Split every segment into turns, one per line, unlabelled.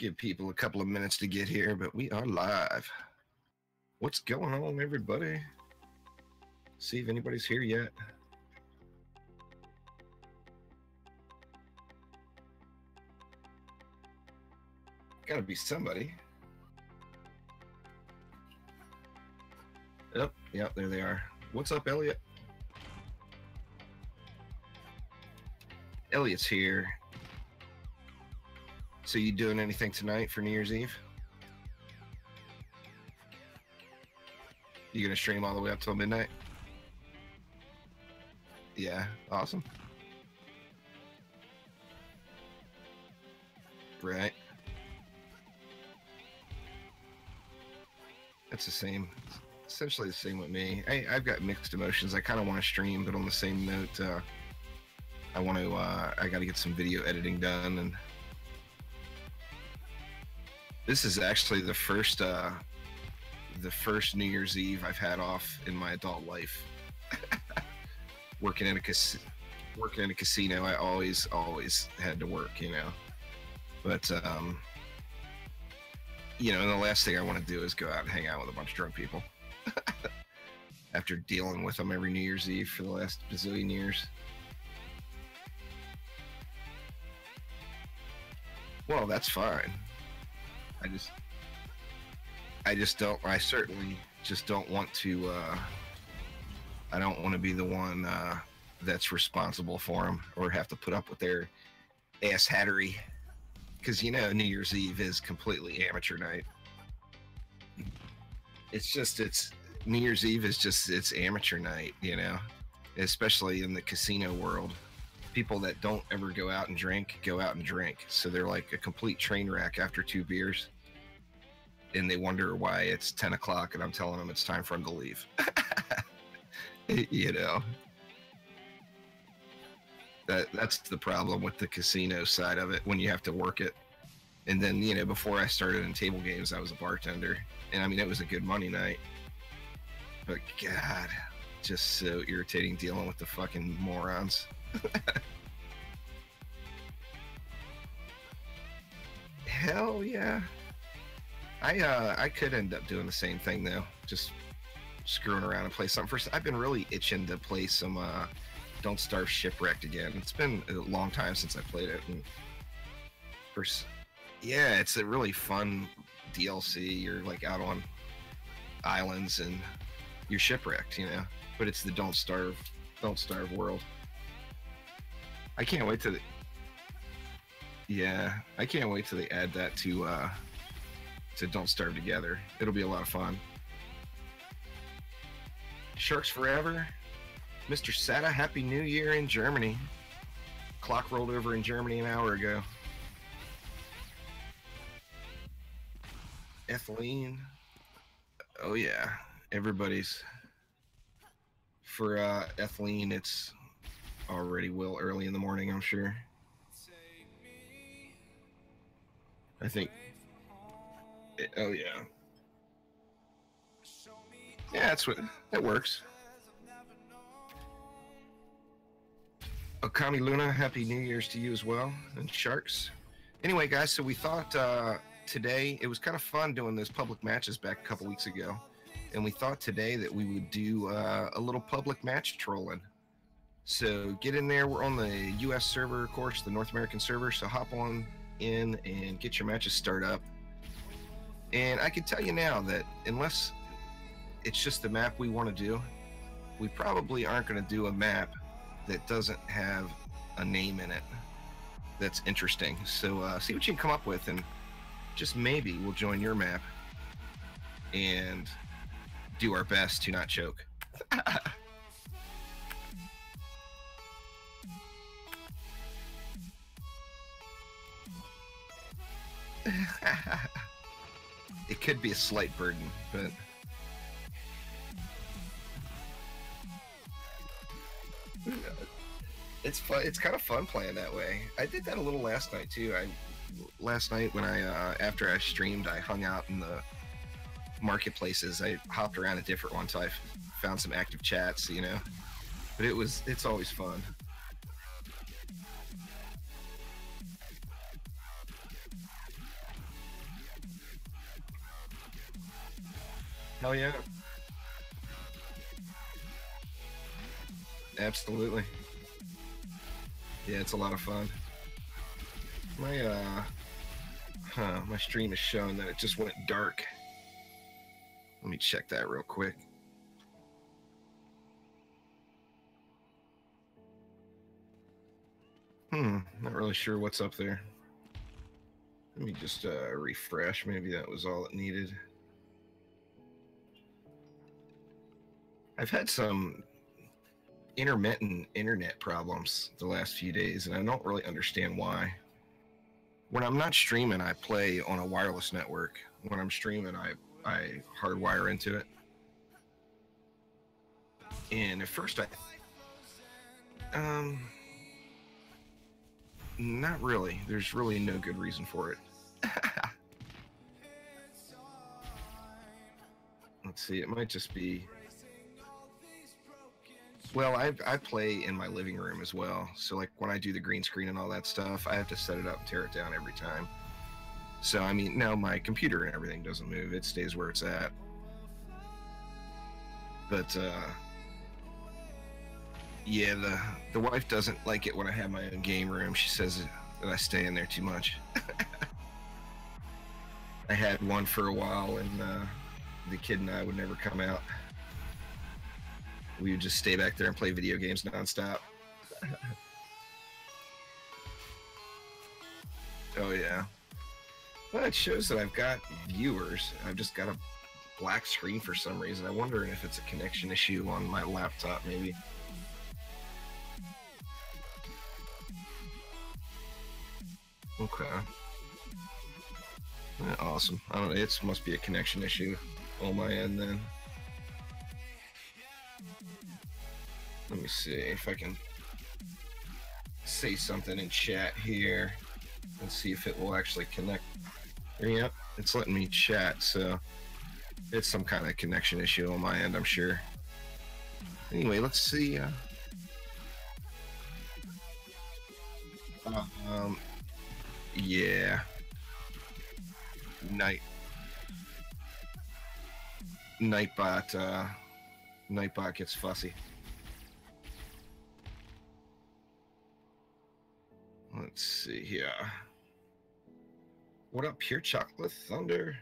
Give people a couple of minutes to get here, but we are live. What's going on, everybody? See if anybody's here yet. Gotta be somebody. Oh, yep, yep, there they are. What's up, Elliot? Elliot's here. So you doing anything tonight for New Year's Eve? You gonna stream all the way up till midnight? Yeah, awesome. Right. That's the same. Essentially the same with me. I, I've got mixed emotions. I kind of want to stream, but on the same note, uh, I want to. Uh, I got to get some video editing done and this is actually the first uh, the first New Year's Eve I've had off in my adult life. working in a cas- working in a casino, I always always had to work, you know. But um, you know, and the last thing I want to do is go out and hang out with a bunch of drunk people. After dealing with them every New Year's Eve for the last bazillion years. Well, that's fine. I just, I just don't. I certainly just don't want to. Uh, I don't want to be the one uh, that's responsible for them or have to put up with their ass hattery. Because you know, New Year's Eve is completely amateur night. It's just it's New Year's Eve is just it's amateur night, you know, especially in the casino world. People that don't ever go out and drink go out and drink, so they're like a complete train wreck after two beers, and they wonder why it's ten o'clock and I'm telling them it's time for them to leave. you know, that that's the problem with the casino side of it when you have to work it. And then you know, before I started in table games, I was a bartender, and I mean, it was a good money night. But God, just so irritating dealing with the fucking morons. Hell yeah. I uh I could end up doing the same thing though. Just screwing around and play something first. I've been really itching to play some uh Don't Starve Shipwrecked again. It's been a long time since I played it and first yeah, it's a really fun DLC. You're like out on islands and you're shipwrecked, you know. But it's the Don't Starve Don't Starve world. I can't wait to. The, yeah, I can't wait till they add that to uh to Don't Starve Together. It'll be a lot of fun. Sharks Forever, Mr. Sata, Happy New Year in Germany. Clock rolled over in Germany an hour ago. Ethylene. Oh yeah, everybody's for uh, ethylene. It's already will early in the morning. I'm sure. I think. It, oh yeah. Yeah, that's what that works. Okami Luna, happy New Year's to you as well, and sharks. Anyway, guys, so we thought uh, today it was kind of fun doing those public matches back a couple weeks ago, and we thought today that we would do uh, a little public match trolling. So get in there. We're on the U.S. server, of course, the North American server. So hop on in and get your matches start up. And I can tell you now that unless it's just the map we want to do, we probably aren't going to do a map that doesn't have a name in it that's interesting. So uh, see what you can come up with, and just maybe we'll join your map and do our best to not choke. it could be a slight burden, but it's fun. It's kind of fun playing that way. I did that a little last night too. I last night when I uh, after I streamed, I hung out in the marketplaces. I hopped around a different one, so I found some active chats. You know, but it was it's always fun. Hell yeah. Absolutely. Yeah, it's a lot of fun. My uh huh, my stream is showing that it just went dark. Let me check that real quick. Hmm, not really sure what's up there. Let me just uh, refresh. Maybe that was all it needed. I've had some intermittent internet problems the last few days, and I don't really understand why. When I'm not streaming, I play on a wireless network. When I'm streaming, I, I hardwire into it. And at first, I. Um, not really. There's really no good reason for it. Let's see. It might just be. Well, I I play in my living room as well. So like when I do the green screen and all that stuff, I have to set it up and tear it down every time. So I mean, now my computer and everything doesn't move; it stays where it's at. But uh, yeah, the the wife doesn't like it when I have my own game room. She says that I stay in there too much. I had one for a while, and uh, the kid and I would never come out. We would just stay back there and play video games nonstop. oh yeah. Well, it shows that I've got viewers. I've just got a black screen for some reason. I'm wondering if it's a connection issue on my laptop, maybe. Okay. Awesome. I don't know. It must be a connection issue on my end then. Let me see if I can say something in chat here and see if it will actually connect. Yep, it's letting me chat, so it's some kind of connection issue on my end, I'm sure. Anyway, let's see. Uh, um, yeah. Night. Nightbot, uh, Nightbot gets fussy. Let's see here. What up, Pure Chocolate Thunder?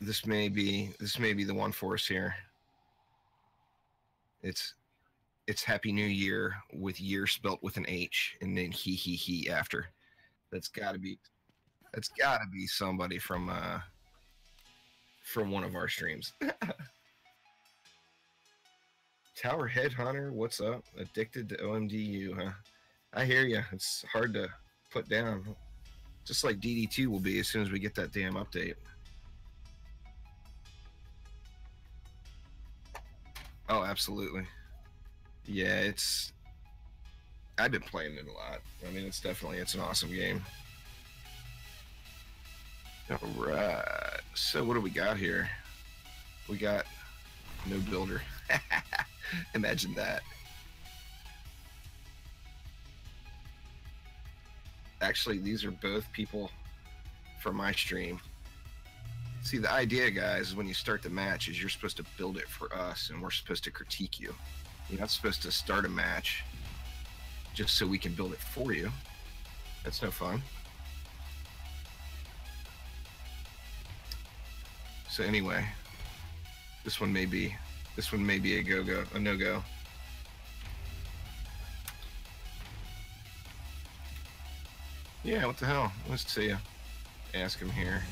This may be this may be the one for us here. It's it's Happy New Year with year spelt with an H and then he he he after. That's got to be that's got to be somebody from uh from one of our streams. Tower Headhunter, what's up? Addicted to OMDU, huh? I hear you. It's hard to put down. Just like DD2 will be as soon as we get that damn update. Oh, absolutely. Yeah, it's. I've been playing it a lot. I mean, it's definitely it's an awesome game. All right. So what do we got here? We got no builder. Imagine that. Actually, these are both people from my stream. See, the idea, guys, is when you start the match, is you're supposed to build it for us, and we're supposed to critique you. You're not supposed to start a match just so we can build it for you. That's no fun. So anyway, this one may be this one may be a go go a no go. Yeah, what the hell? Let's see. Ask him here.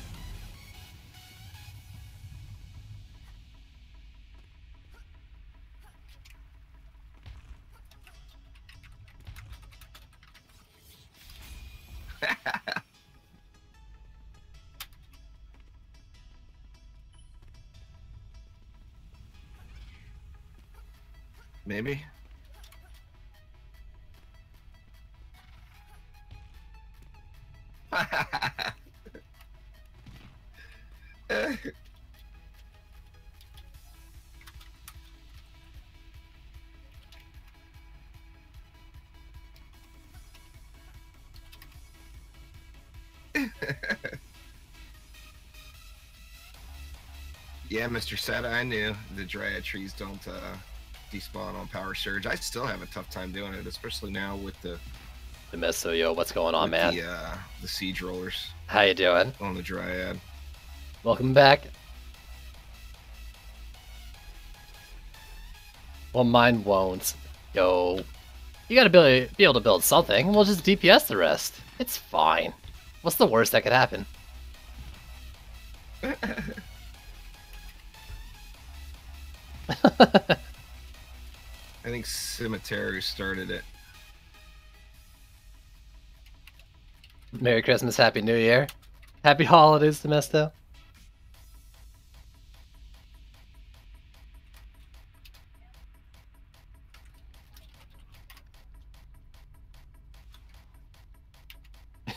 maybe? yeah, Mr. Seta, I knew the dryad trees don't uh, despawn on power surge. I still have a tough time doing it, especially now with the
The Misso, yo, what's going on, man?
the uh, the siege rollers
How you doing?
on the dryad.
Welcome back. Well, mine won't. Yo, you gotta be, be able to build something. We'll just DPS the rest. It's fine. What's the worst that could happen?
Cemetery started it.
Merry Christmas, Happy New Year. Happy holidays, Demesto.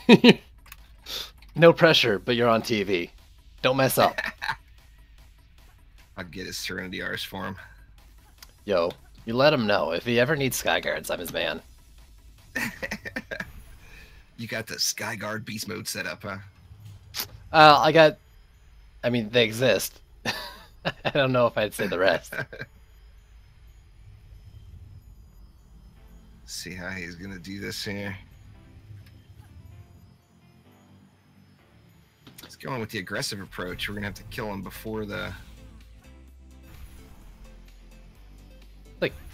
no pressure, but you're on TV. Don't mess up.
I'll get his Serenity Rs for him.
Yo, you let him know. If he ever needs Skyguards, I'm his man.
You got the Skyguard Beast Mode set up, huh?
Uh, I got. I mean, they exist. I don't know if I'd say the rest.
See how he's gonna do this here. He's going with the aggressive approach. We're gonna have to kill him before the.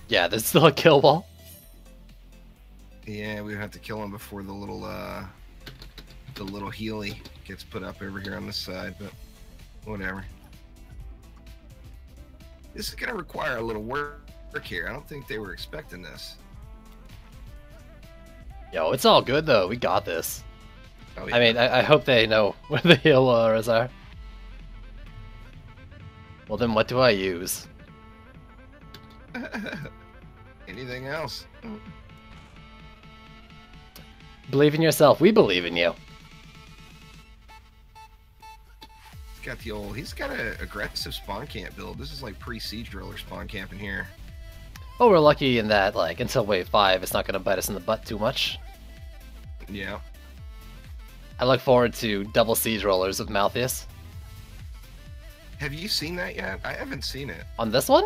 Yeah, there's still a kill wall.
Yeah, we have to kill him before the little uh, the little Healy gets put up over here on this side. But whatever. This is gonna require a little work here. I don't think they were expecting this.
Yo, it's all good though. We got this.
Oh,
I mean, I, I hope they know where the healers are. Well, then what do I use?
anything else?
Believe in yourself. We believe in you.
He's got the old. He's got an aggressive spawn camp build. This is like pre-siege driller spawn camp in here.
Oh, we're lucky in that, like, until wave 5, it's not going to bite us in the butt too much.
Yeah.
I look forward to double siege rollers of Malthius.
Have you seen that yet? I haven't seen it.
On this one?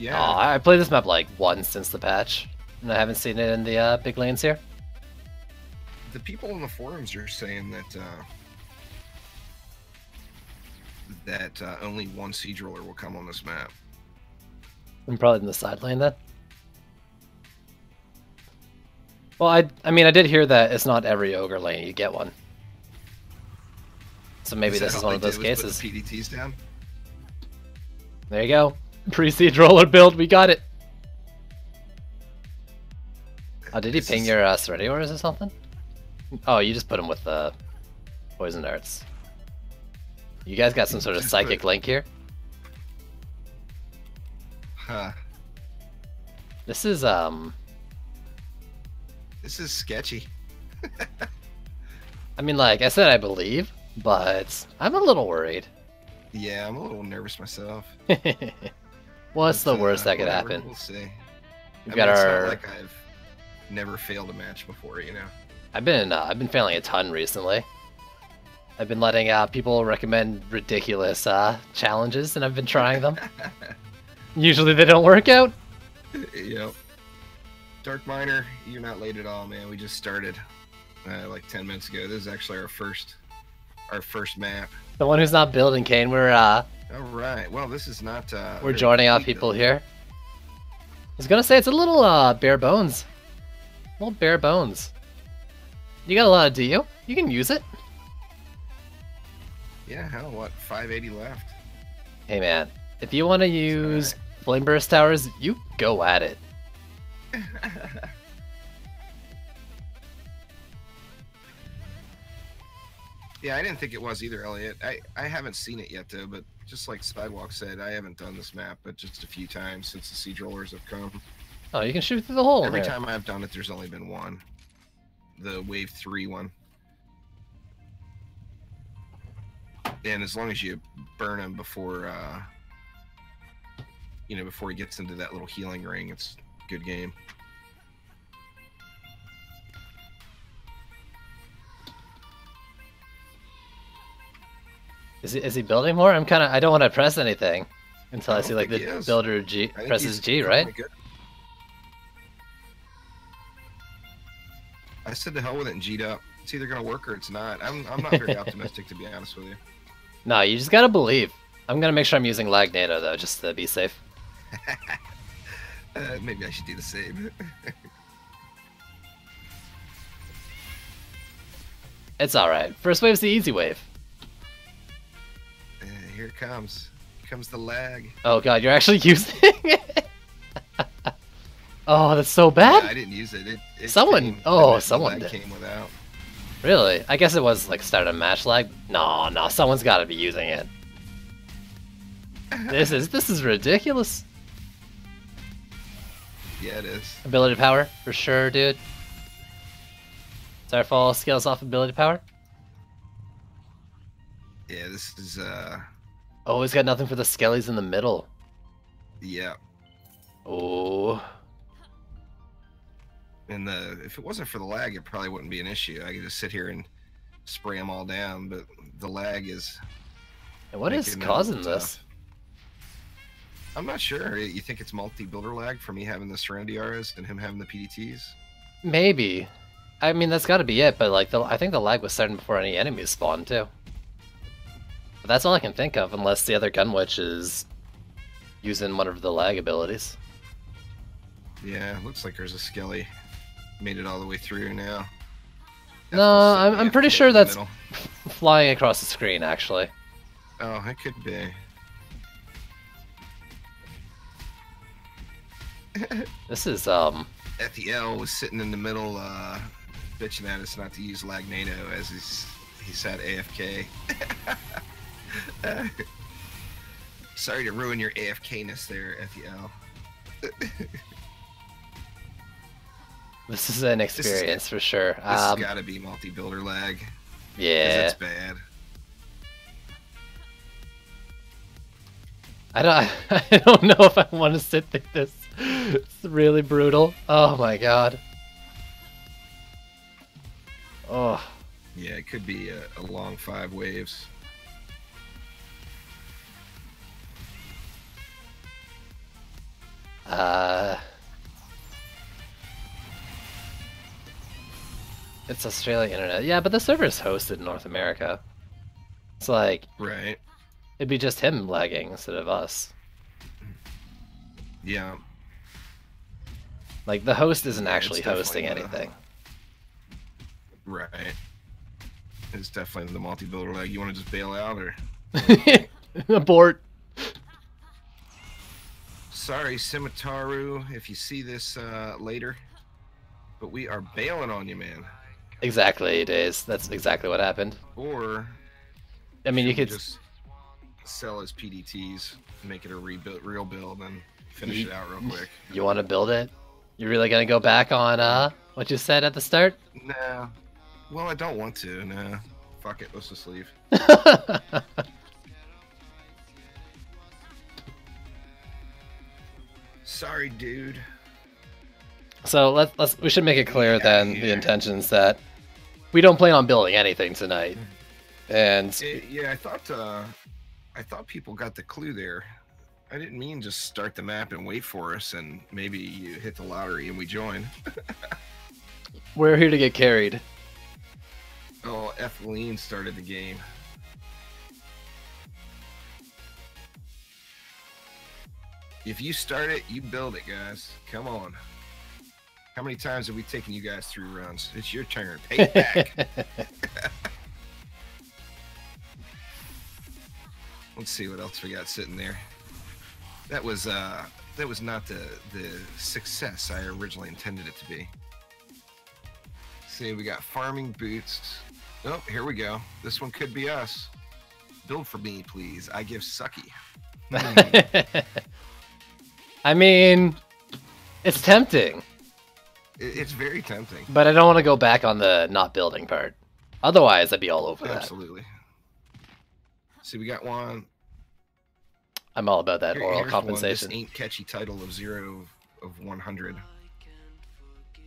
Yeah.
Oh, I played this map like once since the patch. And I haven't seen it in the uh, big lanes here.
the people in the forums are saying that uh, that uh, only one siege roller will come on this map.
I'm probably in the side lane then. Well, I I mean I did hear that it's not every ogre lane you get one. So maybe
that
this is one of those cases.
PDTs down.
There you go. Pre-siege roller build, we got it. Oh, did he
This
ping
is-
your uh, Serenity Auras or something? Oh, you just put him with the poison darts. You guys got some sort of psychic link here.
Huh.
This is um.
This is sketchy.
I mean, like I said, I believe, but I'm a little worried.
Yeah, I'm a little nervous myself.
What's
But,
the worst
uh,
that could
whatever,
happen?
We'll see.
We've
I
got
mean, it's not
our.
like I've never failed a match before, you know.
I've been uh, I've been failing a ton recently. I've been letting uh, people recommend ridiculous uh, challenges, and I've been trying them. Usually they don't work out.
yep. Dark Miner, you're not late at all, man. We just started uh, like 10 minutes ago. This is actually our first our first map.
The one who's not building, Kane. We're uh,
All right. Well, this is not. Uh,
we're joining
our
people here. I was gonna say it's a little uh, bare bones. A little bare bones. You got a lot of DU. You can use it.
Yeah. Hell, what? 580 left.
Hey man, if you want to use flame burst towers, you go at it.
yeah, I didn't think it was either, Elliot. I I haven't seen it yet though, but just like Sidewalk said, I haven't done this map, but just a few times since the siege rollers have come.
Oh, you can shoot through the hole.
Every
there.
time I've done it, there's only been one. The wave three one. And as long as you burn him before, uh, you know, before he gets into that little healing ring, it's good game.
Is he is he building more? I'm kind of I don't want to press anything until I,
I
see like the builder G presses G, right?
I said to hell with it and G'd up. It's either gonna work or it's not. I'm I'm not very optimistic to be honest with you.
No, you just gotta believe. I'm gonna make sure I'm using lag NATO though, just to be safe.
Uh, maybe I should do the same.
It's all right. First wave's the easy wave.
Here it comes. Here comes the lag.
Oh god, you're actually using it. oh, that's so
Yeah, I didn't use it. it, it
Someone-
came-
oh, someone did.
came without.
Really? I guess it was like start a match lag. No, no, someone's got to be using it. This is this is ridiculous.
Yeah, it is.
Ability power for sure, dude. Starfall scales off ability power.
Yeah, this is uh,
Oh, he's got nothing for the skellies in the middle.
yeah.
Oh,
And the if it wasn't for the lag, it probably wouldn't be an issue. I could just sit here and spray them all down. But the lag is.
and what is causing
tough.
this?
I'm not sure. You think it's multi-builder lag for me having the Serenity Auras and him having the PDTs?
Maybe. I mean, that's got to be it. But like, the, I think the lag was starting before any enemies spawned too. But that's all I can think of, unless the other gun witch is using one of the lag abilities.
Yeah, looks like there's a Skelly. Made it all the way through now.
No, I'm- I'm pretty sure that's- Flying across the screen, actually.
Oh, it could be.
This is um.
Ethiel was sitting in the middle, uh, bitching at us not to use lag NATO as he's he sat AFK. Sorry to ruin your AFK-ness there, Ethiel.
This is an
is-
experience for sure.
This
Um,
has got to be multi-builder lag.
yeah,
That's bad.
I don't. I don't know if I want to sit through this. It's really brutal. Oh my god. Oh,
Yeah, it could be a, a long five waves.
Uh. It's Australia internet. Yeah, but the server is hosted in North America. It's like
Right.
it'd be just him lagging instead of us.
Yeah.
Like the host isn't actually hosting
the-
anything.
Right. It's definitely the multi-builder lag. You want to just bail out or?
Abort.
Sorry, Scimitarru, if you see this uh, later, but we are bailing on you, man.
Exactly, it is. That's exactly what happened.
Or
I mean, you could.
just sell his PDTs, make it a rebuild, real build, and finish it out real quick.
You want to build it? You really gonna go back on uh what you said at the start?
Nah. Well, I don't want to. Nah. Fuck it. Let's just leave. Sorry, dude.
so let's let's we should make it clear
Yeah,
then the
yeah.
intentions that we don't plan on building anything tonight. And
Eh, yeah, I thought uh, I thought people got the clue there. I didn't mean just start the map and wait for us, and maybe you hit the lottery and we join.
we're here to get carried.
Oh, Ethelene started the game. If you start it, you build it, guys. Come on. How many times have we taken you guys through runs? It's your turn. Take it back. Let's see what else we got sitting there. That was uh that was not the the success I originally intended it to be. See, we got farming boots. Oh, here we go. This one could be us. Build for me, please. I give sucky.
I mean, it's tempting,
it's very tempting.
but I don't want to go back on the not building part. Otherwise, I'd be all over that.
Absolutely. See, we got one.
I'm all about that
Here-
oral
here's one.
compensation.
This ain't catchy title of zero of 100.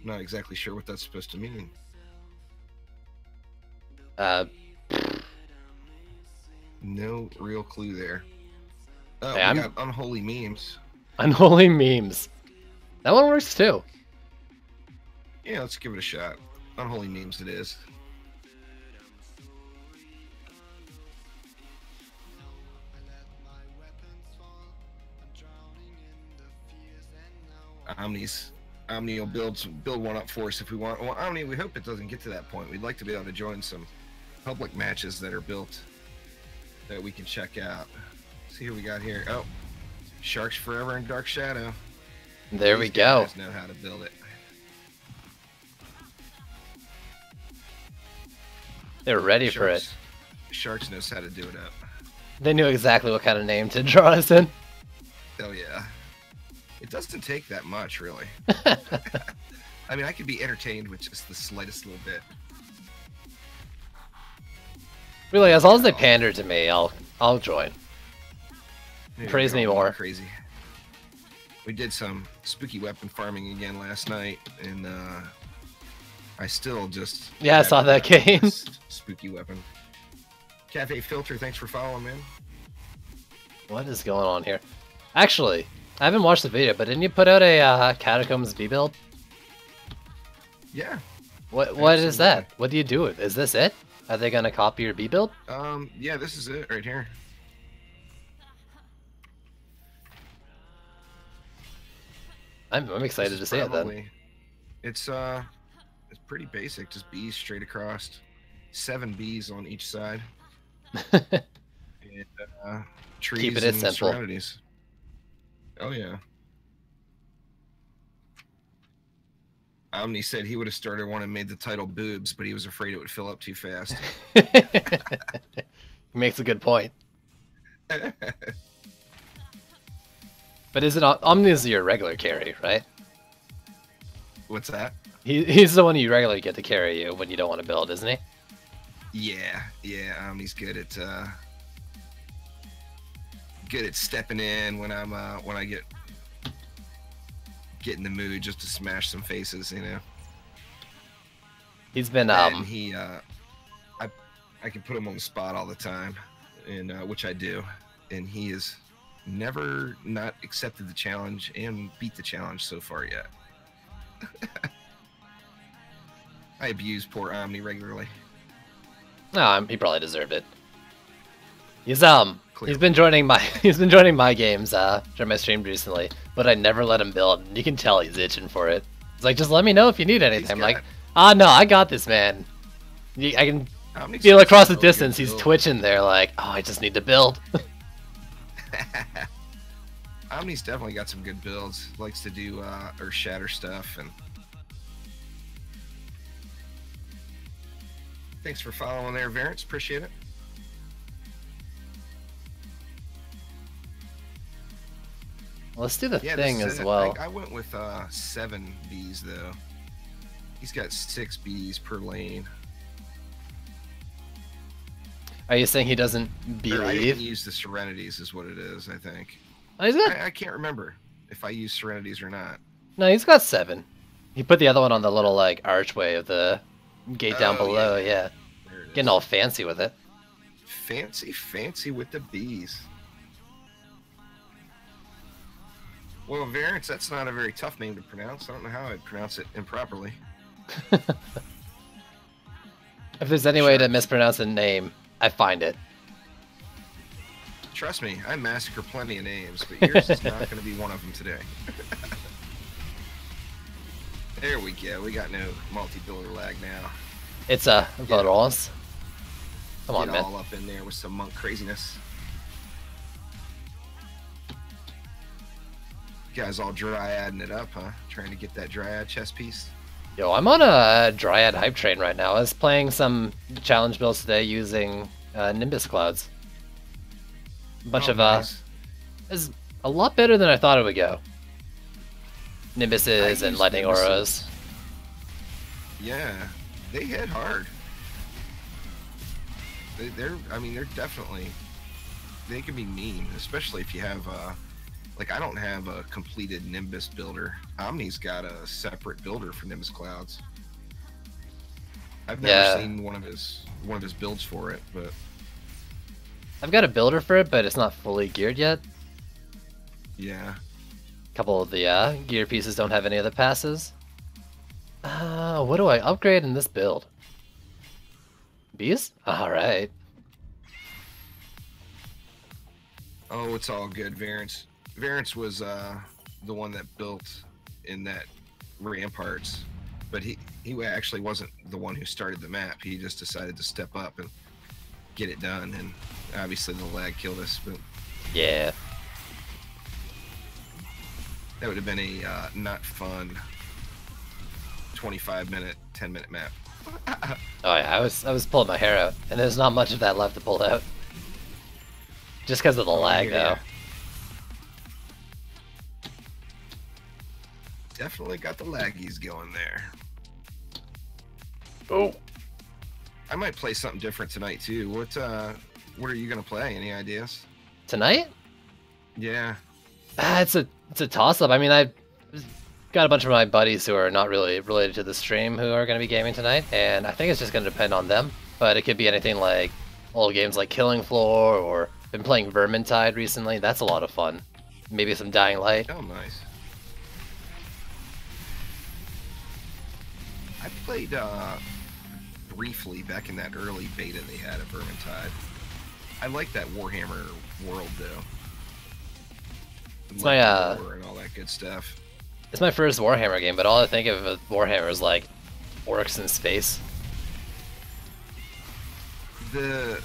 Not exactly sure what that's supposed to mean.
Uh,
No real clue there. Oh,
Hey,
we
I'm-
got unholy memes.
Unholy memes. That one works too.
Yeah, let's give it a shot. Unholy memes it is. Omni's Omni will build build one up for us if we want. Well, Omni, we hope it doesn't get to that point. We'd like to be able to join some public matches that are built that we can check out. see who we got here. Oh, Sharks Forever and Dark Shadow.
There we go.
Know how to build it.
They're ready for it.
Sharks, Sharks knows how to do it up.
They knew exactly what kind of name to draw us in.
Oh yeah. It doesn't take that much, really. I mean, I could be entertained with just the slightest little bit.
really, as long as they pander to me, I'll I'll join.
Maybe
Praise me more.
Crazy. We did some spooky weapon farming again last night, and uh, I still just
Yeah, I saw that game.
Spooky weapon. Cafe Filter, thanks for following, man.
What is going on here? Actually, I haven't watched the video, but didn't you put out a uh, Catacombs B build?
Yeah.
What What is that? What do you do with? Is this it? Are they gonna copy your B build?
Um. Yeah, this is it right here.
I'm, I'm excited to see it then.
probably- It's uh, it's pretty basic. Just bees straight across, seven bees on each side, and uh, trees
Keeping it
and
simple.
Oh yeah. Omni said he would have started one and made the title boobs, but he was afraid it would fill up too fast.
Makes a good point. But is it Omni is your regular carry, right?
What's that?
He, he's the one you regularly get to carry you when you don't want to build, isn't he?
Yeah, yeah. Omni's good at uh, good at stepping in when I'm uh, when I get get in the mood just to smash some faces, you know.
He's been
and
um
he uh, I I can put him on the spot all the time, and uh, which I do, and he has never not accepted the challenge and beat the challenge so far yet. I abuse poor Omni regularly.
no, I'm- he probably deserved it. He's um
Clearly.
he's been joining my he's been joining my games uh during my stream recently, but I never let him build. And you can tell he's itching for it. He's like, just let me know if you need anything. I'm like, ah no, I got this, man. I can feel across the
some really good
distance. He's twitching there, like, oh, I just need to build.
Omni's definitely got some good builds. Likes to do uh, Earth Shatter stuff, and thanks for following there, Variance. Appreciate it.
Let's do the
Yeah,
thing as
it.
well.
I, I went with uh, seven bees though. He's got six bees per lane.
Are you saying he doesn't
Or I didn't use the Serenities, is what it is. I think.
Oh, he's got
I, I can't remember if I used Serenities or not.
no, he's got seven. He put the other one on the little like archway of the gate down
Oh,
below.
yeah.
Yeah,
There it is.
getting all fancy with it.
fancy, fancy with the bees. Well, Variance, that's not a very tough name to pronounce. I don't know how I'd pronounce it improperly.
If there's any way to mispronounce a name, I find it.
Trust me, I massacre plenty of names, but yours is not going to be one of them today. there we go. We got no multi-builder lag now.
It's a uh, Valorance. Come on,
Get
man.
all up in there with some monk craziness. You guys all dryading it up, huh? Trying to get that dryad chest piece.
Yo, I'm on a Dryad hype train right now. I was playing some challenge builds today using uh, Nimbus clouds. A bunch
Oh,
of uh,
nice.
is a lot better than I thought it would go. Nimbuses and lightning
Nimbuses.
auras.
Yeah, they hit hard. They, they're, I mean, they're definitely, they can be mean, especially if you have, uh, like, I don't have a completed Nimbus builder. Omni's got a separate builder for Nimbus Clouds. I've never
Yeah.
seen one of his one of his builds for it, but
I've got a builder for it, but it's not fully geared yet.
Yeah.
A couple of the uh, gear pieces don't have any of the passes. Uh, what do I upgrade in this build? Bees? Alright.
Oh, it's all good. Variance. Variance was uh, the one that built in that ramparts, but he he actually wasn't the one who started the map. He just decided to step up and get it done, and obviously the lag killed us. But
Yeah.
that would have been a uh, not fun 25 minute, 10 minute map.
Oh yeah, I was I was pulling my hair out, and there's not much of that left to pull out. Just because of the
Oh,
lag,
yeah,
though.
yeah. Definitely got the laggies going there.
Oh.
I might play something different tonight too. What uh what are you gonna play? Any ideas?
Tonight?
Yeah.
Ah, it's a it's a toss up. I mean, I got a bunch of my buddies who are not really related to the stream who are going to be gaming tonight, and I think it's just going to depend on them. But it could be anything like old games like Killing Floor, or been playing Vermintide recently. That's a lot of fun. Maybe some Dying Light.
Oh nice. I played uh briefly back in that early beta they had of Vermintide. I like that Warhammer world though.
It's my, uh,
and all that good stuff.
It's my first Warhammer game, but all I think of with Warhammer is like orcs in space.
The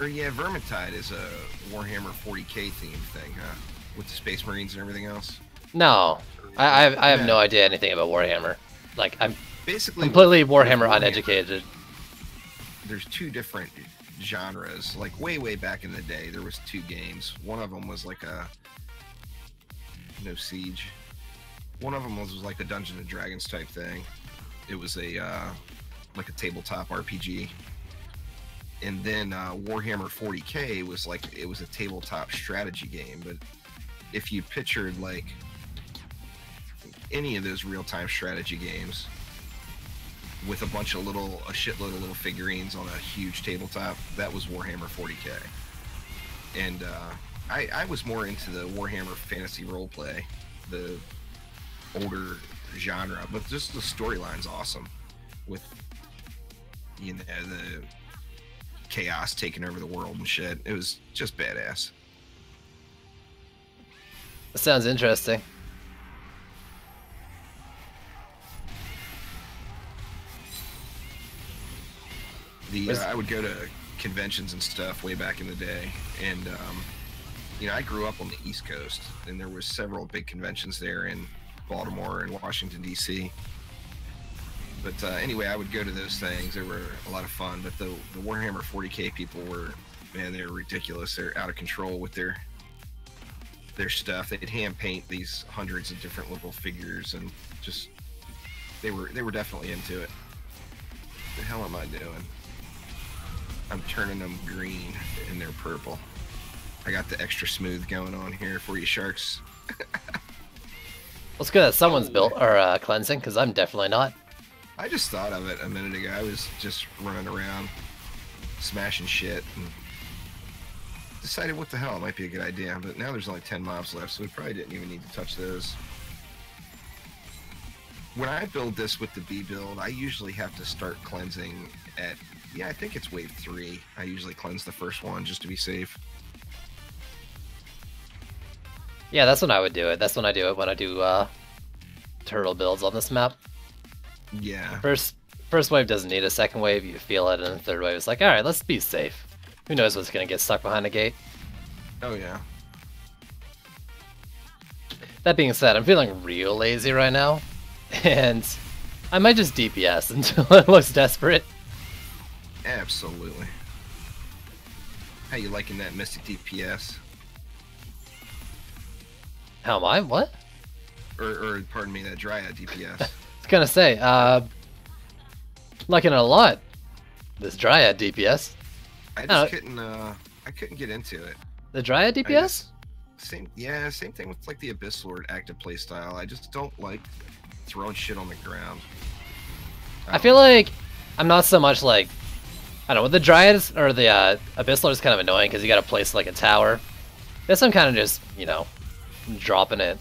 or yeah, Vermintide is a Warhammer 40k themed thing, huh? With the Space Marines and everything else.
No, I I have, I have
Yeah.
no idea anything about Warhammer. Like I'm
Basically,
completely Warhammer uneducated.
There's two different genres. Like way, way back in the day, there was two games. One of them was like a no siege. One of them was, was like a Dungeons and Dragons type thing. It was a uh, like a tabletop RPG. And then uh, Warhammer 40k was like it was a tabletop strategy game. But if you pictured like any of those real-time strategy games with a bunch of little a shitload of little figurines on a huge tabletop that was warhammer 40k and uh, I, I was more into the warhammer fantasy roleplay the older genre but just the storyline's awesome with you know the chaos taking over the world and shit. It was just badass.
That sounds interesting.
The uh, I would go to conventions and stuff way back in the day, and um, you know I grew up on the East Coast, and there was several big conventions there in Baltimore and Washington D.C. But uh, anyway, I would go to those things. They were a lot of fun. But the the Warhammer 40k people were man, they're ridiculous. They're out of control with their their stuff. They'd hand paint these hundreds of different little figures, and just they were they were definitely into it. What the hell am I doing? I'm turning them green and they're purple. I got the extra smooth going on here for you sharks.
Let's go that someone's built or uh, cleansing, because I'm definitely not.
I just thought of it a minute ago. I was just running around, smashing shit, and decided what the hell it might be a good idea. But now there's only 10 mobs left, so we probably didn't even need to touch those. When I build this with the B build, I usually have to start cleansing at, yeah, I think it's wave three. I usually cleanse the first one just to be safe.
Yeah, that's when I would do it. That's when I do it when I do uh, turtle builds on this map.
Yeah.
First, first wave doesn't need a second wave. You feel it, and the third wave is like, all right, let's be safe. Who knows what's gonna get stuck behind a gate?
Oh, yeah.
That being said, I'm feeling real lazy right now, and I might just DPS until it looks desperate.
Absolutely. How you liking that Mystic DPS?
How am I? What?
Or, or pardon me, that Dryad DPS.
I was gonna say, uh, liking it a lot. This Dryad DPS.
I just couldn't, uh, I couldn't get into it.
The Dryad DPS?
just- Same, yeah, same thing with like the Abyss Lord active playstyle. I just don't like throwing shit on the ground.
I feel like I'm not so much like I don't know, with the Dryads, or the uh, Abyss Lord is kind of annoying because you gotta place like a tower. This I'm kind of just, you know, dropping it.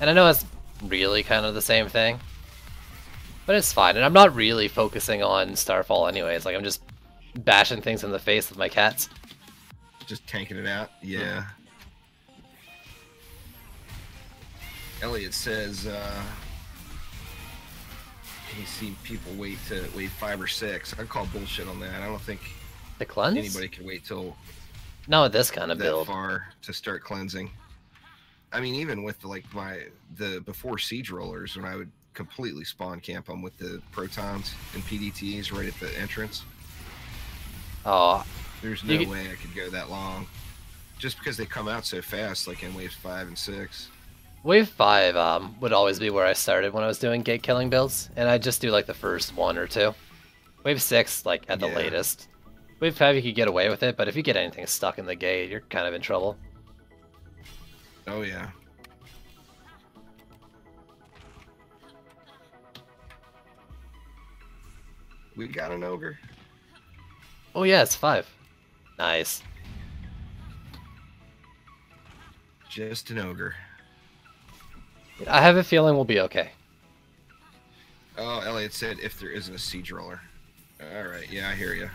And I know it's really kind of the same thing. But it's fine, and I'm not really focusing on Starfall anyways, like I'm just bashing things in the face with my cats.
Just tanking it out? Yeah. Elliot says, uh, he's seen people wait to wait five or six. I call bullshit on that. I don't think
The cleanse?
anybody can wait till
No, this kind of
that
build.
far to start cleansing. I mean, even with like my the before siege rollers, when I would completely spawn camp them with the protons and PDTs right at the entrance.
Oh,
There's no
get-
way I could go that long, just because they come out so fast, like in waves five and six.
Wave 5 um, would always be where I started when I was doing gate killing builds, and I just do like the first one or two. Wave 6, like at the
Yeah.
latest. Wave 5 you could get away with it, but if you get anything stuck in the gate, you're kind of in trouble.
Oh yeah. We got an ogre.
Oh yeah, it's 5. Nice.
Just an ogre.
I have a feeling we'll be okay.
Oh, Elliot said if there isn't a siege roller. All right, yeah, I hear you.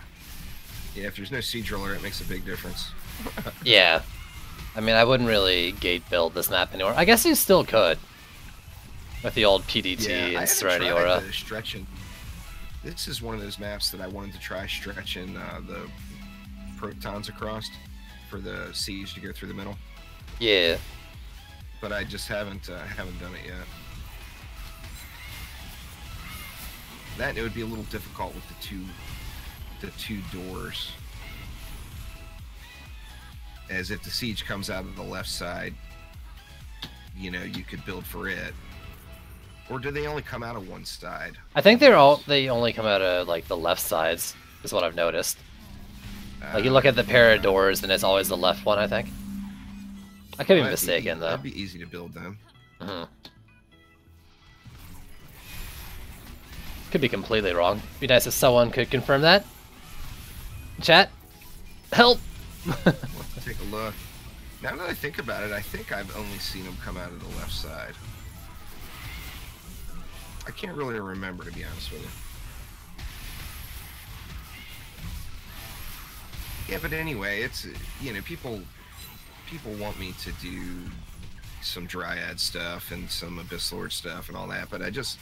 Yeah, if there's no siege roller, it makes a big difference.
Yeah. I mean, I wouldn't really gate build this map anymore. I guess you still could. With the old PDT
yeah,
and Serenity Aura.
stretching. This is one of those maps that I wanted to try stretching uh, the protons across for the siege to go through the middle,
Yeah.
But I just haven't uh, haven't done it yet. That it would be a little difficult with the two the two doors. As if the siege comes out of the left side, you know, you could build for it. Or do they only come out of one side?
I think they're all they only come out of like the left sides, is what I've noticed. Like you look at the pair of doors and it's always the left one, I think. I could be
That'd
mistaken
e-
though.
That'd be easy to build then.
Mhm. Could be completely wrong. Be nice if someone could confirm that. Chat, help.
Let's take a look. Now that I think about it, I think I've only seen them come out of the left side. I can't really remember, to be honest with you. Yeah, but anyway, it's you know people people want me to do some dryad stuff and some abyss lord stuff and all that, but I just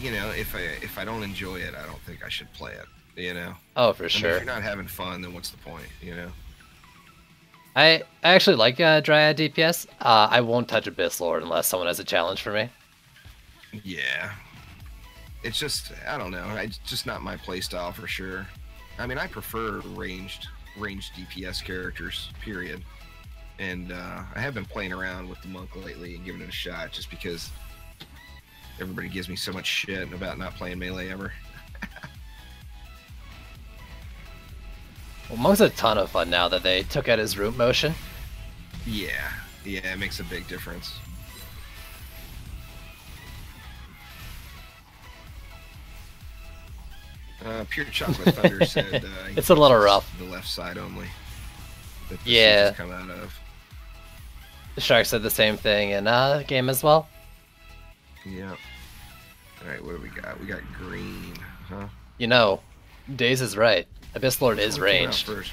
you know if I if I don't enjoy it, I don't think I should play it. You know,
oh, for
I mean,
sure.
if you're not having fun, then what's the point? You know.
I I actually like uh, Dryad DPS. Uh, I won't touch Abyss Lord unless someone has a challenge for me.
Yeah. It's just I don't know. It's just not my playstyle for sure. I mean, I prefer ranged ranged DPS characters. Period. And uh, I have been playing around with the monk lately and giving it a shot, just because everybody gives me so much shit about not playing melee ever.
Well, Monk's a ton of fun now that they took out his root motion.
Yeah, yeah, it makes a big difference. Pure Chocolate Thunder said uh,
It's a little rough.
The left side only. That the
Yeah.
come out of.
The Shark said the same thing in uh, game as well.
Yeah. All right, what do we got? We got green, huh?
You know, Days is right. Abyss Lord is
What came out
ranged.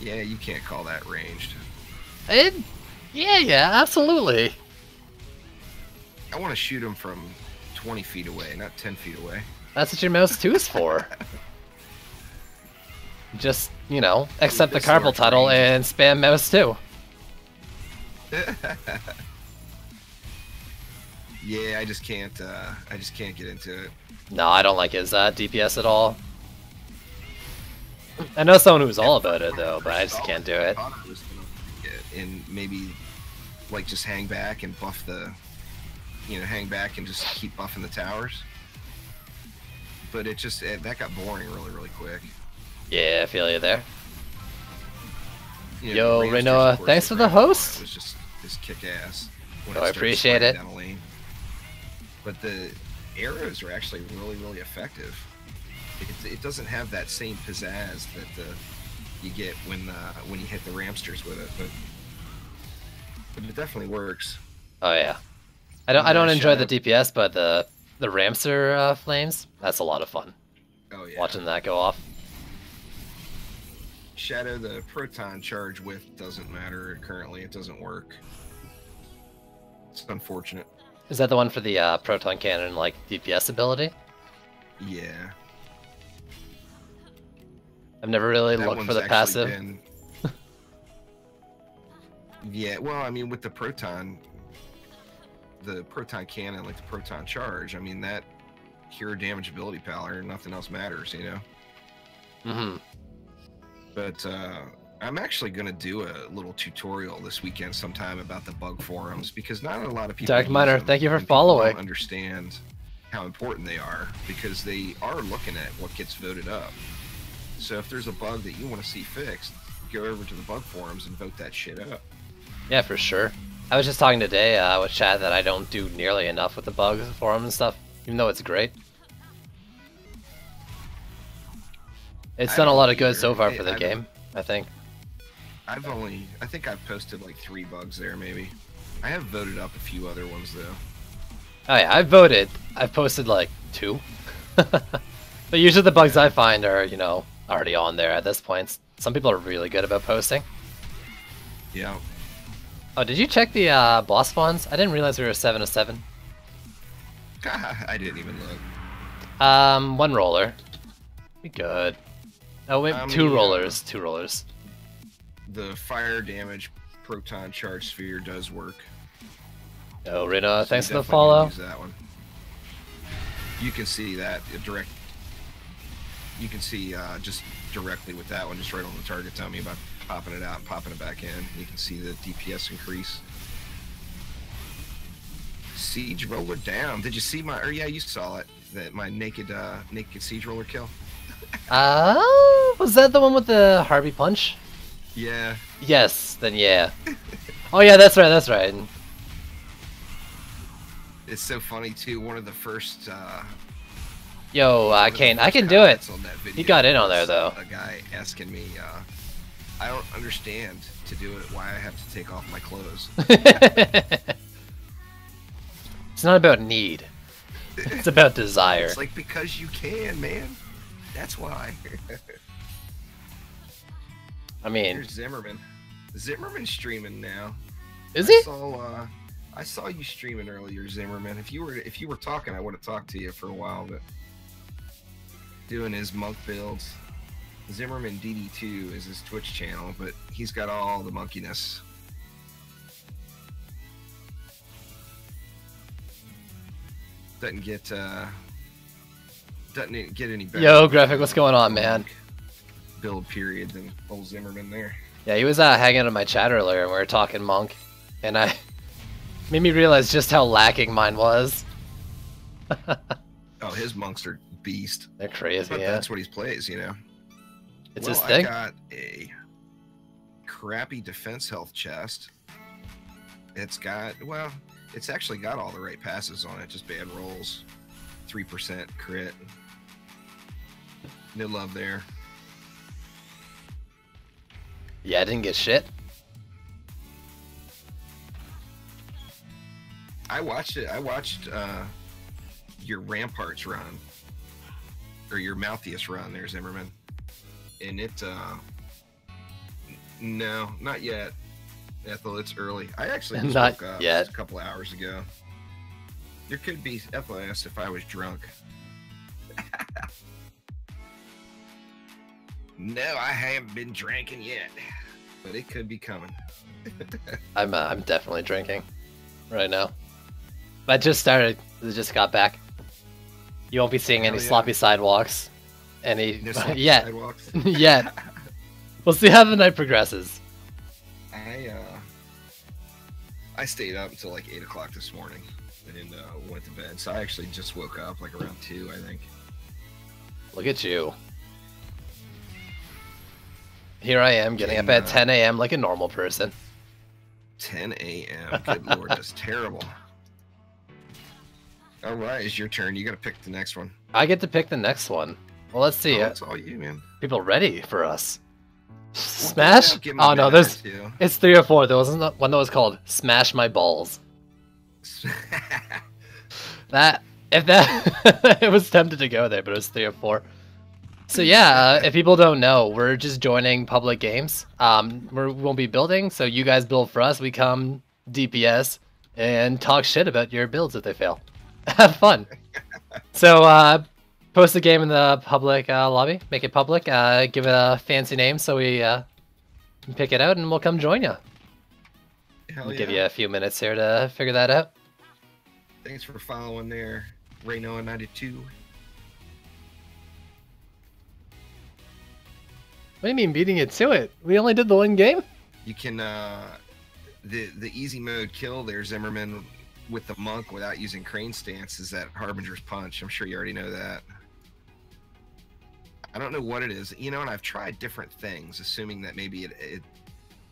Yeah, you can't call that ranged.
It, yeah, yeah, absolutely.
I want to shoot him from 20 feet away, not 10 feet away.
That's what your mouse 2 is for. Just, you know, accept the carpal tunnel and spam mouse 2.
yeah, I just can't. Uh, I just can't get into it.
No, I don't like his uh, DPS at all. I know someone who's all about it though, but I just can't do it.
I thought I was gonna like it and maybe like just hang back and buff the, you know, hang back and just keep buffing the towers. But it just it, that got boring really, really quick.
Yeah, I feel you there.
You
Yo,
the
Renoa, thanks for the host.
Final was just just kick ass.
Oh, I appreciate it.
But the arrows are actually really, really effective. It, it doesn't have that same pizzazz that uh, you get when uh, when you hit the ramsters with it, but but it definitely works.
Oh yeah, I don't I don't enjoy the DPS, but the the Ramster uh, flames that's a lot of fun.
Oh yeah,
watching that go off.
Shadow, the proton charge width doesn't matter currently. It doesn't work. It's unfortunate.
Is that the one for the uh, proton cannon like DPS ability?
Yeah.
I've never really that looked for the passive. Been...
yeah, well, I mean, with the proton, the proton cannon, like the proton charge, I mean, that hero damage ability power, nothing else matters, you know?
Mm hmm.
But uh, I'm actually going to do a little tutorial this weekend sometime about the bug forums because not a lot of people.
Dark Miner, thank you for following.
Understand how important they are because they are looking at what gets voted up. So if there's a bug that you want to see fixed, go over to the bug forums and vote that shit up.
Yeah, for sure. I was just talking today uh, with Chad that I don't do nearly enough with the bugs for forum and stuff, even though it's great. It's done a lot of good so far for the I've, game, I think.
I've only, I think I've posted like three bugs there, maybe. I have voted up a few other ones though.
Oh yeah, I've voted. I've posted like two. but usually the bugs I find are, you know, already on there at this point. Some people are really good about posting.
Yeah.
Oh, did you check the uh, boss spawns? I didn't realize we were 7 of 7.
I didn't even look.
Um, one roller. Be good. Oh, wait, um, two yeah. rollers. Two rollers.
The fire damage proton charge sphere does work.
Oh, Rina, so thanks for the follow.
Use that one. You can see that direct you can see uh, just directly with that one, just right on the target, tell me about popping it out and popping it back in. You can see the DPS increase. Siege roller down. Did you see my? Or yeah, you saw it. That my naked, uh, naked siege roller kill.
Oh, uh, was that the one with the Harvey punch?
Yeah.
Yes. Then yeah. oh yeah, that's right. That's right.
It's so funny too. One of the first uh,
Yo, I can I can do it. He got in on there though.
A guy asking me, uh, I don't understand to do it. Why I have to take off my clothes?
it's not about need. It's about desire.
It's like because you can, man. That's why.
I mean,
Here's Zimmerman. Zimmerman's streaming now.
Is he? I
saw, uh, I saw you streaming earlier, Zimmerman. If you were if you were talking, I would have talked to you for a while, but doing his monk builds. Zimmerman DD2 is his Twitch channel, but he's got all the monkiness. Doesn't get uh doesn't get any better.
Yo, graphic, what's going on, man?
Build period than old Zimmerman there.
Yeah, he was uh, hanging out in my chat earlier, and we were talking monk, and I made me realize just how lacking mine was.
oh, his monks are beast.
They're crazy. But yeah.
That's what he plays, you know.
It's well, his thing.
I got a crappy defense health chest. It's got well, it's actually got all the right passes on it, just bad rolls. Three percent crit. No love there.
Yeah, I didn't get shit.
I watched it. I watched uh, your Ramparts run or your Malthus run there, Zimmerman. And it, uh, no, not yet. Ethel, it's early. I actually just not woke up yet. a couple hours ago. There could be Ethel asked if I was drunk. no, I haven't been drinking yet, but it could be coming.
I'm uh, I'm definitely drinking right now. I just started. I just got back. You won't be seeing any yeah. sloppy sidewalks. Any yet. Sidewalks. yet. We'll see how the night progresses.
I uh I stayed up until like eight o'clock this morning and uh, went to bed. So I actually just woke up like around two, I think.
Look at you. Here I am getting, up at uh, 10 a.m. like a normal person.
10 a.m. Good lord, that's terrible. All right, it's your turn. You got to pick the next one.
I get to pick the next one. Well, let's see.
Oh, it's all you, man.
people ready for us? Smash?
yeah, give 'em a
Oh no, there's it's three or four. There was one that was called "Smash My Balls." That if that it was tempted to go there, but it was three or four. So yeah, uh, if people don't know, we're just joining public games. Um, we're, we won't be building, so you guys build for us. We come DPS and talk shit about your builds if they fail. Have fun. so uh, post the game in the public uh, lobby, make it public, uh, give it a fancy name so we uh, can pick it out, and we'll come join you.
Hell
We'll give you a few minutes here to figure that out.
Thanks for following there, Raynoa92.
What do you mean beating it to it? We only did the one game.
You can uh the the easy mode kill there, Zimmerman with the monk without using crane stance is that Harbinger's punch. I'm sure you already know that. I don't know what it is, you know, and I've tried different things, assuming that maybe it, it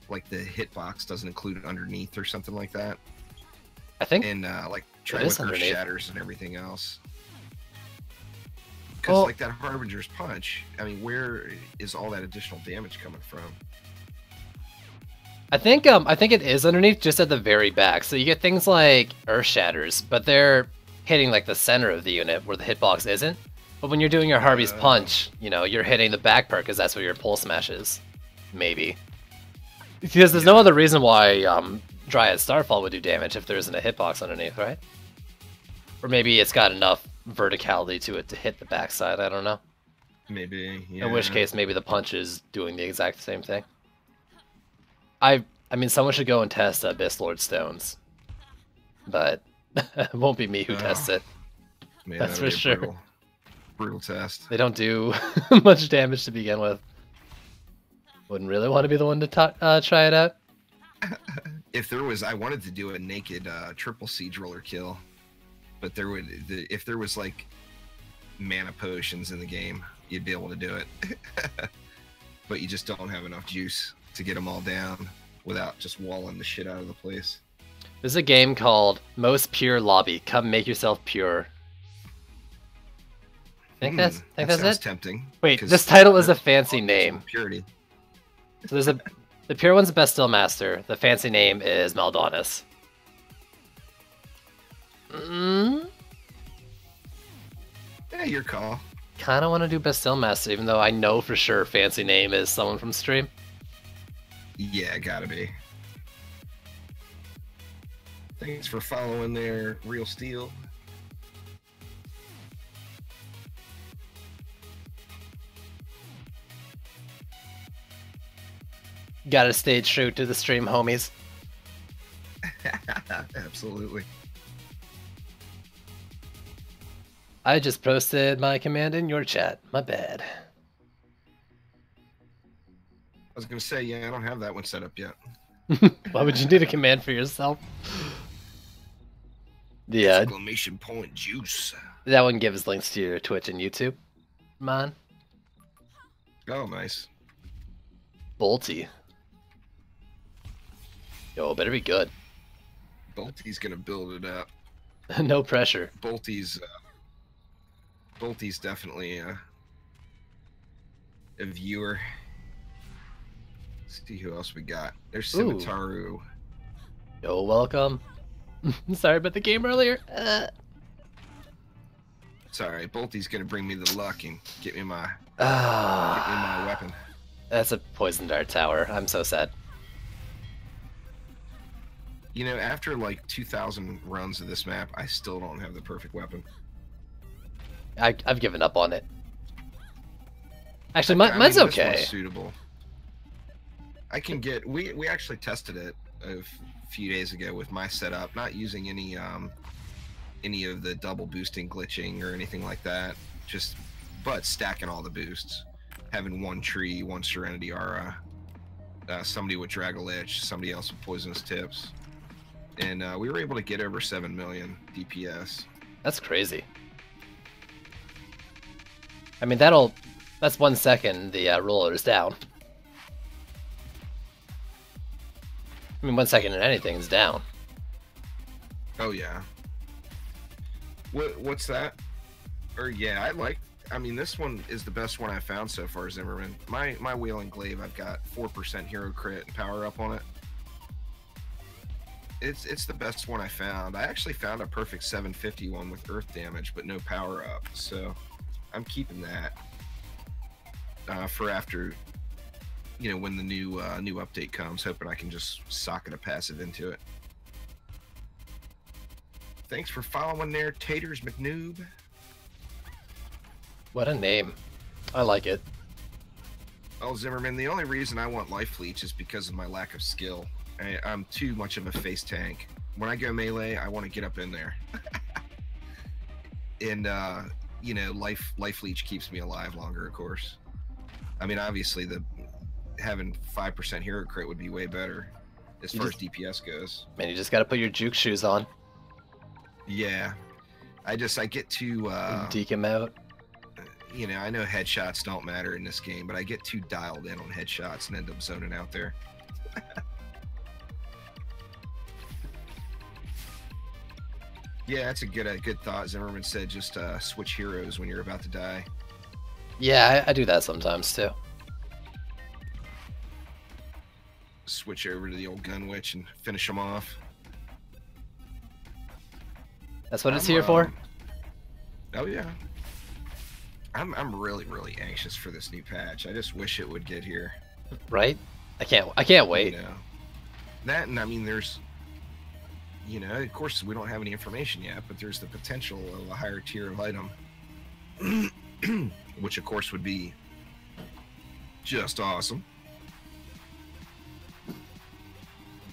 like the hitbox doesn't include it underneath or something like that.
I think
And uh like try with her
underneath.
shatters and everything else. Because
Well-
like that Harbinger's punch, I mean, where is all that additional damage coming from?
I think um I think it is underneath just at the very back. So you get things like earth shatters, but they're hitting like the center of the unit where the hitbox isn't. But when you're doing your Harvey's punch, you know, you're hitting the back part because that's where your pull smash is. Maybe. Because there's no other reason why um Dryad Starfall would do damage if there isn't a hitbox underneath, right? Or maybe it's got enough verticality to it to hit the backside, I don't know.
Maybe. Yeah.
In which case, maybe the punch is doing the exact same thing. I I mean, someone should go and test Abyss Lord Stones, but it won't be me who
Oh.
tests it.
Man,
That's
that
for sure.
Brutal, brutal test.
They don't do much damage to begin with. Wouldn't really want to be the one to uh, try it out.
If there was, I wanted to do a naked uh, triple siege roller kill, but there would, the, if there was like mana potions in the game, you'd be able to do it. but you just don't have enough juice to get them all down without just walling the shit out of the place.
There's a game called Most Pure Lobby. Come make yourself pure. Think that's
Hmm,
think
that
that's it.
tempting.
Wait,
'cause
this title is a fancy name.
Purity.
So there's a the pure one's Bastille Master. The fancy name is Maldonis. Mm,
Yeah, your call.
kind of want to do Bastille Master, even though I know for sure fancy name is someone from stream.
Yeah, gotta be. Thanks for following there, Real Steel.
Gotta stay true to the stream, homies.
Absolutely.
I just posted my command in your chat. My bad.
I was gonna say, yeah, I don't have that one set up yet.
Why would you need a command for yourself? The uh,
Exclamation point juice.
that one gives links to your Twitch and YouTube. Man,
Oh, nice.
Bolty. Yo, better be good.
Bolty's gonna build it up.
no pressure.
Bolty's, uh, Bolty's definitely uh, a viewer. Let's see who else we got. There's. Simitaru.
Yo, welcome. Sorry about the game earlier. Uh,
Sorry, Bolty's gonna bring me the luck and get me my get me my
ah,
weapon.
that's a poison dart tower. I'm so sad.
You know, after like 2,000 runs of this map, I still don't have the perfect weapon.
I, I've given up on it. Actually,
I
mi- mine's
mean,
okay.
suitable. I can get. We we actually tested it a few days ago with my setup, not using any um any of the double boosting glitching or anything like that. Just but stacking all the boosts, having one tree, one Serenity Aura, uh, somebody with Dragon Lich, somebody else with Poisonous Tips, and uh, we were able to get over seven million DPS.
That's crazy. I mean, that'll. That's one second the uh, is down. I mean, one second and anything is down.
Oh yeah. What what's that? Or yeah, I like. I mean, this one is the best one I've found so far, Zimmerman. My my wheel and Glaive, I've got four percent hero crit and power up on it. It's it's the best one I found. I actually found a perfect 750 one with earth damage, but no power up. So I'm keeping that uh, for after, you know, when the new uh, new update comes. Hoping I can just socket a passive into it. Thanks for following there, Taters McNoob.
What a name. I like it.
Oh, Zimmerman, the only reason I want Life Leech is because of my lack of skill. I, I'm too much of a face tank. When I go melee, I want to get up in there. and, uh, you know, Life Life Leech keeps me alive longer, of course. I mean, obviously, the having 5% hero crit would be way better as
You
far
just-
as DPS goes.
Man, you just gotta put your juke shoes on.
Yeah. I just, I get too, uh,
deke him out.
you know, I know headshots don't matter in this game, but I get too dialed in on headshots and end up zoning out there. yeah, that's a good a good thought. Zimmerman said just uh, switch heroes when you're about to die.
Yeah, I, I do that sometimes too.
Switch over to the old gun witch and finish them off.
That's what it's
I'm,
here for.
um, Oh yeah. I'm I'm really really anxious for this new patch. I just wish it would get here.
Right? I can't. I can't
you
wait.
know. That and I mean, there's, you know, of course we don't have any information yet, but there's the potential of a higher tier of item, which of course would be just awesome.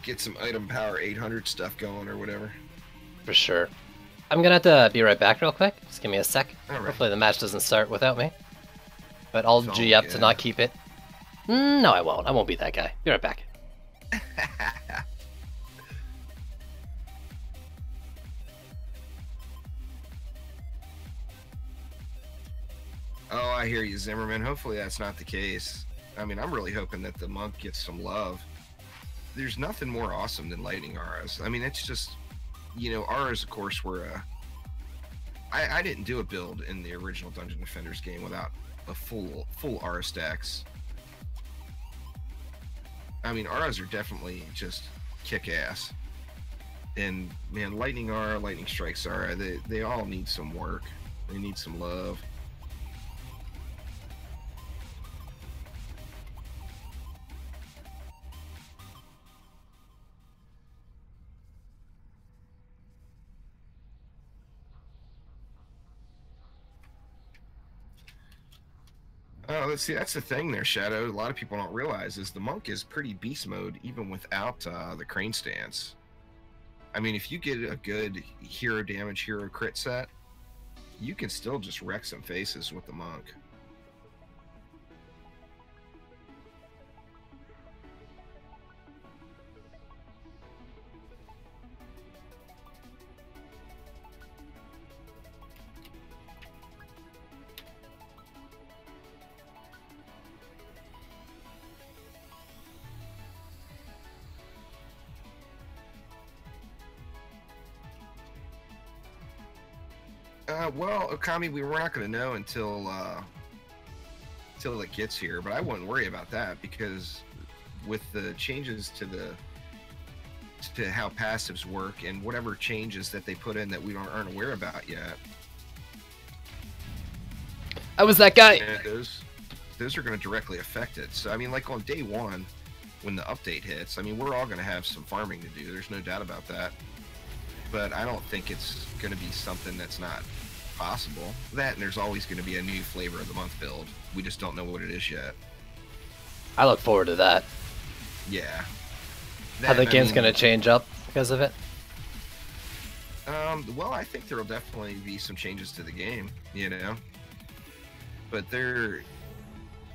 Get some item power 800 stuff going or whatever.
For sure. I'm gonna have to be right back real quick. Just give me a sec.
Right.
Hopefully the match doesn't start without me. But I'll G up to not keep it. Mm, No, I won't. I won't be that guy. Be right back.
Oh, I hear you, Zimmerman. Hopefully that's not the case. I mean, I'm really hoping that the monk gets some love. There's nothing more awesome than lightning auras. I mean, it's just, you know, auras, of course, were. Uh, I, I didn't do a build in the original Dungeon Defenders game without a full full aura stacks. I mean, auras are definitely just kick ass. And man, lightning aura, lightning strikes aura, they they all need some work. They need some love. Oh, let's see. That's the thing there, Shadow. A lot of people don't realize is the monk is pretty beast mode even without uh, the crane stance. I mean, if you get a good hero damage, hero crit set, you can still just wreck some faces with the monk. Uh, well, Okami, we were not going to know until uh, until it gets here, but I wouldn't worry about that because with the changes to the to how passives work and whatever changes that they put in that we don't aren't aware about yet,
I was that guy.
those those are going to directly affect it. So I mean, like on day one, when the update hits, I mean, we're all going to have some farming to do. There's no doubt about that. But I don't think it's going to be something that's not possible. That and there's always going to be a new flavor of the month build. We just don't know what it is yet.
I look forward to that.
Yeah.
How
That,
the
I
game's gonna change up because of it.
Um, well, I think there will definitely be some changes to the game, you know. But there,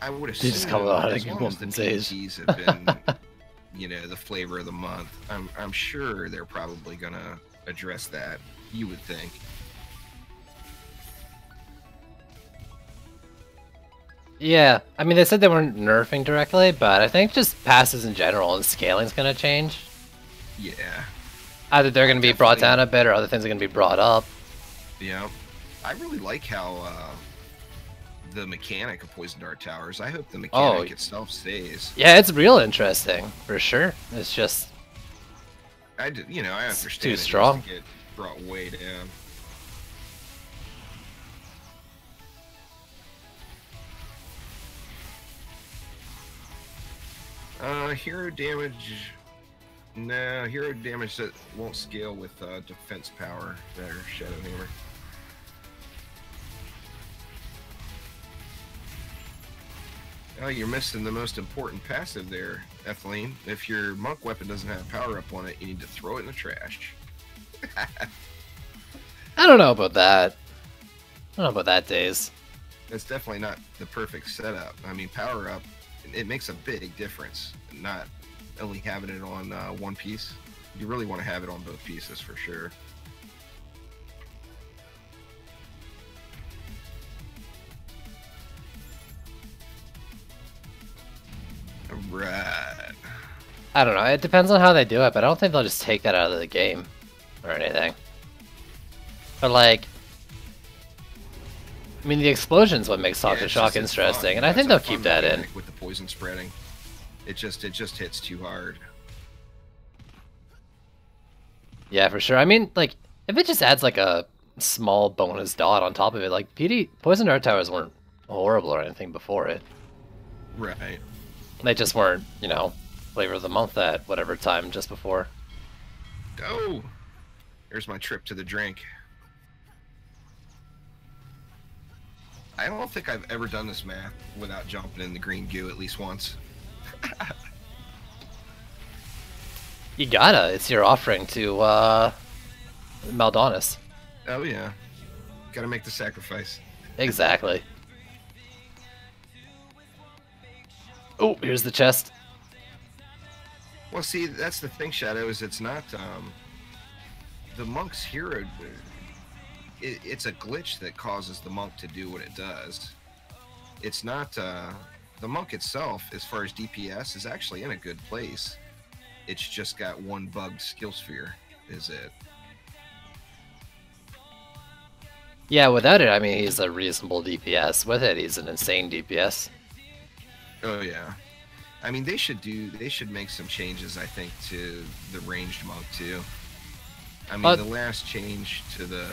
I would assume
just come out
as long as the. PTs have been, you know, the flavor of the month. I'm I'm sure they're probably gonna address that. You would think.
Yeah, I mean they said they weren't nerfing directly, but I think just passes in general and scaling's gonna change.
Yeah.
Either they're gonna be brought down a bit, or other things are gonna be brought up.
Yeah, I really like how uh, the mechanic of poison dart towers. I hope the mechanic
Oh.
itself stays.
Yeah, it's real interesting for sure. It's just
I did, you know, I understand It's
too
it needs to
strong.
Get brought way down. Uh, hero damage. No, hero damage that won't scale with uh, defense power. There, Shadow Hammer. Oh, you're missing the most important passive there, Ethylene. If your monk weapon doesn't have power up on it, you need to throw it in the trash.
I don't know about that. I don't know about that days.
That's definitely not the perfect setup. I mean, power up, it makes a big difference. Not only having it on uh, one piece. You really want to have it on both pieces for sure. Right.
I don't know. It depends on how they do it, but I don't think they'll just take that out of the game or anything. But like, I mean, the explosion's what makes Talk
Yeah,
Shock interesting, and I think they'll keep that in.
with the poison spreading. It just it just hits too hard.
Yeah, for sure. I mean, like, if it just adds like a small bonus dot on top of it, like PD Poison Dart Towers weren't horrible or anything before it.
Right.
They just weren't, you know, flavor of the month at whatever time just before.
Oh, here's my trip to the drink. I don't think I've ever done this math without jumping in the green goo at least once.
You gotta. It's your offering to uh, Maldonis.
Oh yeah, gotta make the sacrifice.
Exactly. Oh, here's the chest.
Well, see, that's the thing, Shadow. Is it's not um, the monk's hero. It, it's a glitch that causes the monk to do what it does. It's not uh, the monk itself, as far as DPS, is actually in a good place. It's just got one bugged skill sphere. Is it?
Yeah, without it, I mean, he's a reasonable DPS. With it, he's an insane DPS.
Oh yeah. I mean, they should do. They should make some changes. I think to the ranged monk too. I mean,
Uh,
the last change to the.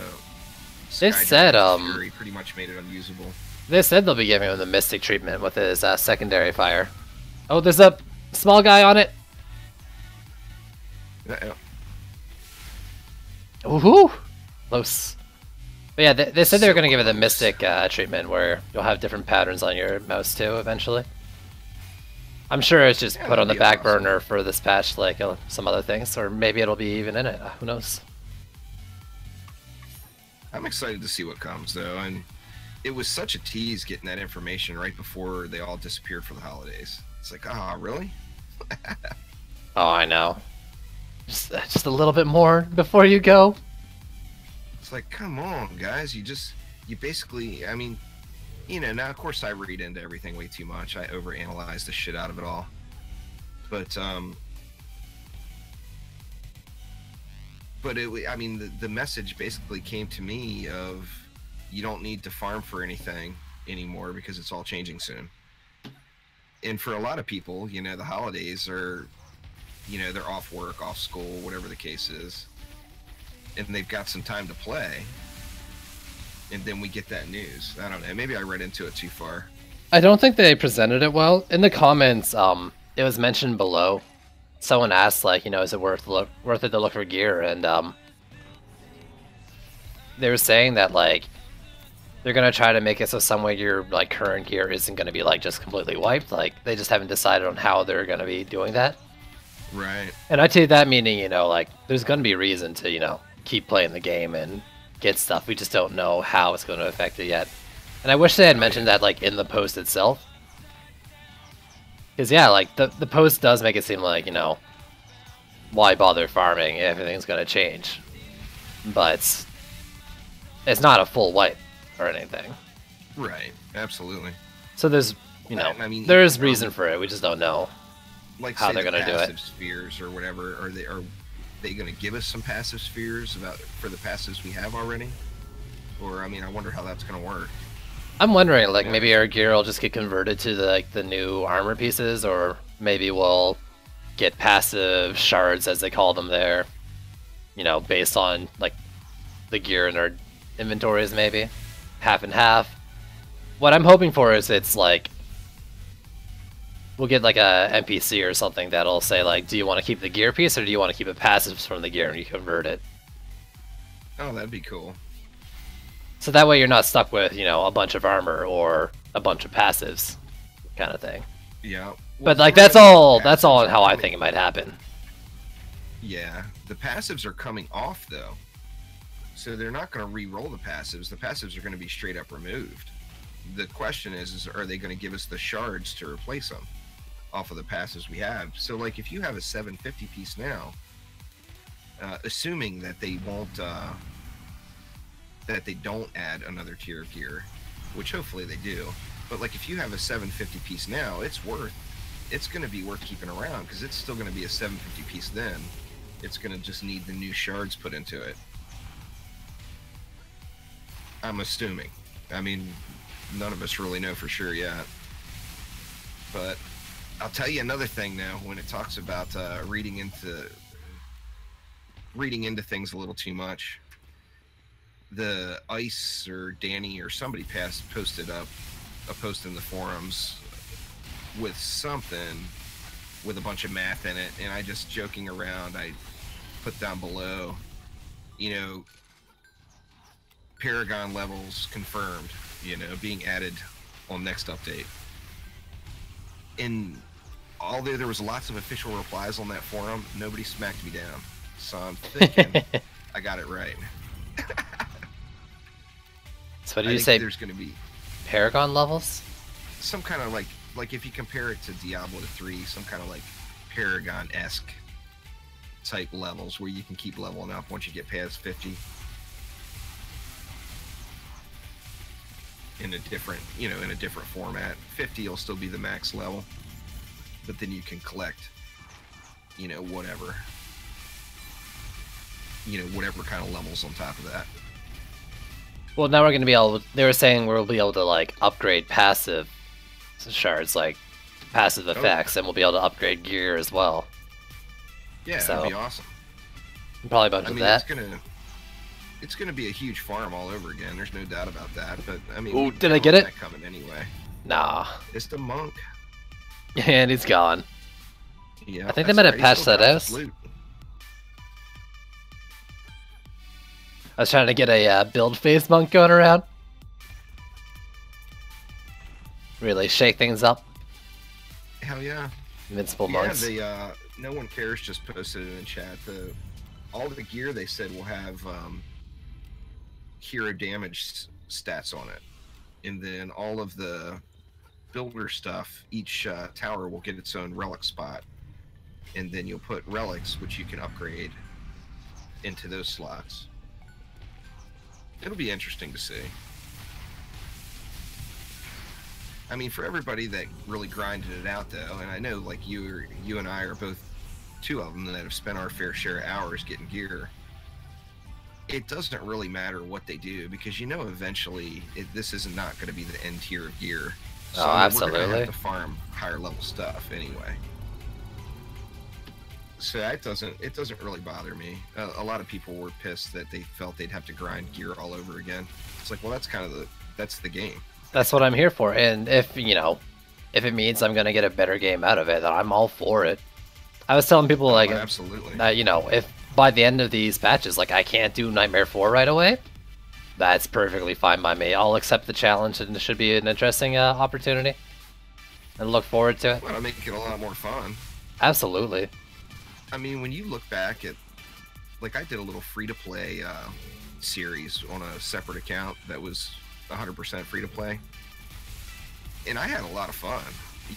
They said, um,
Fury pretty much made it unusable.
They said they'll be giving him the Mystic treatment with his uh, secondary fire. Oh, there's a small guy on it.
Uh-oh.
Woohoo! Close. But yeah, they, they said they were going to give it the. Mystic uh, treatment where you'll have different patterns on your mouse too eventually. I'm sure it's just
Yeah,
put on the back
awesome.
burner for this patch like uh, some other things, or maybe it'll be even in it. Uh, Who knows?
I'm excited to see what comes though, and it was such a tease getting that information right before they all disappeared for the holidays. It's like, ah, really?
Oh, I know. Just, uh, just a little bit more before you go.
It's like, come on, guys. You just, you basically, I mean, you know, now of course I read into everything way too much. I overanalyze the shit out of it all. But, um, but it, I mean, the, the message basically came to me of you don't need to farm for anything anymore because it's all changing soon. And for a lot of people, you know, the holidays are, you know, they're off work, off school, whatever the case is and they've got some time to play and then we get that news i don't know maybe i read into it too far
I don't think they presented it well. In the comments, um, it was mentioned below. Someone asked, like, you know, is it worth look worth it to look for gear? And um, they were saying that like they're gonna try to make it so some way your like current gear isn't gonna be like just completely wiped. Like they just haven't decided on how they're gonna be doing that.
right
And I take that meaning, you know, like there's gonna be a reason to, you know, keep playing the game and get stuff. We just don't know how it's gonna affect it yet. And I wish they had mentioned that like in the post itself. Cause yeah, like the the post does make it seem like, you know, why bother farming? Everything's gonna change. But it's, not a full wipe or anything.
right absolutely
So there's you know
I mean,
there's
um,
reason for it, we just don't know.
like
How they're
the
gonna do it.
spheres or whatever are they are they going to give us some passive spheres about for the passives we have already Or I mean, I wonder how that's gonna work.
I'm wondering, like, maybe our gear will just get converted to the, like the new armor pieces, or maybe we'll get passive shards, as they call them there. You know, based on like the gear in our inventories, maybe half and half. What I'm hoping for is it's like we'll get like a NPC or something that'll say like, do you want to keep the gear piece or do you want to keep it passive from the gear and you convert it?
Oh, that'd be cool.
So that way you're not stuck with, you know, a bunch of armor or a bunch of passives kind of thing.
Yeah.
but like that's all that's all how I think it might happen.
Yeah. The passives are coming off though. So they're not going to re-roll the passives. The passives are going to be straight up removed. The question is, is are they going to give us the shards to replace them off of the passives we have? So like if you have a 750 piece now, uh, assuming that they won't uh, that they don't add another tier of gear, which hopefully they do. But like if you have a 750 piece now, it's worth it's going to be worth keeping around because it's still going to be a 750 piece then. It's going to just need the new shards put into it. I'm assuming. I mean, none of us really know for sure yet. But I'll tell you another thing now when it talks about uh, reading into reading into things a little too much. The Ice or Danny or somebody passed posted up a post in the forums with something with a bunch of math in it, and I just joking around. I put down below, you know, Paragon levels confirmed, you know, being added on next update. And although there was lots of official replies on that forum, nobody smacked me down. So I'm thinking I got it right.
so what do you say?
There's going to be
Paragon levels.
Some kind of like like if you compare it to Diablo 3, some kind of like Paragon esque type levels where you can keep leveling up once you get past 50. in a different, you know, in a different format. 50 will still be the max level, but then you can collect, you know, whatever, you know, whatever kind of levels on top of that.
Well, now we're going to be able. They were saying we'll be able to like upgrade passive shards, like passive oh. effects, oh. and we'll be able to upgrade gear as well.
Yeah, so, that'd be awesome.
Probably a bunch
I mean,
that.
It's gonna it's going to be a huge farm all over again. There's no doubt about that. But I mean,
Ooh, did I get it?
Coming anyway.
Nah.
It's the monk.
and he's gone.
Yeah.
I think they might have patched that out. I was trying to get a uh, build phase monk going around. Really shake things up.
Hell yeah.
Invincible
yeah,
monks.
the uh, no one cares just posted it in chat. The all the gear they said will have um, hero damage stats on it, and then all of the builder stuff. Each uh, tower will get its own relic spot, and then you'll put relics, which you can upgrade into those slots. It'll be interesting to see. I mean, for everybody that really grinded it out, though, and I know like you, or, you and I are both two of them that have spent our fair share of hours getting gear it doesn't really matter what they do because you know eventually it, this is not going to be the end tier of gear.
So oh, absolutely.
We're going to have to farm higher level stuff anyway. So that doesn't it doesn't really bother me. Uh, a lot of people were pissed that they felt they'd have to grind gear all over again. It's like, well, that's kind of the that's the game.
That's what I'm here for. And if you know, if it means I'm going to get a better game out of it, then I'm all for it. I was telling people like,
oh, absolutely,
that you know, if by the end of these patches, like I can't do Nightmare 4 right away, that's perfectly fine by me. I'll accept the challenge and it should be an interesting uh, opportunity. And look forward to it.
Well, make it a lot more fun.
Absolutely.
I mean, when you look back at, like, I did a little free to play uh, series on a separate account that was 100% free to play. And I had a lot of fun,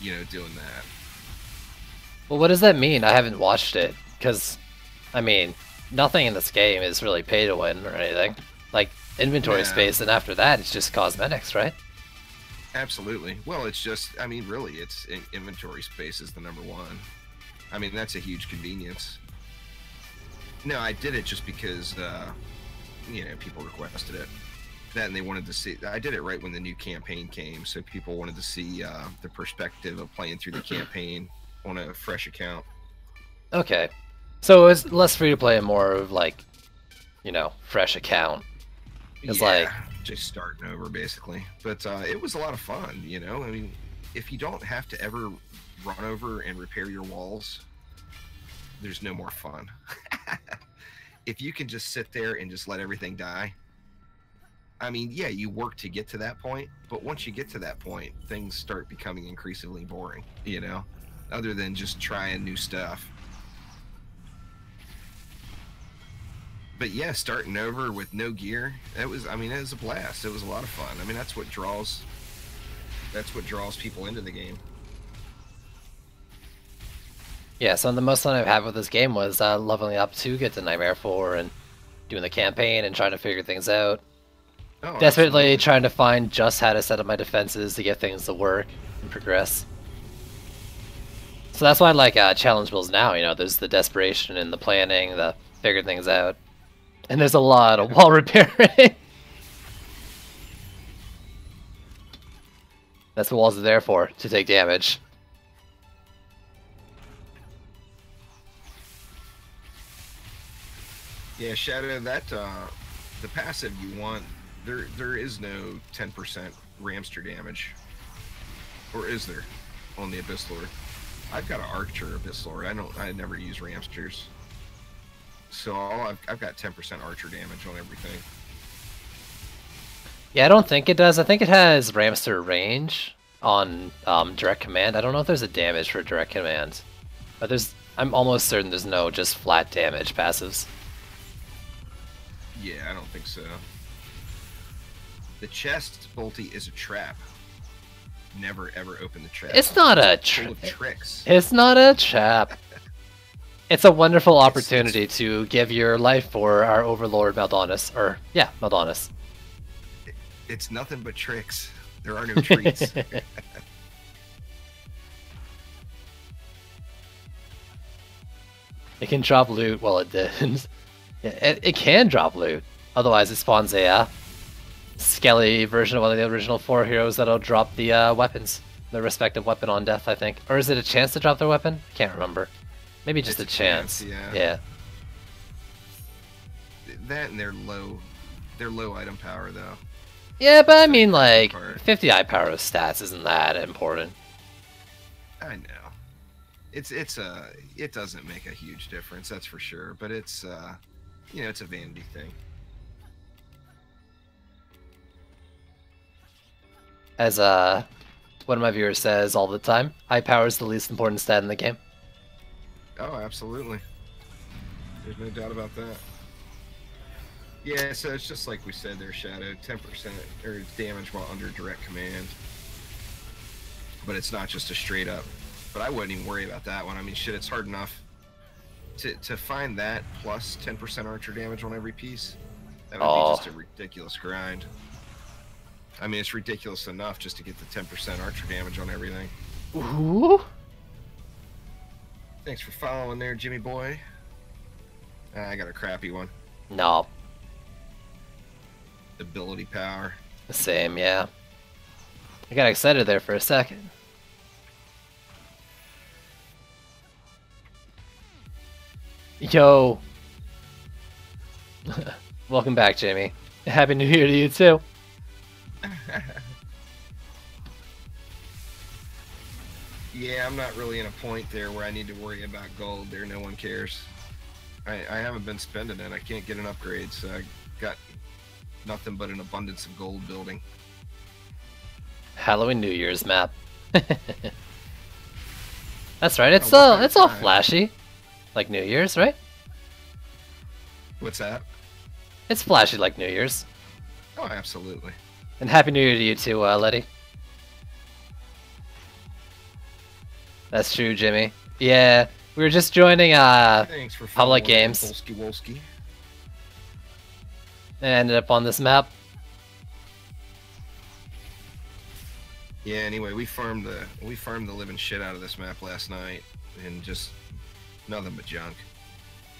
you know, doing that.
Well, what does that mean? I haven't watched it because I mean, nothing in this game is really pay to win or anything. Like inventory yeah. space, and after that, it's just cosmetics, right?
Absolutely. Well, it's just, I mean, really, it's inventory space is the number one. I mean, that's a huge convenience. No, I did it just because, uh, you know, people requested it. that and they wanted to see i did it right when the new campaign came so people wanted to see uh, the perspective of playing through the campaign on a fresh account
Okay. So it's less free to play and more of like, you know, fresh account. It's like-
just starting over basically but uh, it was a lot of fun you know i mean if you don't have to ever run over and repair your walls there's no more fun if you can just sit there and just let everything die i mean yeah you work to get to that point but once you get to that point things start becoming increasingly boring you know other than just trying new stuff but yeah, starting over with no gear, it was. I mean, it was a blast. It was a lot of fun. I mean, that's what draws. That's what draws people into the game.
Yeah, some of the most fun I've had with this game was uh, leveling up to get to Nightmare 4 and doing the campaign and trying to figure things out.
Oh,
Desperately trying to find just how to set up my defenses to get things to work and progress. So that's why I like uh, challenge builds now. You know, there's the desperation and the planning, the figuring things out, and there's a lot of wall repairing. that's what walls are there for, to take damage.
Yeah, Shadow. That uh, the passive you want. There, there is no 10% Ramster damage, or is there on the Abyss Lord? I've got an Archer Abyss Lord. I don't. I never use Ramsters. So I've, I've got 10% Archer damage on everything.
Yeah, I don't think it does. I think it has Ramster range on um, direct command. I don't know if there's a damage for direct command, but there's. I'm almost certain there's no just flat damage passives.
Yeah, I don't think so. The chest bolty is a trap. Never ever open the trap.
It's not a
trap. tricks.
It's not a trap. It's a wonderful opportunity to give your life for our overlord Maldonis, or yeah, Maldonis.
It's nothing but tricks. There are no treats.
It can drop loot. while it did. Yeah, it, it can drop loot. Otherwise, it spawns a uh, skelly version of one of the original four heroes that'll drop the uh, weapons, the respective weapon on death, I think. Or is it a chance to drop their weapon? Can't remember. Maybe just
It's
a
chance,
chance.
yeah.
Yeah.
that and they're low. They're low item power though.
Yeah, but I mean, like,
part.
50 eye power of stats isn't that important.
I know. It's it's a it doesn't make a huge difference, that's for sure. But it's uh you know it's a vanity thing.
As uh, one of my viewers says all the time, high power is the least important stat in the game.
Oh, absolutely. There's no doubt about that. Yeah, so it's just like we said there, Shadow. 10% or damage while under direct command. But it's not just a straight up. But I wouldn't even worry about that one. I mean, shit, it's hard enough to, to find that plus 10% archer damage on every piece. That would
Oh.
be just a ridiculous grind. I mean, it's ridiculous enough just to get the 10% archer damage on everything.
Ooh.
Thanks for following there, Jimmy boy. Ah, I got a crappy one.
No,
Ability power.
the same, yeah. I got excited there for a second. Yo. Welcome back, Jamie. Happy New Year to you too.
Yeah, I'm not really in a point there where I need to worry about gold. There, no one cares. I, I haven't been spending it. I can't get an upgrade, so I got nothing but an abundance of gold building.
Halloween New Year's map. That's right. It's all it's all flashy, like New Year's, right?
What's that?
It's flashy like New Year's.
Oh, absolutely.
And Happy New Year to you too, uh, Letty. That's true, Jimmy. Yeah, we were just joining uh
Thanks for
Public games.
Wolski Wolski.
and ended up on this map.
Yeah. Anyway, we farmed the we farmed the living shit out of this map last night, and just nothing but junk.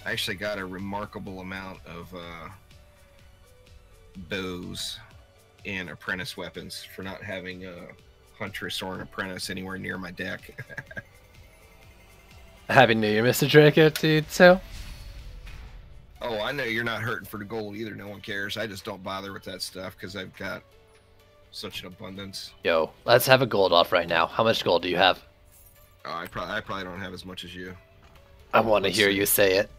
I actually got a remarkable amount of uh, bows and apprentice weapons for not having a huntress or an apprentice anywhere near my deck.
Happy New Year, Mr. Draco, dude. So,
oh, I know you're not hurting for the gold either. No one cares. I just don't bother with that stuff because I've got such an abundance.
yo, let's have a gold off right now. How much gold do you have?
Oh, I probably I probably don't have as much as you.
I want to hear
see.
you say it.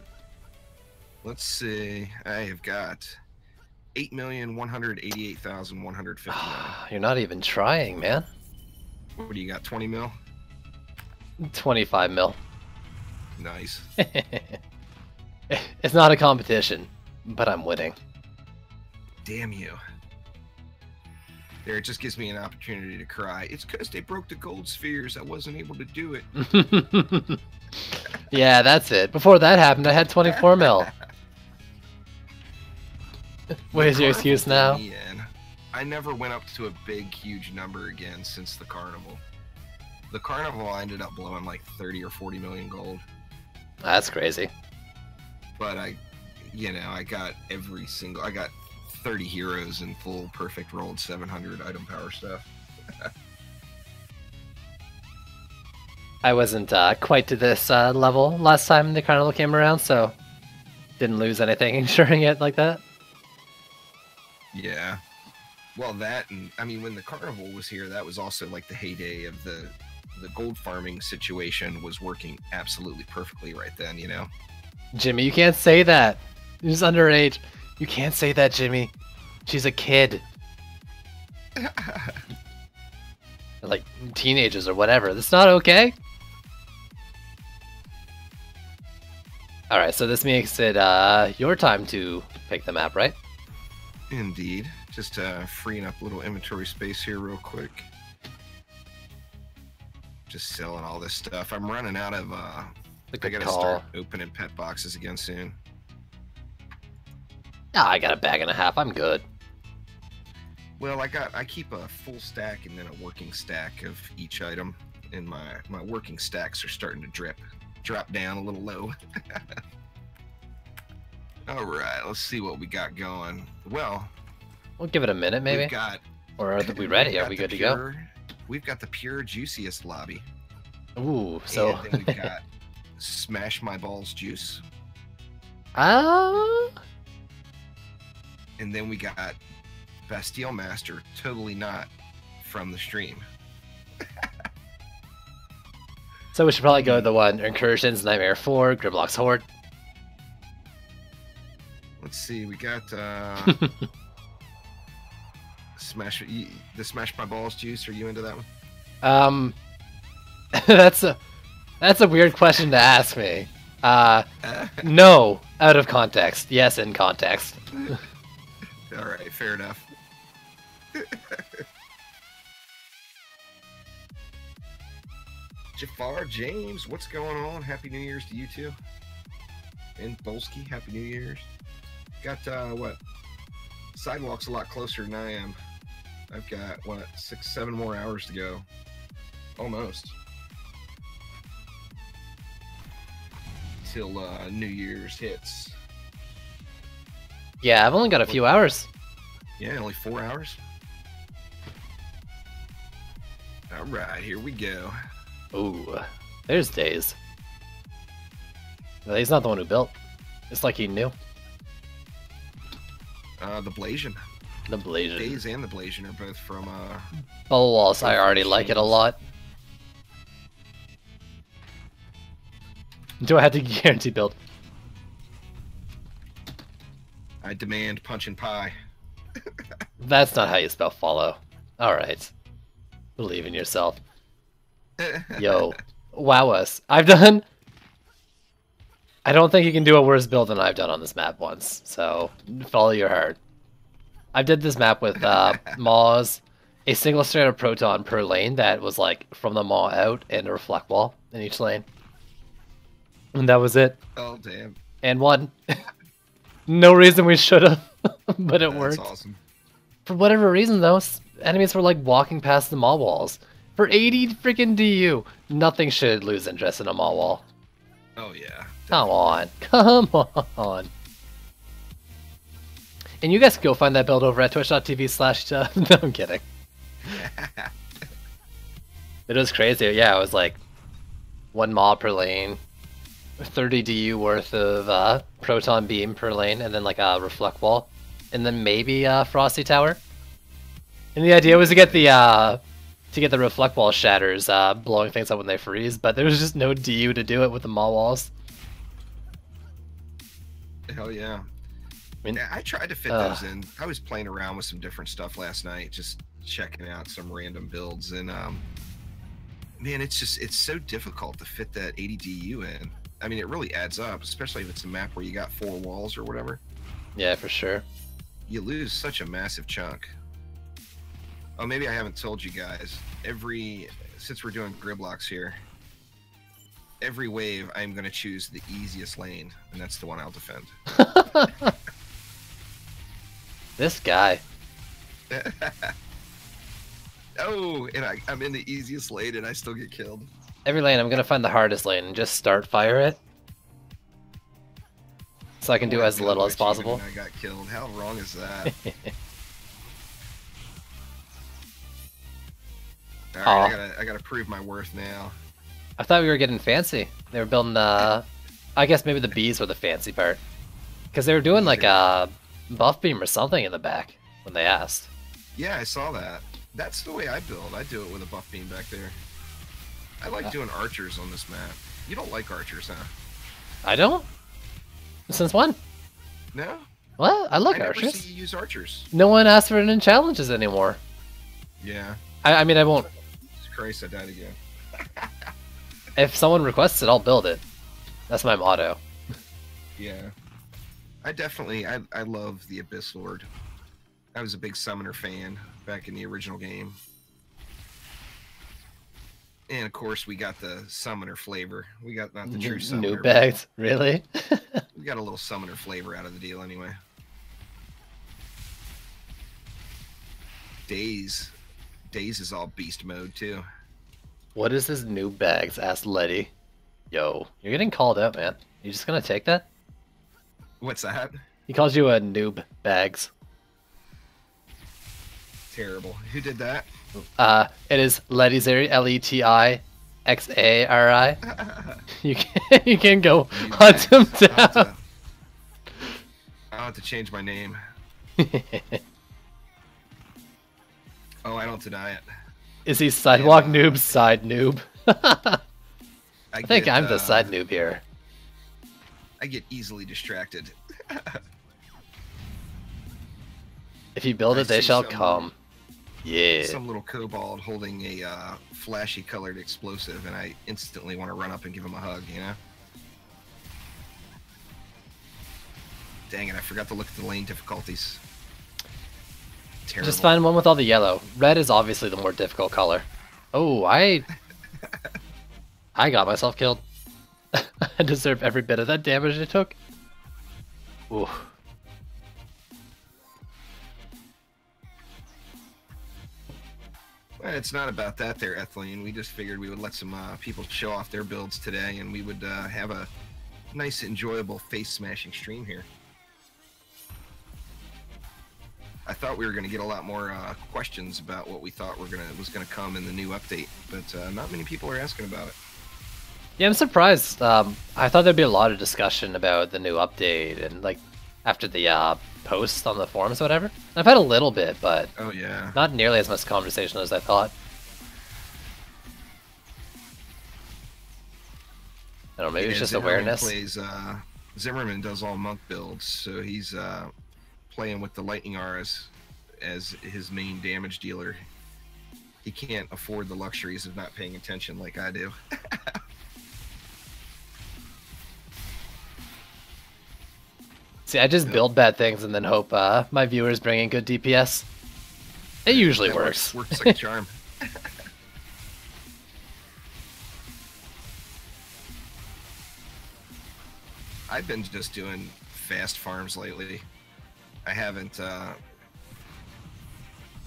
Let's see. I have got eight million one hundred eighty-eight thousand one hundred fifty-nine.
You're not even trying, man.
what do you got? Twenty mil.
25 mil.
Nice.
it's not a competition, but I'm winning.
Damn you. There, it just gives me an opportunity to cry. It's because they broke the gold spheres. I wasn't able to do it.
yeah, that's it. Before that happened, I had 24 mil. what is
your
excuse now?
in. I never went up to a big, huge number again since the carnival. The carnival I ended up blowing like 30 or 40 million gold,
That's crazy.
but I, you know, I got every single, I got 30 heroes in full perfect rolled 700 item power stuff.
I wasn't uh, quite to this uh, level last time the carnival came around, so didn't lose anything ensuring it like that.
Yeah. Well, that and I mean, when the carnival was here, that was also like the heyday of the the gold farming situation was working absolutely perfectly right then. You know.
Jimmy, you can't say that. She's underage. You can't say that, Jimmy. She's a kid. Like teenagers or whatever. That's not okay. Alright, so this makes it uh, your time to pick the map, right?
Indeed. Just uh, freeing up a little inventory space here, real quick. Just selling all this stuff. I'm running out of. uh I gotta
call.
start opening pet boxes again soon.
Ah, I got a bag and a half. I'm good.
Well, I got I keep a full stack and then a working stack of each item, and my my working stacks are starting to drip, drop down a little low. All right, let's see what we got going. Well,
We'll give it a minute, maybe.
we've got.
Or are we ready? Are we good to go?
We've got the pure juiciest lobby.
Ooh, so.
and then we've got smash my balls juice,
Ah.
and then we got Bastille Master, totally not from the stream.
So we should probably go with the one Incursions, Nightmare 4, Grimlock's Horde.
Let's see, we got uh smash you, the smash my balls juice. Are you into that one?
um, that's a that's a weird question to ask me. Uh, no, out of context. Yes, in context.
All right, fair enough. Jafar James, what's going on? Happy New Year's to you too. And Bolsky, Happy New Year's. Got uh what? Sidewalk's a lot closer than I am. I've got what six, seven more hours to go. Almost. Till uh New Year's hits.
Yeah, I've only got a few hours.
Yeah, only four hours. All right, here we go.
Ooh, there's Days. He's not the one who built. It's like he knew.
Uh, the Blasian.
The Blasian.
Days and the Blasian are both from uh,
Bubble Walls, I already like it a lot. Do I have to guarantee build?
I demand punch and pie.
That's not how you spell follow. Alright. Believe in yourself. Yo, wow us. I've done. I don't think you can do a worse build than I've done on this map once. So follow your heart. I did this map with uh, Maws, a single strand of proton per lane that was like from the Maw out and a reflect wall in each lane. And that was it.
oh damn,
And one. no reason we should have, but it
that's
worked.
awesome.
For whatever reason, though, enemies were like walking past the maw walls. For 80 freaking DU, nothing should lose interest in a maw wall.
Oh yeah.
Come on. Come on. And you guys can go find that build over at twitch.tv slash. No, I'm kidding. it was crazy. Yeah, it was like one mob per lane, 30 DU worth of uh, proton beam per lane, and then like a reflect wall, and then maybe a frosty tower. And the idea was to get the uh, to get the reflect wall shatters, uh, blowing things up when they freeze, but there was just no DU to do it with the maw walls.
Hell yeah.
I mean,
Yeah, I tried to fit
uh,
those in. I was playing around with some different stuff last night, just checking out some random builds, and um, man, it's just it's so difficult to fit that 80 DU in. I mean, it really adds up, especially if it's a map where you got four walls or whatever.
yeah, for sure.
You lose such a massive chunk. Oh, maybe I haven't told you guys. Every since we're doing griblocks here, every wave I'm going to choose the easiest lane, and that's the one I'll defend.
This guy.
oh, and I, I'm in the easiest lane, and I still get killed.
Every lane, I'm gonna find the hardest lane and just start fire it. So I can do
Oh,
as little as possible.
I got killed. How wrong is that? All right,
Aw.
I gotta, I gotta prove my worth now.
I thought we were getting fancy. They were building the, I guess maybe the bees were the fancy part. Cause they were doing like a buff beam or something in the back when they asked.
Yeah, I saw that. That's the way I build. I do it with a buff beam back there. I like
Uh.
doing archers on this map. You don't like archers, huh?
I don't? Since when?
No,
What? I like
I never
archers.
see you use archers.
No one asks for it in challenges anymore.
Yeah,
I, I mean I won't
Christ, I died again.
if someone requests it, I'll build it. That's my motto.
Yeah, I definitely, I, I love the Abyss Lord. I was a big Summoner fan back in the original game. And of course, we got the Summoner flavor. We got not the true Summoner.
New bags, really?
We got a little Summoner flavor out of the deal anyway. Days. Days is all beast mode too.
what is this new bags? asked Letty. Yo, you're getting called out, man. You just gonna take that?
What's that?
He calls you a noob bags.
Terrible. Who did that?
Uh, it is Letty Zari, L E T I X A R I. You can you can go
You
hunt him
guys. I'll have,
down.
to, I'll have to change my name. Oh, I don't deny it.
is he sidewalk
Yeah.
noob, side noob? I
I,
think
get,
I'm the
uh,
side noob here.
I get easily distracted.
If you build
I
it, they shall
some-
come. Yeah.
Some little kobold holding a uh, flashy colored explosive, and I instantly want to run up and give him a hug. You know. Dang it! I forgot to look at the lane difficulties. Terrible.
Just find one with all the yellow. Red is obviously the more difficult color. Oh, I... I got myself killed. I deserve every bit of that damage it took. Ooh.
Well, it's not about that there, Ethylene. We just figured we would let some uh, people show off their builds today, and we would uh, have a nice, enjoyable face-smashing stream here. I thought we were going to get a lot more uh, questions about what we thought were gonna was going to come in the new update, but uh, not many people are asking about it.
Yeah, I'm surprised. Um, I thought there'd be a lot of discussion about the new update and, like, after the uh, posts on the forums or whatever. I've had a little bit, but
Oh yeah,
not nearly as much conversation as I thought. I don't know, maybe it's
Yeah,
just
Zimmerman
awareness.
Plays uh, Zimmerman does all monk builds, so he's uh, playing with the lightning auras as his main damage dealer. He can't afford the luxuries of not paying attention like I do.
See, I just build bad things and then hope uh, my viewers bring in good DPS. It usually
That
works.
Works like a charm. I've been just doing fast farms lately. I haven't uh,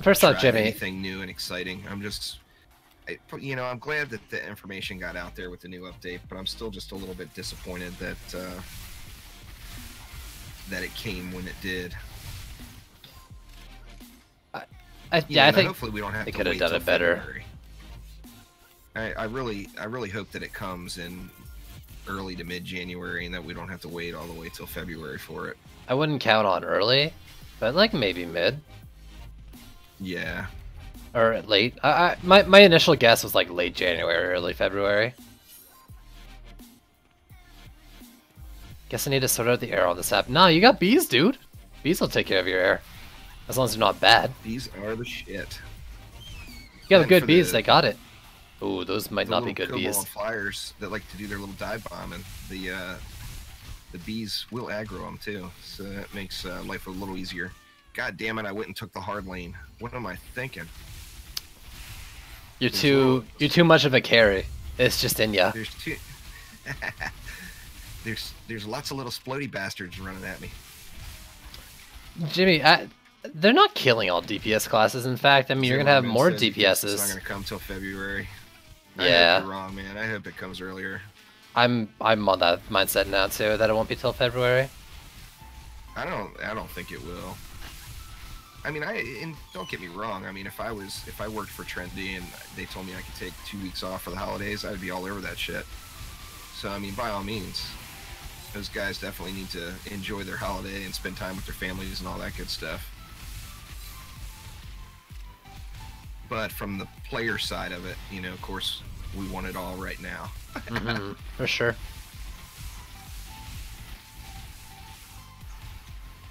First off, Jimmy,
anything new and exciting. I'm just, I, you know, I'm glad that the information got out there with the new update, but I'm still just a little bit disappointed that uh, that it came when it did.
I, yeah, I think
hopefully we don't have
they
to
could have
wait
done
till
it better.
February. I, I really, I really hope that it comes in early to mid January and that we don't have to wait all the way till February for it.
I wouldn't count on early, but like maybe mid
Yeah.
or late. I, I my my initial guess was like late January, early February. Guess I need to sort out the air on this app. Nah, you got bees, dude. Bees will take care of your air. As long as they're not bad.
These are the shit.
You got good bees,
the-
they got it. Ooh, those might
The
not be good bees.
flyers that like to do their little dive bombing. The uh, the bees will aggro them too, so that makes uh, life a little easier. God damn it! I went and took the hard lane. What am I thinking?
You're
There's
too you're too much of a carry. It's just in ya.
There's two. there's there's lots of little splody bastards running at me.
Jimmy, I, they're not killing all DPS classes. In fact, I mean, you're gonna have more
says It's not gonna come till February. I
Yeah.
hope you're wrong, man. I hope it comes earlier.
I'm I'm on that mindset now too. That it won't be till February.
I don't. I don't think it will. I mean, I and don't get me wrong. I mean, if I was if I worked for Trendy and they told me I could take two weeks off for the holidays, I'd be all over that shit. So I mean, by all means, those guys definitely need to enjoy their holiday and spend time with their families and all that good stuff. But from the player side of it, you know, of course, we want it all right now.
Mhm, for sure.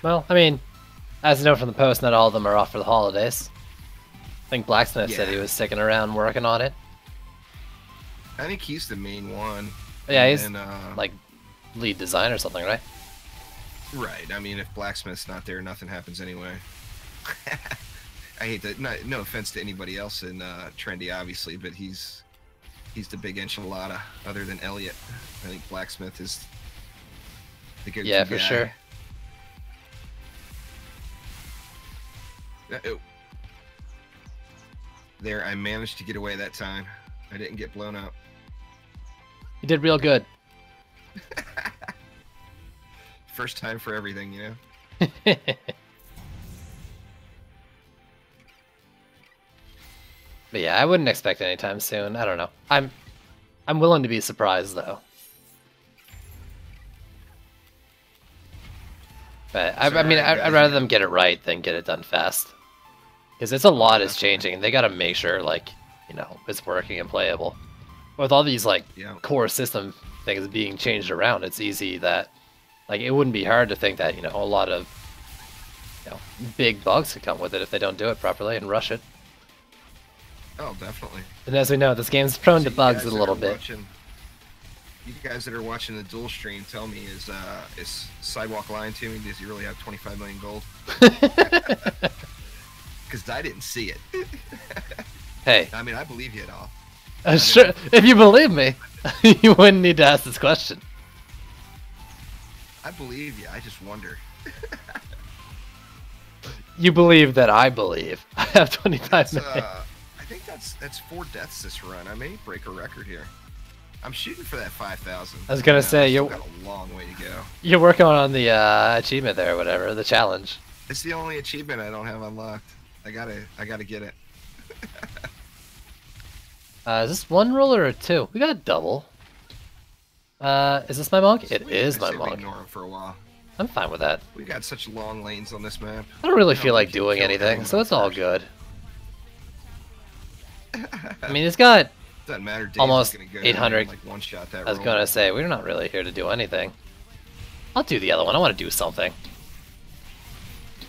Well, I mean, as you know from the post, not all of them are off for the holidays. I think Blacksmith said he was sticking around working on it.
I think he's the main one.
Yeah,
And
he's
then, uh,
like lead design or something, right?
Right. I mean, if Blacksmith's not there, nothing happens anyway. I hate that. No, no offense to anybody else in uh, Trendy, obviously, but he's he's the big enchilada. Other than Elliot, I think Blacksmith is the go-to
Yeah, for
guy.
sure.
Uh, oh. There, I managed to get away that time. I didn't get blown up.
He did real good.
First time for everything, you know.
But yeah, I wouldn't expect anytime soon. I don't know. I'm I'm willing to be surprised though. But I, I mean, I, I'd rather them get it right than get it done fast. Because it's a lot is changing. They got to make sure, like, you know, it's working and playable. With all these like
Yeah.
core system things being changed around, it's easy that, like, it wouldn't be hard to think that you know a lot of, you know, big bugs could come with it if they don't do it properly and rush it.
Oh, definitely.
And as we know, this game's prone
So
to bugs a little bit.
Watching, you guys that are watching the dual stream, tell me is uh, is Sidewalk lying to me? Does he really have 25 million gold? Because I didn't see it.
hey,
I mean, I believe you at all.
uh, sure. If you believe me, you wouldn't need to ask this question.
I believe you. I just wonder.
You believe that I believe. I have 25 million.
Uh, I think that's that's four deaths this run. I may break a record here. I'm shooting for that 5,000.
I was gonna say, you're-
got a long way to go.
You're working on the uh, achievement there, or whatever, the challenge.
It's the only achievement I don't have unlocked. I gotta I gotta get it.
Uh, is this one roller or two? We got a double. Uh, is this my monk? It is
I
my monk.
Ignore him for a while.
I'm fine with that.
We got such long lanes on this map.
I don't really
No,
feel like doing anything, so it's all good. I mean, it's got.
Doesn't matter. Dave's
Almost
gonna go
800.
and, like one shot that.
I was
roll.
gonna say we're not really here to do anything. I'll do the other one. I want to do something.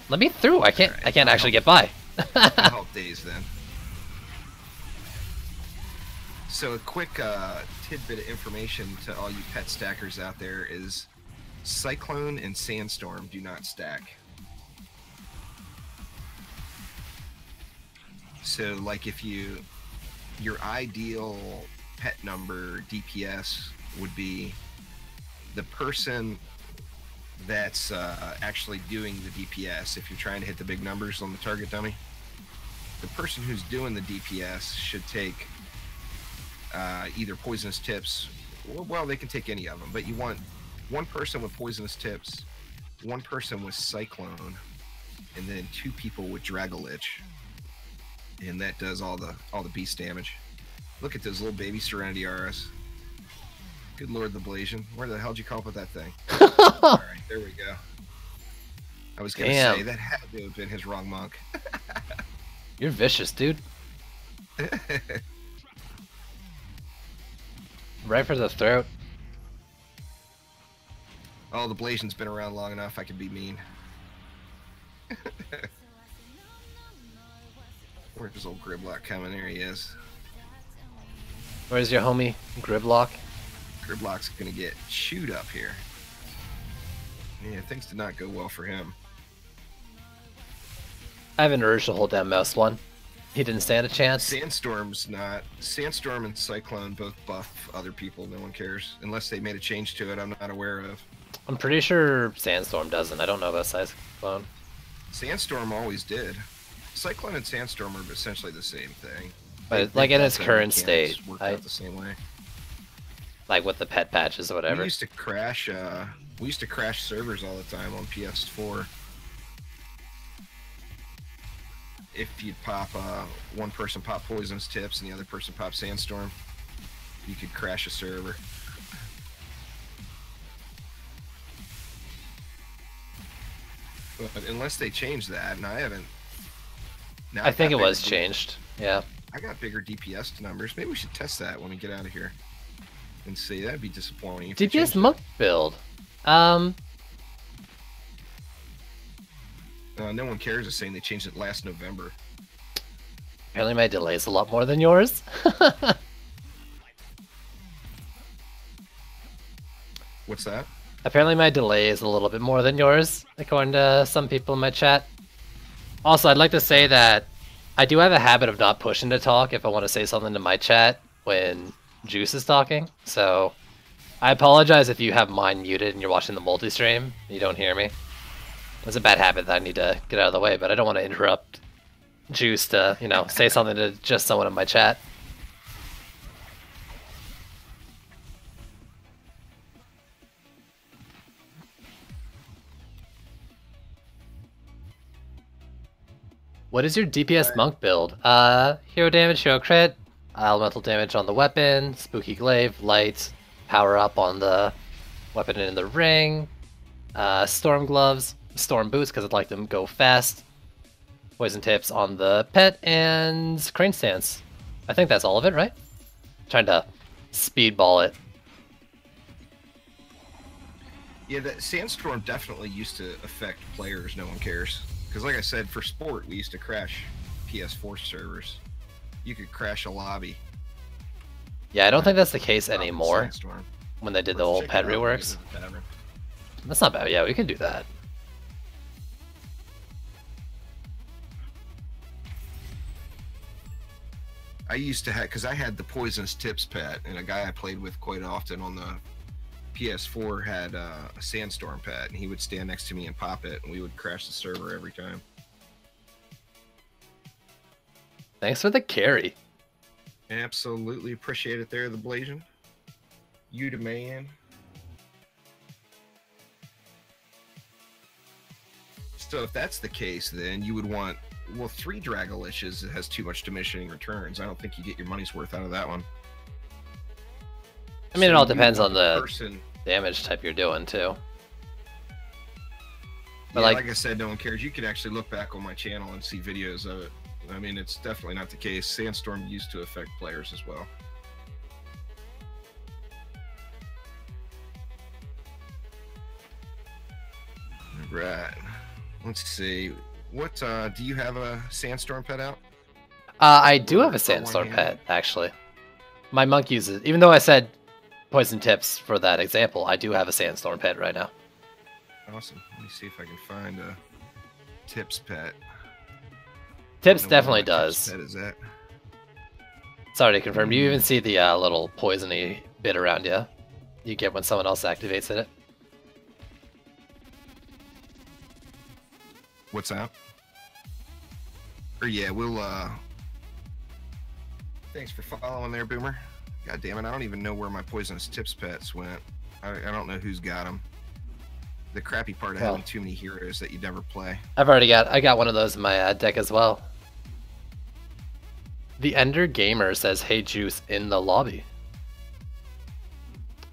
Let me through. I can't.
Alright,
I can't
I'll
actually get by.
I'll help Days then. So a quick uh, tidbit of information to all you pet stackers out there is Cyclone and Sandstorm do not stack. So like if you your ideal pet number DPS would be the person that's uh, actually doing the DPS if you're trying to hit the big numbers on the target dummy the person who's doing the DPS should take uh, either poisonous tips. Well, well, they can take any of them, but you want one person with poisonous tips, one person with cyclone, and then two people with Dragolich. And that does all the all the beast damage. Look at those little baby Serenity Auras. Good lord, the Blasian. Where the hell did you come up with that thing? all right, there we go. I was gonna
Damn.
say that had to have been his wrong monk.
You're vicious, dude. Right for the throat.
oh, the Blasian's been around long enough. I can be mean. Where's this old Griblock coming? There he is.
Where's your homie, Griblock?
Griblock's gonna get chewed up here. Yeah, things did not go well for him.
I have an urge to hold down mouse one. He didn't stand a chance.
Sandstorm's not. Sandstorm and Cyclone both buff other people. No one cares unless they made a change to it. I'm not aware of.
I'm pretty sure Sandstorm doesn't. I don't know about Cyclone.
Sandstorm always did. Cyclone and Sandstorm are essentially the same thing.
But
They-
like in its current state,
work
I
out the same way.
like with the pet patches or whatever.
We used to crash. Uh, we used to crash servers all the time on PS4. If you'd pop uh, one person pop poisons tips and the other person pop sandstorm, you could crash a server. But unless they change that, and I haven't. Now
I think it was
bigger-
changed. Yeah.
I got bigger DPS numbers. Maybe we should test that when we get out of here and see. That'd be disappointing.
DPS monk build. Um,
Uh, no one cares is saying they changed it last November.
apparently my delay is a lot more than yours.
What's that?
apparently my delay is a little bit more than yours, according to some people in my chat. Also, I'd like to say that I do have a habit of not pushing to talk if I want to say something to my chat when Juice is talking. So I apologize if you have mine muted and you're watching the multi-stream and you don't hear me. It's a bad habit that I need to get out of the way, but I don't want to interrupt Juice to, you know, say something to just someone in my chat. What is your DPS monk build? Uh, hero damage, hero crit, elemental damage on the weapon, spooky glaive, light, power up on the weapon in the ring, uh, storm gloves, storm boots because I'd like them to go fast, poison tips on the pet, and crane stance. I think that's all of it, right? Trying to speedball it.
Yeah, that sandstorm definitely used to affect players. No one cares because, like I said, for sport, we used to crash PS4 servers. You could crash a lobby.
Yeah, I don't think that's the case anymore
Sandstorm.
when they did the
check
pet
it out when we
reworks.
visit the tavern.
That's not bad. Yeah, we can do that.
I used to have because I had the poisonous tips pet, and a guy I played with quite often on the PS4 had uh, a sandstorm pet, and he would stand next to me and pop it, and we would crash the server every time.
Thanks for the carry.
Absolutely appreciate it there, the Blasian. You the man. So if that's the case, then you would want well three Dragolicious has too much diminishing returns. I don't think you get your money's worth out of that one.
I mean, it all depends on the
person.
Damage type you're doing too. But
Yeah,
like-
like, I said, no one cares. You can actually look back on my channel and see videos of it. I mean, it's definitely not the case. Sandstorm used to affect players as well. Right. Let's see. What uh do you have a sandstorm pet out?
Uh, I do have a sandstorm pet actually. My monk uses, it. even though I said poison tips for that example, I do have a sandstorm pet right now.
Awesome. Let me see if I can find a tips pet.
Tips
I don't know where
definitely
my tips
does.
Pet is at.
Sorry to confirm. You even see the uh, little poisony bit around you. You get when someone else activates it.
What's that? Or yeah, we'll uh Thanks for following there, Boomer. God damn it, I don't even know where my poisonous tips pets went. I, I don't know who's got them. The crappy part of
Well.
having too many heroes that you never play.
I've already got. I got one of those in my uh, deck as well. The Ender Gamer says, "Hey Juice" in the lobby,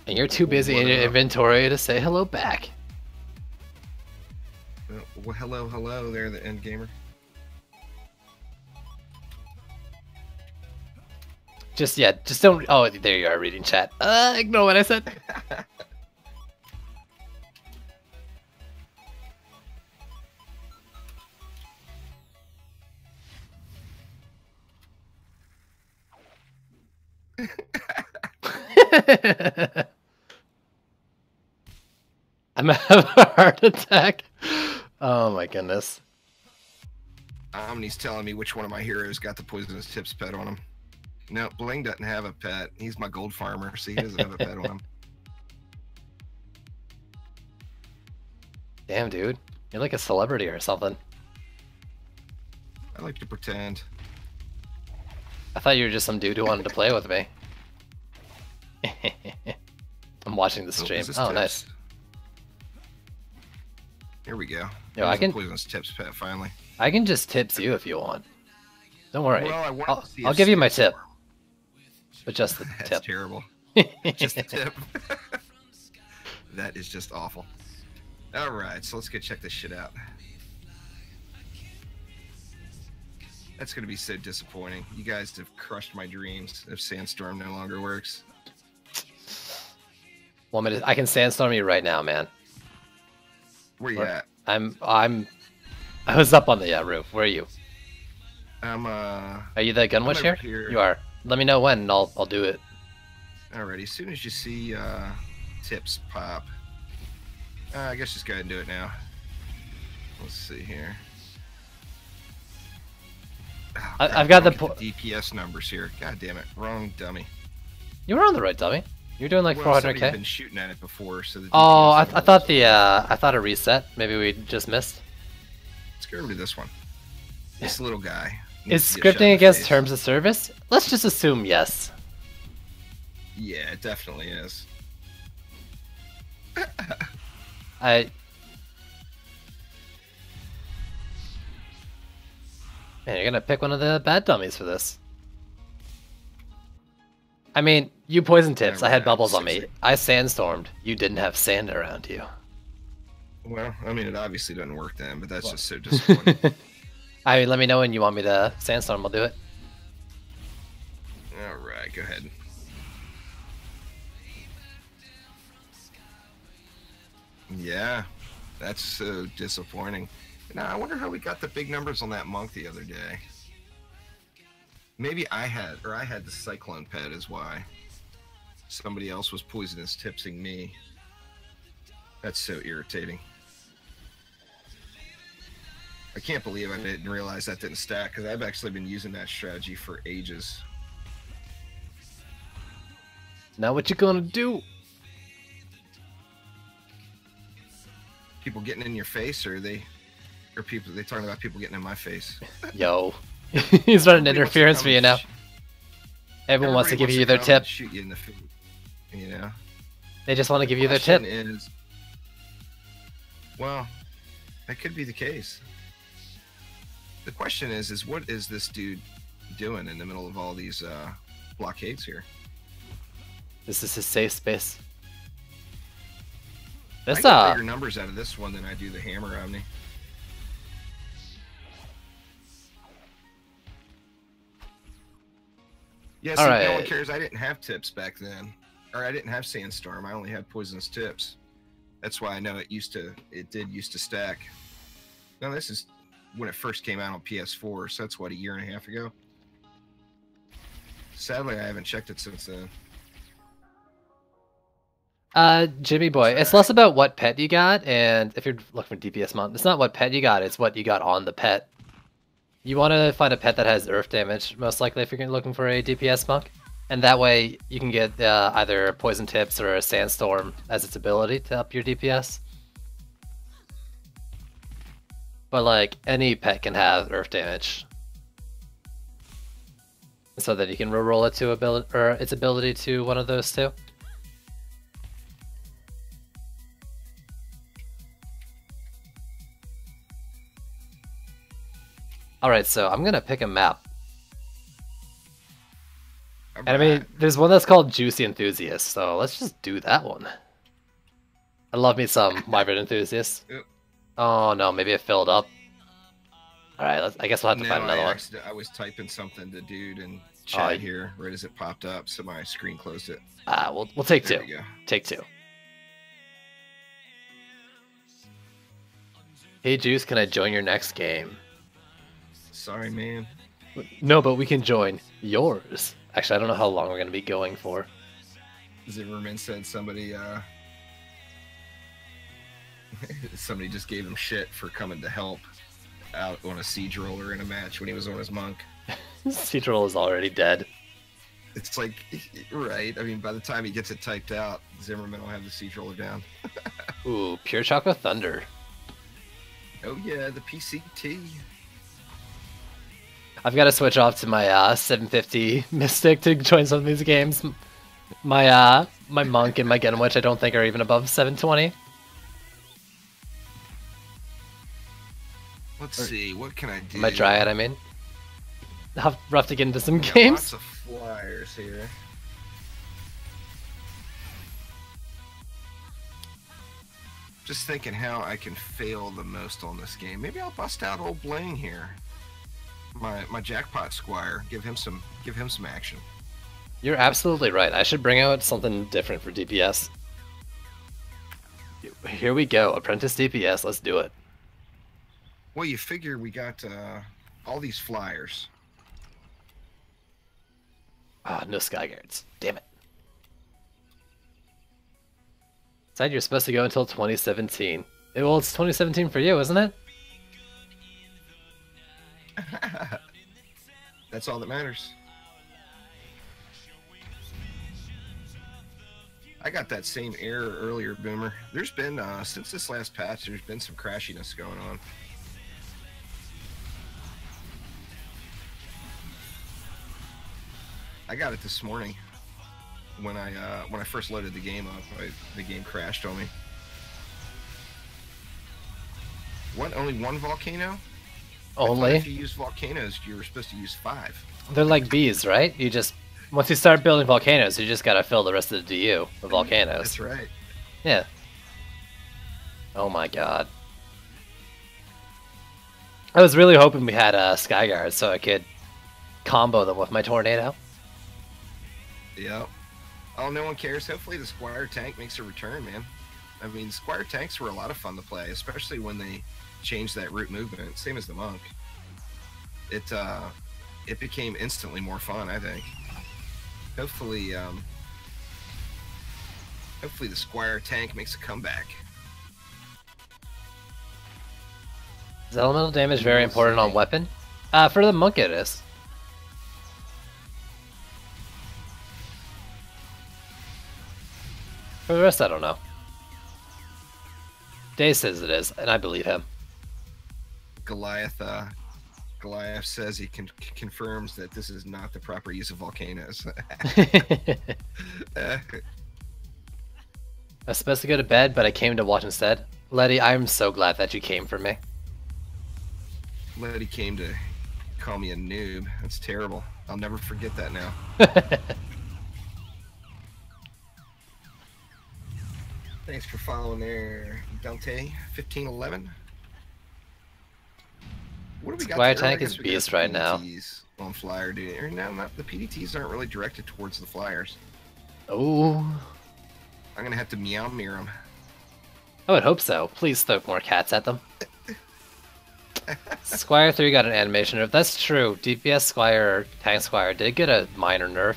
and you're too busy in your inventory to say hello back.
Well, hello, hello there, the end gamer.
Just yeah, just don't. Oh, there you are reading chat. Uh, ignore what I said. I'm having a heart attack. Oh my goodness.
Omni's telling me which one of my heroes got the poisonous tips pet on him. No, Bling doesn't have a pet. He's my gold farmer, so he doesn't have a pet on him.
Damn, dude. You're like a celebrity or something.
I like to pretend.
I thought you were just some dude who wanted to play with me. I'm watching the
Oh,
stream.
is this
Oh, nice.
Here we go.
Yo, I can-
poisonous tips pet finally.
I can just tips you if you want. Don't worry.
Well, I
I'll, I'll give you my
Sam-
tip, but just the
That's
tip.
terrible. Just the tip. that is just awful. All right, so let's go check this shit out. That's gonna be so disappointing. You guys have crushed my dreams if Sandstorm no longer works.
Want me to? I can sandstorm you right now, man.
Where you
Where?
at?
I'm. I'm. I was up on the uh, roof. Where are you?
I'm uh
Are you the gun witch
over
here?
here.
You are. Let me know when, and I'll I'll do it.
already. As soon as you see uh tips pop, uh, I guess just go ahead and do it now. Let's see here. Oh,
I- I've got
don't
the
DPS numbers here. God damn it, wrong dummy.
You were on the right dummy. You're doing like
well, somebody's
400k.
been shooting at it before, so the
Oh, I,
DPS
I thought the uh, I thought a reset. Maybe we just missed.
Let's go over to this one. This little guy.
Is
needs to get shot in
scripting against
face.
terms of service? Let's just assume yes.
Yeah, it definitely is.
I. Man, you're gonna pick one of the bad dummies for this. I mean, you poison tips. I had bubbles on me. I sandstormed. You didn't have sand around you.
Well, I mean, it obviously doesn't work then, but that's
Well.
just so disappointing.
I mean, let me know when you want me to sandstorm. I'll do it.
All right, go ahead. Yeah, that's so disappointing. Now, I wonder how we got the big numbers on that monk the other day. Maybe I had, or I had the cyclone pet is why. Somebody else was poisonous tipsing me. That's so irritating. I can't believe I didn't realize that didn't stack because I've actually been using that strategy for ages.
Now what you gonna do?
people getting in your face or are they or people they talking about people getting in my face
Yo, he's running interference for you now. Everyone wants to give
everybody
you their tip.
shoot you in the feet you know
They just want to give you their tip.
is well that could be the case the question is is what is this dude doing in the middle of all these uh blockades here
This is his safe space.
I
This
get
uh,
bigger numbers out of this one than I do the hammer omni Yeah, see,
All
no one cares. I didn't have tips back then, or I didn't have sandstorm. I only had poisonous tips. That's why I know it used to. It did used to stack. No, this is when it first came out on PS4. So that's what a year and a half ago. Sadly, I haven't checked it since then.
uh, Jimmy boy, it's less about what pet you got, and if you're looking for DPS monk, it's not what pet you got. It's what you got on the pet. You want to find a pet that has earth damage, most likely if you're looking for a DPS monk, and that way you can get uh, either poison tips or a sandstorm as its ability to up your DPS. But like any pet can have earth damage, so that you can reroll it to ability or its ability to one of those two. All right, so I'm gonna pick a map. And I mean, there's one that's called Juicy Enthusiast, so let's just do that one. I love me some Wyvern Enthusiast. Oh no, maybe it filled up. Alright, I guess we'll have to
no,
find another
I
one.
I was typing something to dude and
Oh,
chat
you-
here right as it popped up, so my screen closed it.
Ah, we'll, we'll take
There
two.
we.
Take two. Hey Juice, can I join your next game?
Sorry, man.
No, but we can join yours. Actually, I don't know how long we're going to be going for.
Zimmerman said somebody uh somebody just gave him shit for coming to help out on a siege roller in a match when he was on his monk.
Siege Roll is already dead.
It's like right. I mean, by the time he gets it typed out, Zimmerman will have the siege roller down.
Ooh, Pure Chocolate Thunder.
Oh yeah, the PCT.
I've got to switch off to my uh, 750 Mystic to join some of these games. My uh, my Monk and my Gunwitch I don't think are even above 720.
Let's
Or-
see, what can I do?
My Dryad, I mean. How rough to get into some
Got
games.
Lots of flyers here. Just thinking how I can fail the most on this game. Maybe I'll bust out old Blaine here. My my jackpot squire. Give him some give him some action.
You're absolutely right. I should bring out something different for DPS. Here we go, Apprentice DPS. Let's do it.
Well, you figure we got uh, all these flyers.
Ah, no Skyguards. Damn it. Said you're supposed to go until 2017. Eh, Well, it's 2017 for you, isn't it?
That's all that matters. I got that same error earlier, Boomer. There's been uh, since this last patch, there's been some crashiness going on. I got it this morning when I uh, when I first loaded the game up. I, the game crashed on me. What? Only one volcano?
Only.
If you use volcanoes, you were supposed to use five.
They're like bees, right? You just once you start building volcanoes, you just gotta fill the rest of the DU with volcanoes.
That's right.
Yeah. Oh my god. I was really hoping we had uh, Skyguard so I could combo them with my tornado.
Yep. Oh, no one cares. Hopefully, the Squire tank makes a return, man. I mean, Squire tanks were a lot of fun to play, especially when they changed that root movement. Same as the monk. It uh, it became instantly more fun. I think. Hopefully, um, hopefully the Squire tank makes a comeback.
Is elemental damage very important on weapon? Uh, for the monk it is. For the rest, I don't know. Day says it is, and I believe him.
Goliath. Uh, Goliath says he con- confirms that this is not the proper use of volcanoes.
I was supposed to go to bed, but I came to watch instead. Letty, I'm so glad that you came for me.
Letty came to call me a noob. That's terrible. I'll never forget that now. Thanks for following there, Dante. Fifteen eleven. What do we got?
Squire tank is beast right now.
On flyer, dude. Or no, not the PDTs aren't really directed towards the flyers.
oh,
I'm gonna have to meow mirror them.
I would hope so. Please throw more cats at them. Squire 3 got an animation nerf. That's true. DPS Squire Tank Squire did get a minor nerf.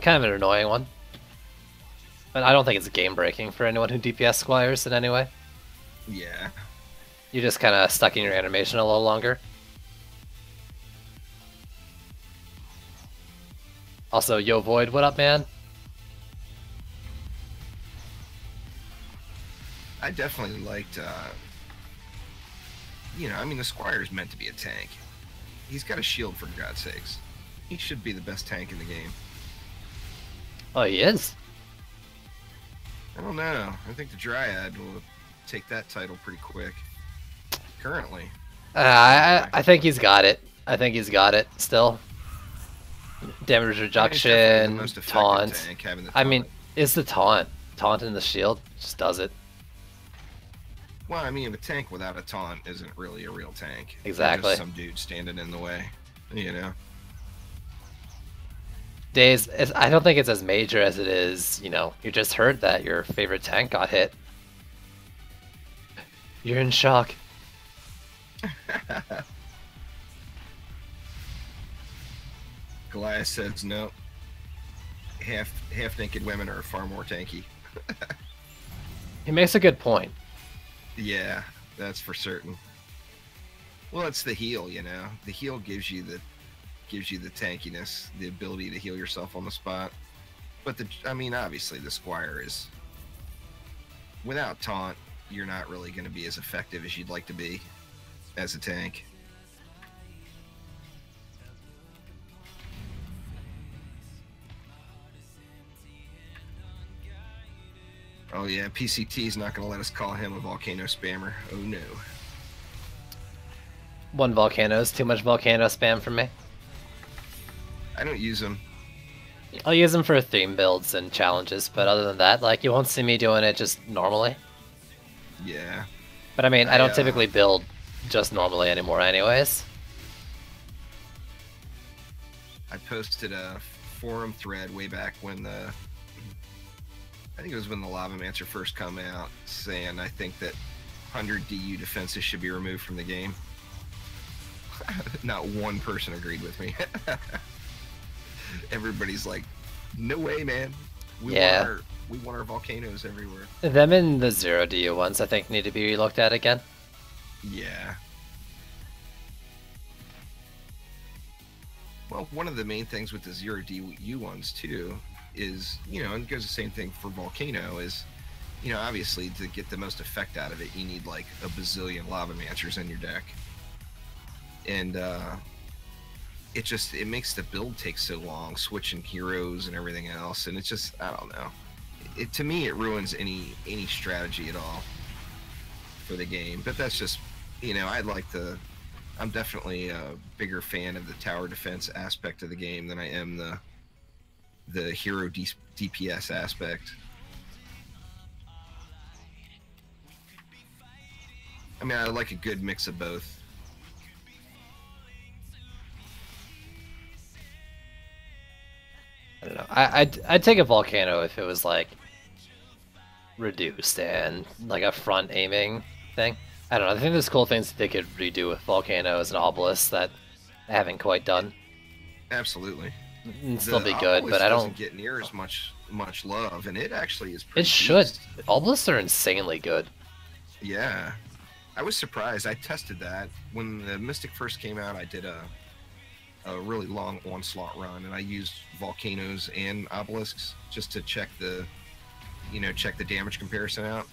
Kind of an annoying one. But I don't think it's game breaking for anyone who DPS Squires in any way.
Yeah.
You're just kind of stuck in your animation a little longer. Also, Yo Void, what up, man?
I definitely liked. uh You know, I mean, the Squire's meant to be a tank. He's got a shield for God's sakes. He should be the best tank in the game.
Oh, he is.
I don't know. I think the Dryad will take that title pretty quick. Currently,
Uh, I, I think he's got it. I think he's got it still. Damage
It's definitely the
reduction, taunt.
having
I mean, it's the taunt. Taunt in the shield just does it.
well, I mean, a tank without a taunt isn't really a real tank.
Exactly.
Just some dude standing in the way, you know.
Days, I don't think it's as major as it is, you know, you just heard that your favorite tank got hit. You're in shock.
Goliath says no. Half half naked women are far more tanky.
He makes a good point.
Yeah, that's for certain. Well, it's the heel, you know. The heel gives you the gives you the tankiness, the ability to heal yourself on the spot. But the I mean, obviously the squire is without taunt, you're not really going to be as effective as you'd like to be as a tank. Oh yeah, PCT is not going to let us call him a volcano spammer. Oh no.
One volcano is too much volcano spam for me.
I don't use them.
I'll use them for theme builds and challenges, but other than that, like, you won't see me doing it just normally.
Yeah.
But I mean, I
I,
don't
uh,
typically build just normally anymore anyways.
I posted a forum thread way back when the I think it was when the Lava Mancer first come out, saying I think that 100 DU defenses should be removed from the game. Not one person agreed with me. Everybody's like, "No way, man! We
Yeah.
want our we want our volcanoes everywhere."
Them and the zero DU ones, I think, need to be looked at again.
Yeah. Well, one of the main things with the zero DU ones too is, you know, and it goes the same thing for Volcano is, you know, obviously to get the most effect out of it, you need like a bazillion lava mancers in your deck. And uh it just it makes the build take so long, switching heroes and everything else, and it's just I don't know. It to me it ruins any any strategy at all for the game. But that's just, you know, I'd like to. I'm definitely a bigger fan of the tower defense aspect of the game than I am the the hero D- DPS aspect. I mean, I like a good mix of both.
I don't know. I, I'd, I'd take a volcano if it was like reduced and like a front aiming thing. I don't know. I think there's cool things that they could redo with volcanoes and obelisks that they haven't quite done.
Absolutely.
And still
The
be good, but I don't.
get near as much much love, and it actually is. Pretty
It should. Obelisks are insanely good.
Yeah. I was surprised. I tested that when the Mystic first came out. I did a a really long onslaught run, and I used volcanoes and obelisks just to check the, you know, check the damage comparison out.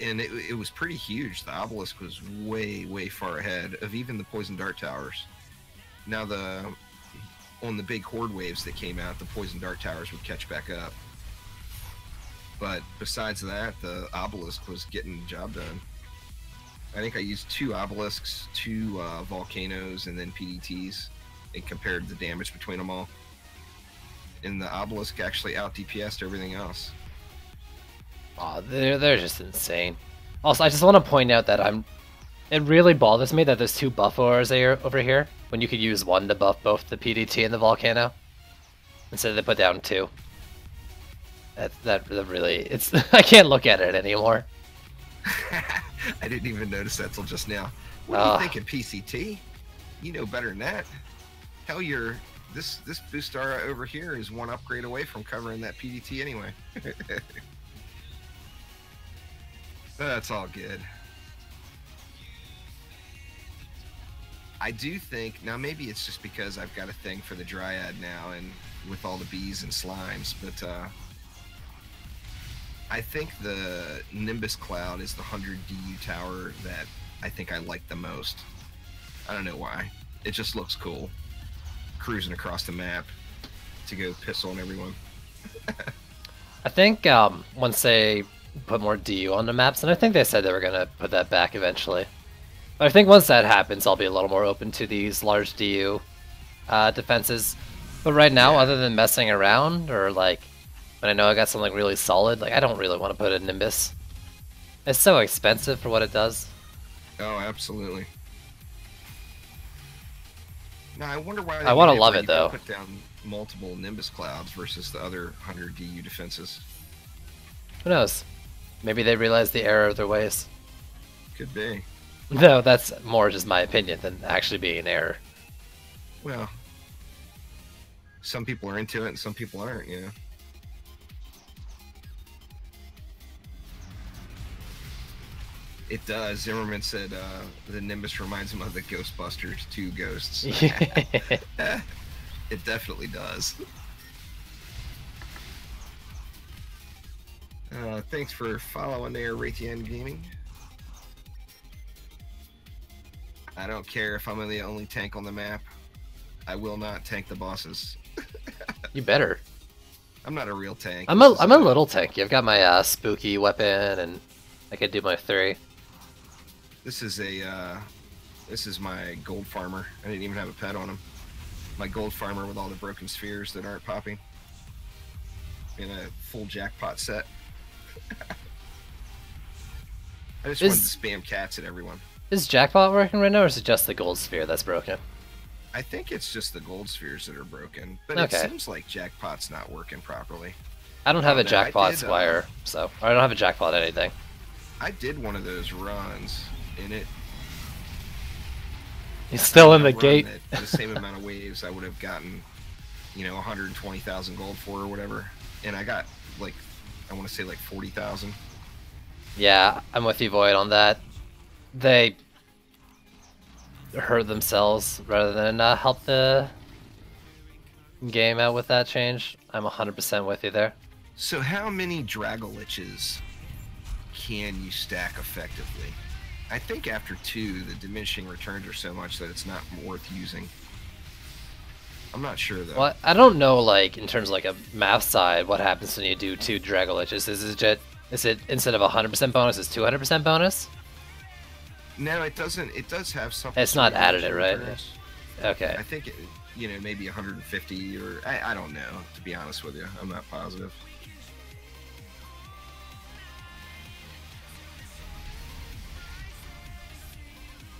And it, it was pretty huge. The obelisk was way, way far ahead of even the poison dart towers. Now the on the big horde waves that came out, the poison dart towers would catch back up. But besides that, the obelisk was getting the job done. I think I used two obelisks, two uh, volcanoes, and then PDTs, and compared the damage between them all. And the obelisk actually out DPS'd everything else.
Aw, they're they're just insane. Also, I just want to point out that I'm. It really bothers me that there's two buff auras here over here when you could use one to buff both the PDT and the volcano. Instead, they put down two. That that that really it's I can't look at it anymore.
I didn't even notice that till just now. What
Ah.
do you think of PCT? You know better than that. Hell, your this this Boost Aura over here is one upgrade away from covering that PDT anyway. That's all good. I do think now maybe it's just because I've got a thing for the Dryad now and with all the bees and slimes, but uh I think the Nimbus Cloud is the 100 DU tower that I think I like the most. I don't know why. It just looks cool. Cruising across the map to go piss on everyone.
I think um, once they put more DU on the maps, and I think they said they were gonna put that back eventually. But I think once that happens, I'll be a little more open to these large DU uh, defenses. But right now,
Yeah.
other than messing around or like when I know I got something really solid, like I don't really want to put a Nimbus. It's so expensive for what it does.
Oh, absolutely. Now I wonder why.
I wanna love
where
it, though.
Put down multiple Nimbus clouds versus the other hundred DU defenses.
Who knows? Maybe they realize the error of their ways.
Could be.
No, that's more just my opinion than actually being an error.
Well, some people are into it and some people aren't. You know. It does. Zimmerman said uh, the Nimbus reminds him of the Ghostbusters 2 ghosts. it definitely does. Uh, thanks for following there, Raytheon Gaming. I don't care if I'm the only tank on the map. I will not tank the bosses.
you better.
I'm not a real tank.
I'm a I'm a little tanky. I've got my uh, spooky weapon and I can do my three.
This is a uh, this is my gold farmer. I didn't even have a pet on him. My gold farmer with all the broken spheres that aren't popping. In a full jackpot set. I just
Is-
wanted to spam cats at everyone.
Is jackpot working right now, or is it just the gold sphere that's broken?
I think it's just the gold spheres that are broken, but
Okay.
it seems like jackpot's not working properly.
I don't have a jackpot
did, uh,
squire, so I don't have a jackpot anything.
I did one of those runs, and it
He's still in the gate.
that the same amount of waves I would have gotten, you know, 120,000 gold for or whatever, and I got like I want to say like 40,000.
Yeah, I'm with you, Void, on that. They hurt themselves rather than uh, help the game out with that change. I'm 100% with you there.
So how many Dragoliches can you stack effectively? I think after two, the diminishing returns are so much that it's not worth using. I'm not sure though.
Well, I don't know, like, in terms of, like, a math side, what happens when you do two Dragoliches. Is it, just, is it instead of 100% bonus, is 200% bonus?
No, it doesn't. It does have something.
It's not
with
additive, right?
returns.
Okay.
I think it, you know maybe 150 or I, I don't know. To be honest with you, I'm not positive.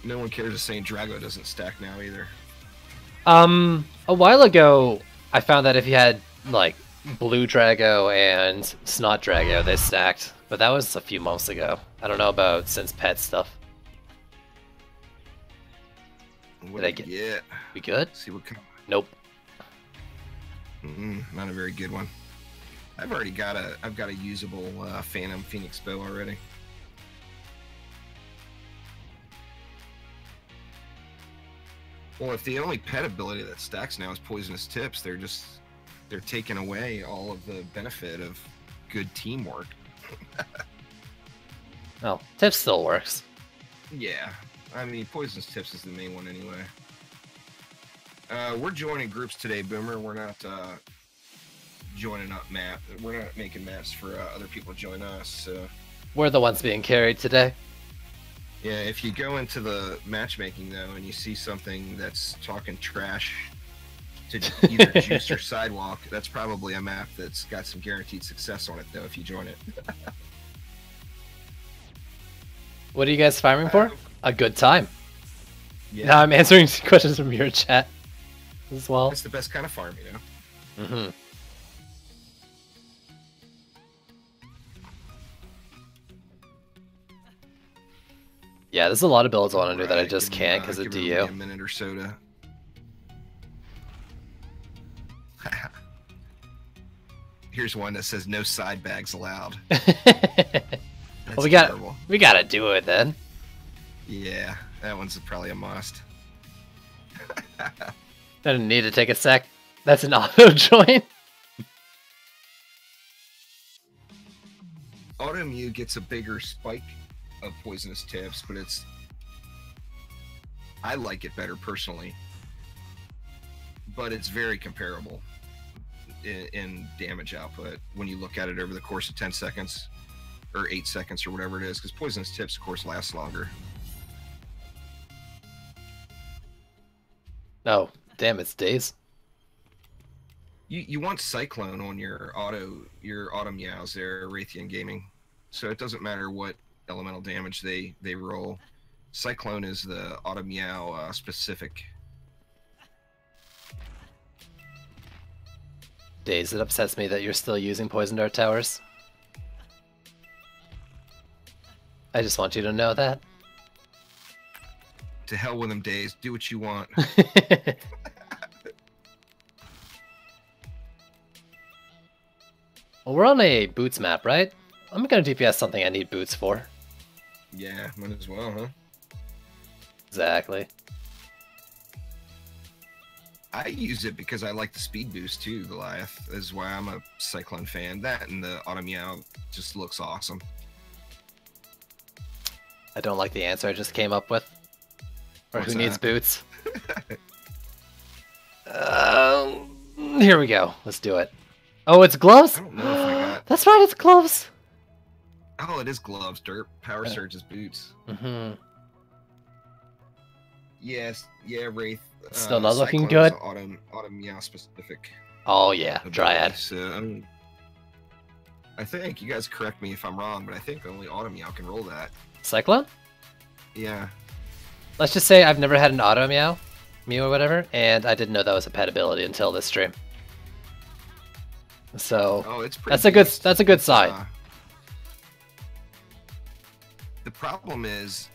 No one cares is saying Drago doesn't stack now either.
Um, a while ago, I found that if you had like blue Drago and snot Drago, they stacked. But that was a few months ago. I don't know about since pet stuff.
What
Did I get-
we get?
We good?
See what kind.
Nope.
Mm, not a very good one. I've already got a. I've got a usable uh, Phantom Phoenix bow already. Well, if the only pet ability that stacks now is poisonous tips, they're just they're taking away all of the benefit of good teamwork.
Well, tip still works.
Yeah, I mean poisonous tips is the main one anyway. Uh, we're joining groups today, Boomer. We're not uh, joining up map. We're not making maps for uh, other people to join us. So
We're the ones being carried today.
Yeah, if you go into the matchmaking though, and you see something that's talking trash to either juice or sidewalk, that's probably a map that's got some guaranteed success on it though. If you join it.
What are you guys farming for? A good time.
Yeah,
Now I'm answering questions from your chat as well.
that's the best kind of farm, you know.
hmm Yeah, there's a lot of builds I want to do that I just
give
can't
me, uh,
because of DU.
A minute or so to. Here's one that says no side bags allowed.
Well, we got- we gotta do it then.
Yeah, that one's probably a must.
Didn't need to take a sec. That's an auto join.
Auto Automu gets a bigger spike of poisonous tips, but it's. I like it better personally, but it's very comparable in, in damage output when you look at it over the course of 10 seconds or 8 seconds or whatever it is, because poisonous tips, of course, last longer.
Oh, damn, it's days.
You you want Cyclone on your auto your auto meows there, Raytheon Gaming. So it doesn't matter what elemental damage they they roll. Cyclone is the auto meow uh, specific.
Days, it upsets me that you're still using poison dart towers. I just want you to know that.
To hell with them days. Do what you want.
well, we're on a boots map, right? I'm gonna DPS something I need boots for.
Yeah, might as well, huh?
Exactly.
I use it because I like the speed boost too, Goliath. Is why I'm a Cyclone fan. That and the auto meow just looks awesome.
I don't like the answer I just came up with. Or
What's
who needs boots? um, here we go. Let's do it. Oh, it's gloves?
I don't know if I got-
That's right, it's gloves.
Oh, it is gloves, dirt, power
Yeah.
surge is boots.
hmm
Yes, yeah, Wraith.
Still
uh,
not looking good?
Autumn, autumn meow specific.
Oh yeah,
ability,
Dryad.
So, um, I think you guys correct me if I'm wrong, but I think only autumn meow can roll that.
Cyclone?
Yeah.
Let's just say I've never had an Autumn meow, Mew or whatever, and I didn't know that was a pet ability until this stream. So
Oh, it's pretty.
that's a good that's a good sign.
The problem is,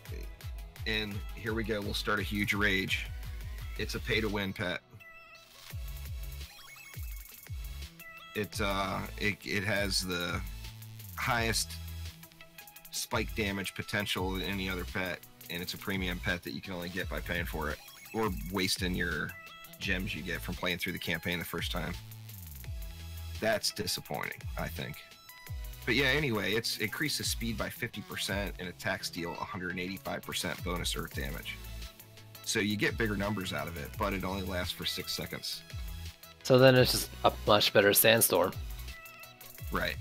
and here we go. We'll start a huge rage. It's a pay-to-win pet. It uh, it it has the highest spike damage potential than any other pet, and it's a premium pet that you can only get by paying for it or wasting your gems you get from playing through the campaign the first time. That's disappointing, I think. But yeah, anyway, it's it increases speed by 50% and attacks deal 185% bonus earth damage. So you get bigger numbers out of it, but it only lasts for six seconds.
So then it's just a much better sandstorm.
Right.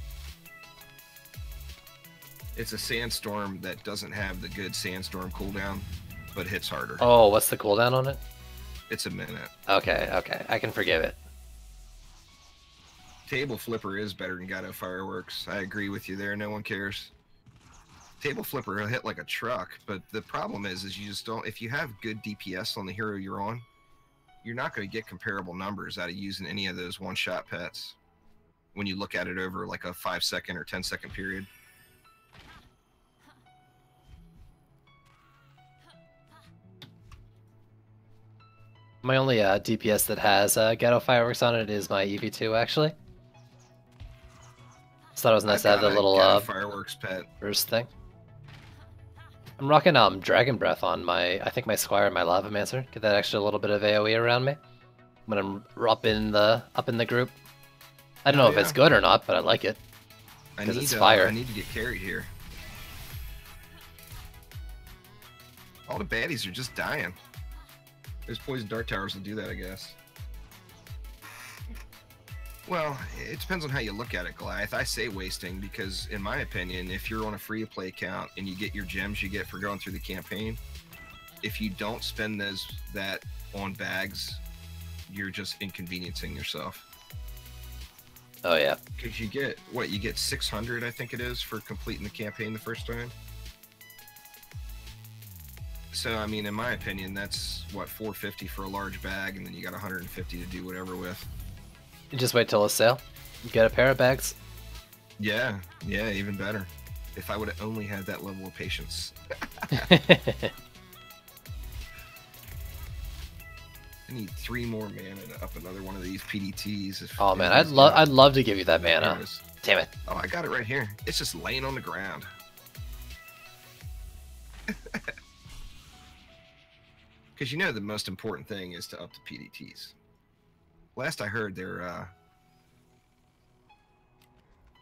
It's a sandstorm that doesn't have the good sandstorm cooldown, but hits harder.
Oh, what's the cooldown on it?
It's a minute.
Okay, okay, I can forgive it.
Table Flipper is better than Gato Fireworks. I agree with you there. No one cares. Table Flipper will hit like a truck, but the problem is, is you just don't. If you have good DPS on the hero you're on, you're not going to get comparable numbers out of using any of those one-shot pets. When you look at it over like a five-second or ten-second period.
My only uh, DPS that has uh, Ghetto Fireworks on it is my EV2, actually. Thought it was nice to have the
a
little uh,
fireworks pet.
first thing. I'm rocking um Dragon Breath on my, I think my Squire and my Lava Mancer. Get that extra little bit of AoE around me when I'm up in the up in the group. I don't know
Oh,
if it's good or not, but I like it.
because
it's
uh,
fire.
I need to get carried here. All the baddies are just dying. Those poison dart towers will do that, I guess. Well, it depends on how you look at it, Goliath. I say wasting because, in my opinion, if you're on a free to play account and you get your gems you get for going through the campaign, if you don't spend those that on bags, you're just inconveniencing yourself
Oh yeah.
because you get what you get 600 i think it is for completing the campaign the first time so i mean in my opinion that's what 450 for a large bag and then you got 150 to do whatever with
just wait till it's sale. Get a pair of bags.
yeah yeah even better if i would have only had that level of patience i need three more mana to up another one of these pdts if
oh man, I'd love I'd love to give you that mana.
it.
Damn it.
oh i got it right here it's just laying on the ground Because you know the most important thing is to up the PDTs. Last I heard, they're uh,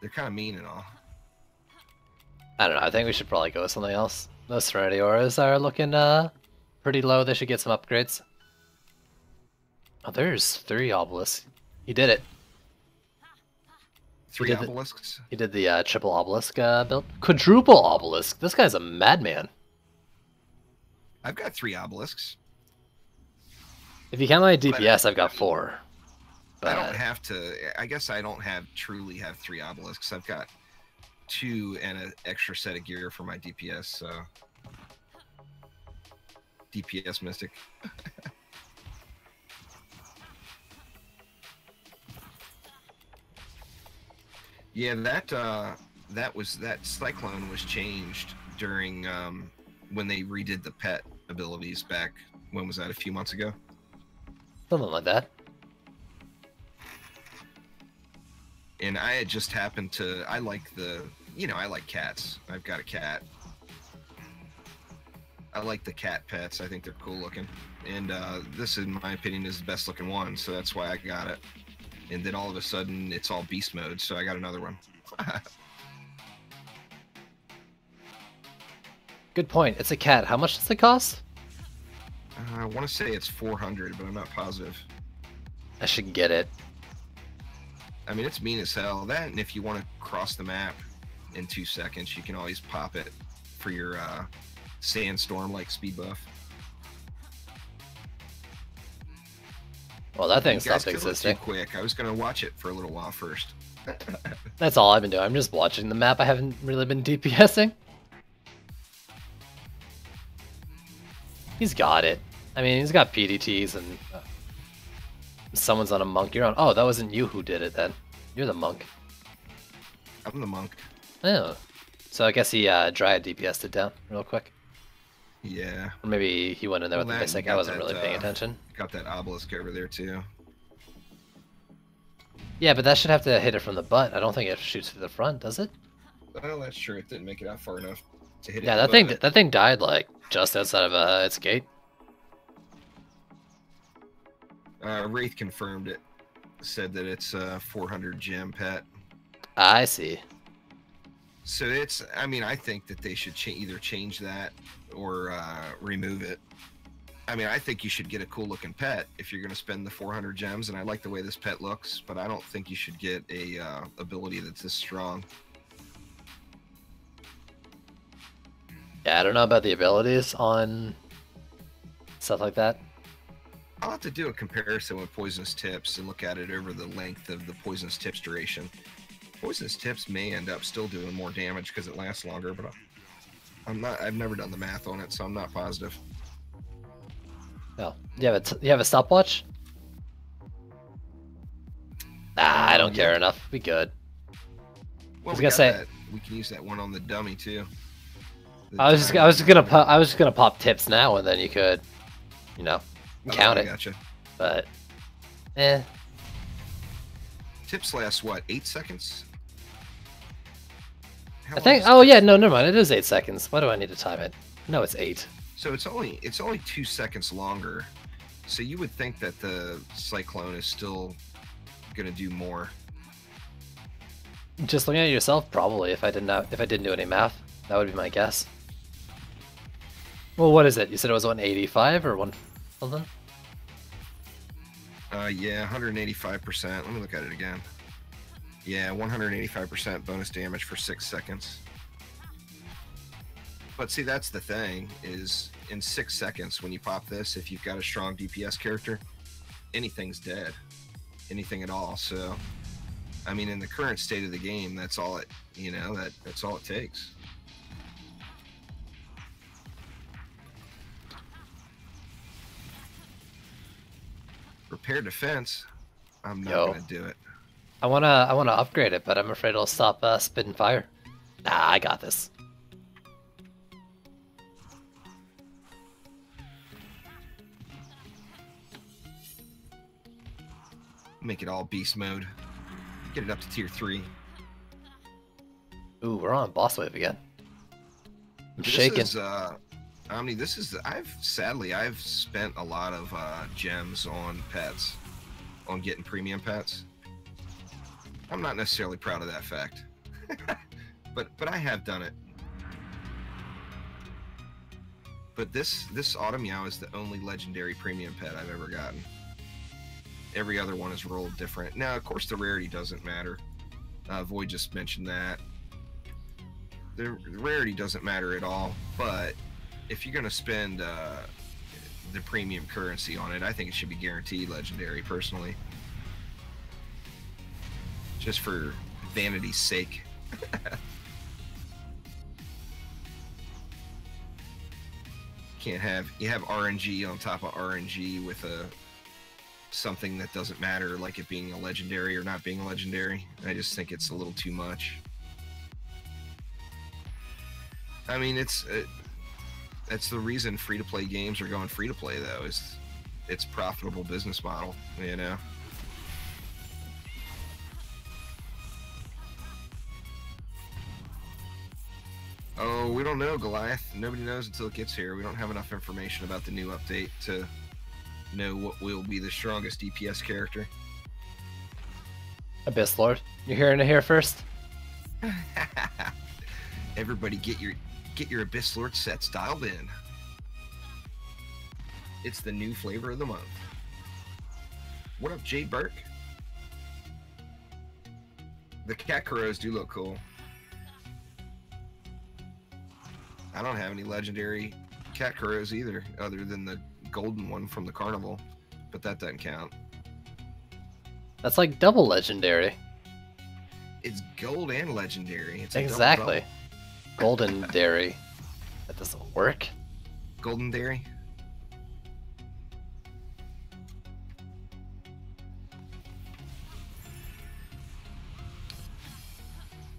they're kind of mean and all.
I don't know. I think we should probably go with something else. Those Serenity Auras are looking uh pretty low. They should get some upgrades. Oh, there's three obelisks. He did it.
Three
did the-
obelisks.
He did the uh, triple obelisk uh, build. Quadruple obelisk. This guy's a madman.
I've got three obelisks.
If you count my DPS, I've got four.
I don't have to. I guess I don't have truly have three obelisks. I've got two and an extra set of gear for my DPS. So DPS mystic. yeah, that uh, that was that cyclone was changed during um, when they redid the pet abilities back. When was that? A few months ago.
something like that.
And I had just happened to I like the you know I like cats. I've got a cat. I like the cat pets. I think they're cool looking, and uh, this, in my opinion, is the best looking one. So that's why I got it. And then all of a sudden, it's all beast mode. So I got another one.
Good point. It's a cat. How much does it cost?
Uh, I want to say it's 400, but I'm not positive.
I should get it.
I mean, it's mean as hell. That, and if you want to cross the map in two seconds, you can always pop it for your uh, sandstorm like speed buff.
Well, that thing
You
stopped
it too quick. I was gonna watch it for a little while first.
That's all I've been doing. I'm just watching the map. I haven't really been DPSing. He's got it. I mean, he's got PDTs and uh, someone's on a monk. You're on. Oh, that wasn't you who did it then. You're the monk.
I'm the monk.
Oh. So I guess he uh, Dryad DPS'd it down real quick.
Yeah,
Or maybe he went in there
Well,
with the
you
I wasn't
that,
really paying
uh,
attention.
got that obelisk over there too.
Yeah, but that should have to hit it from the butt. I don't think it shoots through the front, does it?
Well, that's true. It didn't make it out far enough to hit it.
Yeah, that thing that thing died like just outside of uh, its gate.
Uh, Wraith confirmed it. Said that it's a 400 gem pet.
I see.
So it's. I mean, I think that they should either change that or uh, remove it. I mean, I think you should get a cool looking pet if you're going to spend the 400 gems, and I like the way this pet looks, but I don't think you should get a uh, ability that's this strong.
Yeah, I don't know about the abilities on stuff like that.
I'll have to do a comparison with poisonous tips and look at it over the length of the poisonous tips duration. Poisonous tips may end up still doing more damage because it lasts longer, but I- I'm not. I've never done the math on it, so I'm not positive.
No, you have a t- you have a stopwatch. Ah, I don't care enough. We good.
Well,
was
we
gonna say-
that. we can use that one on the dummy too. The
I was just I was just gonna pop I was just gonna pop tips now and then you could, you know,
Oh,
count
I
it.
Gotcha.
But, eh,
Tips last what? Eight seconds. How
I think. Oh yeah, no, never mind. It is eight seconds. Why do I need to time it? No, it's eight.
So it's only it's only two seconds longer. So you would think that the cyclone is still gonna do more.
Just looking at yourself, probably. If I didn't know, if I didn't do any math, that would be my guess. Well, what is it? You said it was 185 or
Uh, yeah, 185%. Let me look at it again. Yeah, 185% bonus damage for six seconds. But see, that's the thing is in six seconds when you pop this, if you've got a strong DPS character, anything's dead, anything at all. So, I mean, in the current state of the game, that's all it, you know, that that's all it takes. Repair defense. I'm not
Yo.
gonna do it.
I wanna, I wanna upgrade it, but I'm afraid it'll stop uh, spitting fire. Nah, I got this.
Make it all beast mode. Get it up to tier three.
Ooh, we're on boss wave again. I'm
This
shaking.
is, uh, Omni, this is I've sadly I've spent a lot of uh, gems on pets, on getting premium pets. I'm not necessarily proud of that fact, but but I have done it. But this this Autumn Meow is the only legendary premium pet I've ever gotten. Every other one is rolled different. Now, of course, the rarity doesn't matter. Uh, Void just mentioned that the rarity doesn't matter at all. But if you're gonna spend uh, the premium currency on it. I think it should be guaranteed legendary, personally. Just for vanity's sake. Can't have you have RNG on top of RNG with a something that doesn't matter, like it being a legendary or not being a legendary. I just think it's a little too much. I mean, it's it, that's the reason free to play games are going free to play, though. Is it's profitable business model, you know. Oh, we don't know, Goliath. Nobody knows until it gets here. We don't have enough information about the new update to know what will be the strongest DPS character.
Abyss Lord. You're hearing it here first?
Everybody get your get your Abyss Lord sets dialed in. It's the new flavor of the month. What up, Jay Burke? The cat crows do look cool. I don't have any legendary cat crows either, other than the golden one from the carnival, but that doesn't count.
That's like double legendary.
It's gold and legendary. It's double
Exactly.
double.
Golden dairy. That doesn't work.
Golden dairy.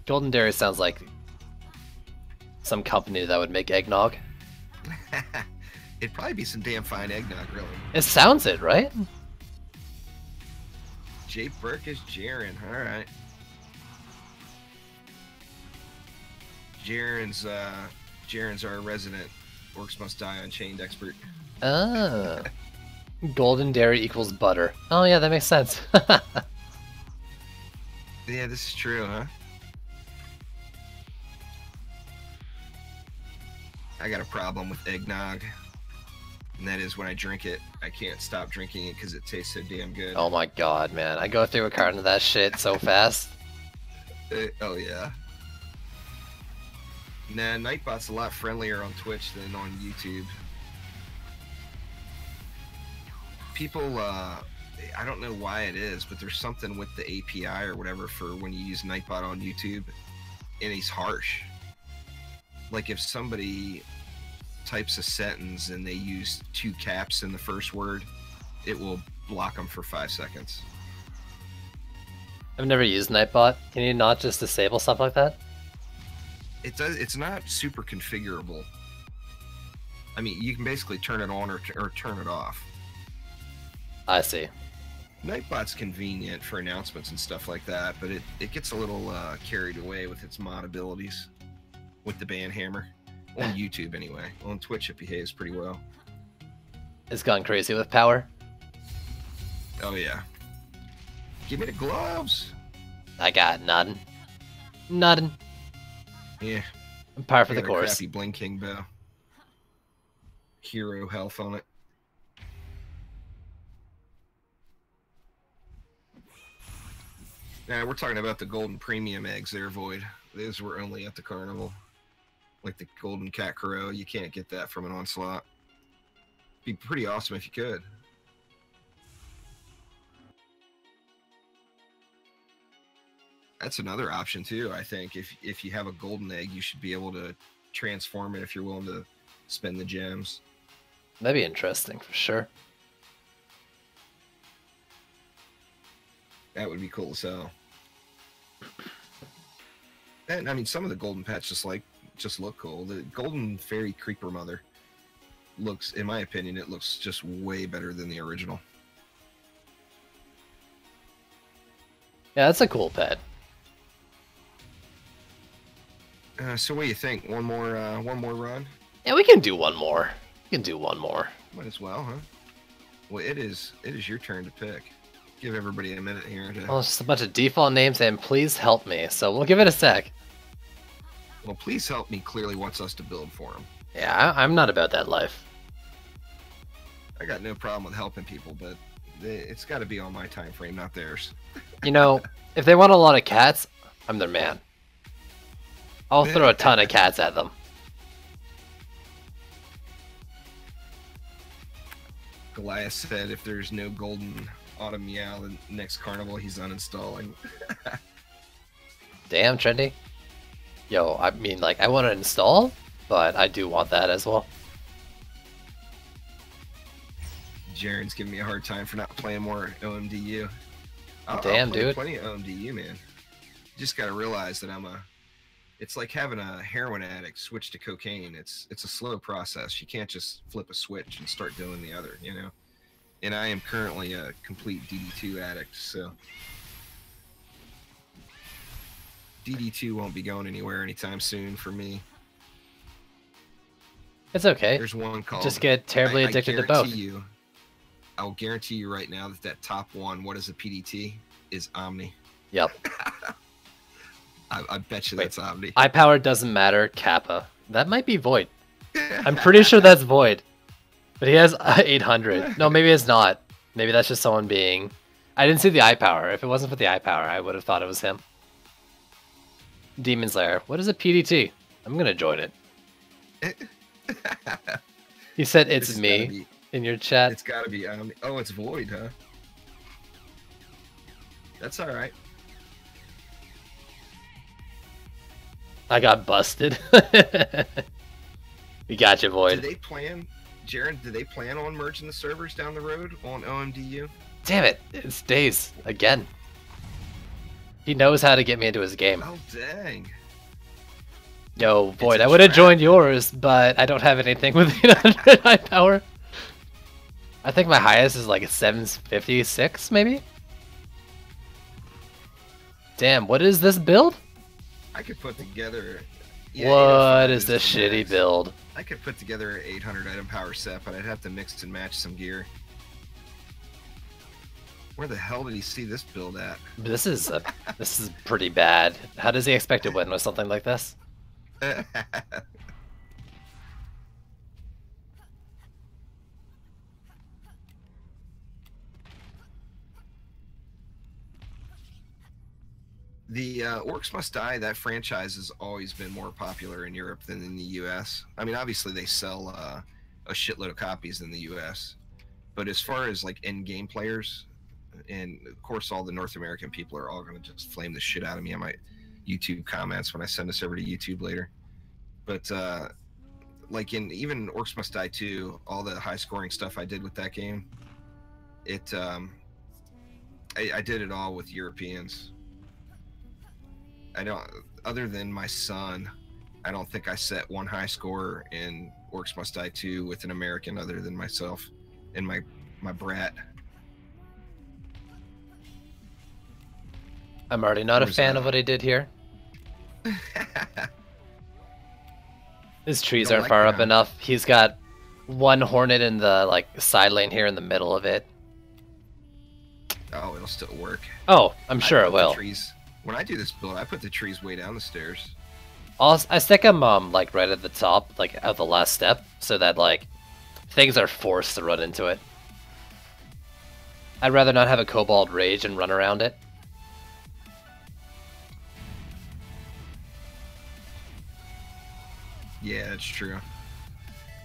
Golden dairy sounds like some company that would make eggnog.
It'd probably be some damn fine eggnog, really.
It sounds it, right?
Jay Burke is Jaren. All right. Jaren's uh, Jaren's our resident Orcs Must Die Unchained expert.
Ah. Golden dairy equals butter. Oh yeah, that makes sense.
Yeah, this is true, huh? I got a problem with eggnog, and that is when I drink it, I can't stop drinking it because it tastes so damn good.
oh my god, man. I go through a carton of that shit so fast.
Uh, oh yeah. Nah, Nightbot's a lot friendlier on Twitch than on YouTube. People, uh, I don't know why it is, but there's something with the API or whatever for when you use Nightbot on YouTube, and he's harsh. Like if somebody types a sentence and they use two caps in the first word, it will block them for five seconds.
I've never used Nightbot. Can you not just disable stuff like that?
It does it's not super configurable i mean you can basically turn it on or, or turn it off
I see.
nightbot's convenient for announcements and stuff like that but it, it gets a little uh, carried away with its mod abilities with the band hammer on youtube anyway on twitch it behaves pretty well
It's gone crazy with power.
oh yeah give me the gloves
I got nothing. Nothing.
Yeah
Par for
I
the course.
crappy blinking bow hero health on it Now we're talking about the golden premium eggs there, Void. Those were only at the carnival. Like the golden cat crow, you can't get that from an onslaught. Be pretty awesome if you could. That's another option too, I think. If if you have a golden egg, you should be able to transform it if you're willing to spend the gems.
That'd be interesting for sure.
That would be cool as hell. And I mean, some of the golden pets just like just look cool. The golden fairy creeper mother looks, in my opinion, it looks just way better than the original.
Yeah, that's a cool pet.
Uh, so, what do you think? One more, uh, one more run?
Yeah, we can do one more. We can do one more.
Might as well, huh? Well, it is. It is your turn to pick. Give everybody a minute here to.
Well, it's just a bunch of default names and please help me. So we'll give it a sec.
Well, please help me. Clearly wants us to build for him.
Yeah, I- I'm not about that life.
I got no problem with helping people, but they- it's got to be on my time frame, not theirs.
You know, if they want a lot of cats, I'm their man. I'll throw a ton of cats at them.
Goliath said if there's no golden autumn meow the next carnival he's uninstalling.
Damn, trendy. Yo, I mean, like, I want to install, but I do want that as well.
Jaren's giving me a hard time for not playing more OMDU. I'll,
Damn,
I'll
dude.
Plenty of OMDU, man. You just gotta realize that I'm a. It's like having a heroin addict switch to cocaine. It's it's a slow process. You can't just flip a switch and start doing the other, you know. And I am currently a complete DD2 addict, so DD2 won't be going anywhere anytime soon for me.
It's okay.
There's one called.
Just get terribly
I- I
addicted to both.
You, I'll guarantee you right now that that top one, what is a PDT, is Omni.
Yep.
I, I bet you
Wait,
that's Omni.
Eye power doesn't matter. Kappa. That might be Void. I'm pretty sure that's Void. But he has uh, 800. No, maybe it's not. Maybe that's just someone being. I didn't see the eye power. If it wasn't for the eye power, I would have thought it was him. Demon Slayer. What is a PDT? I'm gonna join it. You said it's me
be-
in your chat.
It's got to be Omni. Oh, it's Void, huh? That's all right.
I got busted. we got you,
Do
Void.
they plan, Jared? Do they plan on merging the servers down the road on OMDU?
Damn it! It's Days again. He knows how to get me into his game.
Oh dang!
Yo, Void, I would have joined yours, but I don't have anything with 800 high power. I think my highest is like a 756, maybe? Damn, what is this build?
I could put together. Yeah,
what
805
is this shitty
max.
build?
I could put together an 800 item power set, but I'd have to mix and match some gear. Where the hell did he see this build at?
This is a, this is pretty bad. How does he expect to win with something like this?
the uh, Orcs Must Die, that franchise has always been more popular in Europe than in the US. I mean, obviously, they sell uh, a shitload of copies in the US. But as far as like end game players, and of course, all the North American people are all going to just flame the shit out of me on my YouTube comments when I send this over to YouTube later. But uh, like in even Orcs Must Die 2, all the high scoring stuff I did with that game, it um, I, I did it all with Europeans. I don't, other than my son, I don't think I set one high score in Orcs Must Die 2 with an American other than myself and my my brat.
I'm already not a fan
that?
of what he did here. His trees aren't
like
far up enough. He's got one hornet in the like side lane here in the middle of it.
oh, it'll still work.
Oh, I'm sure it will.
Trees, when I do this build, I put the trees way down the stairs.
I'll, I stick him um like right at the top, like at the last step, so that like things are forced to run into it. I'd rather not have a Kobold rage and run around it.
Yeah, that's true.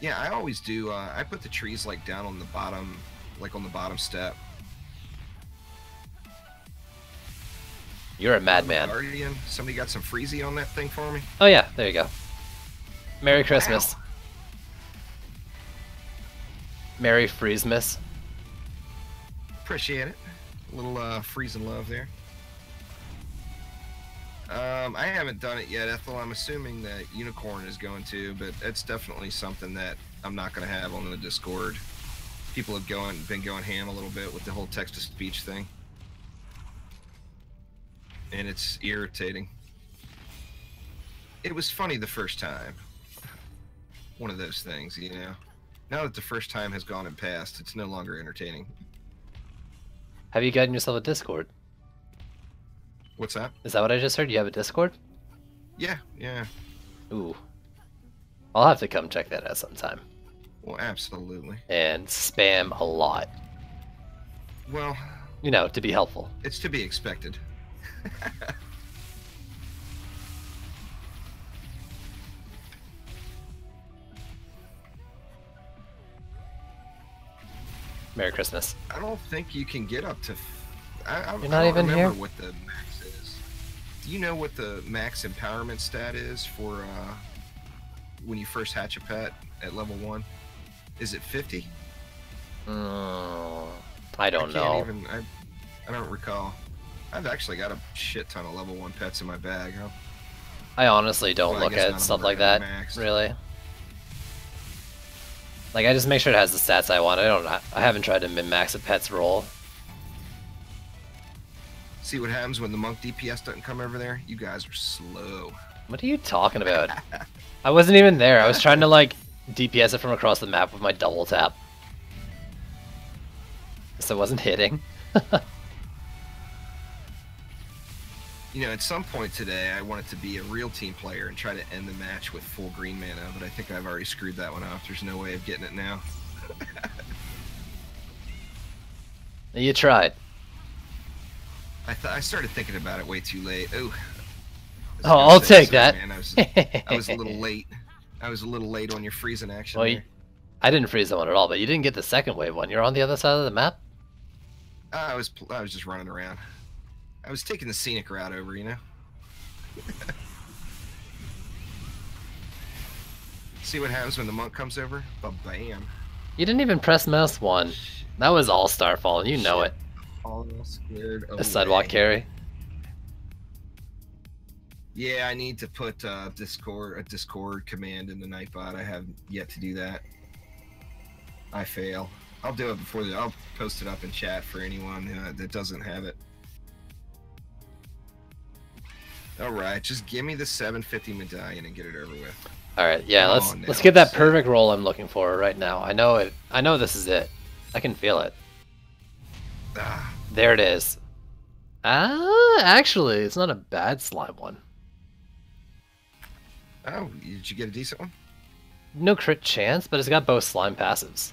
Yeah, I always do. Uh, I put the trees like down on the bottom, like on the bottom step.
You're a madman.
Guardian, somebody got some freezy on that thing for me.
Oh yeah, there you go. Merry Christmas.
Wow.
Merry Freezemas.
Appreciate it. A little uh, freezing love there. Um, I haven't done it yet, Ethel. I'm assuming that Unicorn is going to, but it's definitely something that I'm not going to have on the Discord. People have going been going ham a little bit with the whole text to speech thing, and it's irritating. It was funny the first time. One of those things, you know. Now that the first time has gone and passed, it's no longer entertaining.
Have you gotten yourself a Discord?
What's that?
Is that what I just heard? You have a Discord?
Yeah, yeah.
Ooh. I'll have to come check that out sometime.
Well, absolutely.
And spam a lot.
Well,
You know, to be helpful.
it's to be expected.
Merry Christmas.
I don't think you can get up to. f- I, I,
You're
I
not
don't
even
remember
here?
what the max is. Do you know what the max empowerment stat is for uh, when you first hatch a pet at level one? Is it 50?
Mm, I don't
I can't
know.
Even, I, I don't recall. I've actually got a shit ton of level one pets in my bag. Huh?
I honestly don't
Well,
look at stuff like that,
maxed.
really. Like, I just make sure it has the stats I want. I don't. I haven't tried to min max a pet's roll.
See what happens when the monk DPS doesn't come over there? You guys are slow.
What are you talking about? I wasn't even there. I was trying to like DPS it from across the map with my double tap. So it wasn't hitting.
You know, at some point today, I wanted to be a real team player and try to end the match with full green mana, but I think I've already screwed that one up. There's no way of getting it now.
You tried.
I th- I started thinking about it way too late. Ooh.
Oh, I'll take that.
Man, I, was, I was a little late. I was a little late on your freezing action.
Well, you- I didn't freeze that one at all, but you didn't get the second wave one. You're on the other side of the map.
Uh, I was I was just running around. I was taking the scenic route over, you know. See what happens when the monk comes over? Ba bam.
You didn't even press mouse one. That was all Starfall, you know it.
All squared away.
A sidewalk carry.
Yeah, I need to put uh, Discord a Discord command in the Nightbot. I have yet to do that. I fail. I'll do it before the. I'll post it up in chat for anyone uh, that doesn't have it. All right, just give me the 750 medallion and get it over with.
All right, yeah. Let's let's get that perfect roll I'm looking for right now. I know it. I know this is it. I can feel it.
Ah,
There it is. Ah, actually, it's not a bad slime one.
oh, did you get a decent one?
No crit chance, but it's got both slime passives.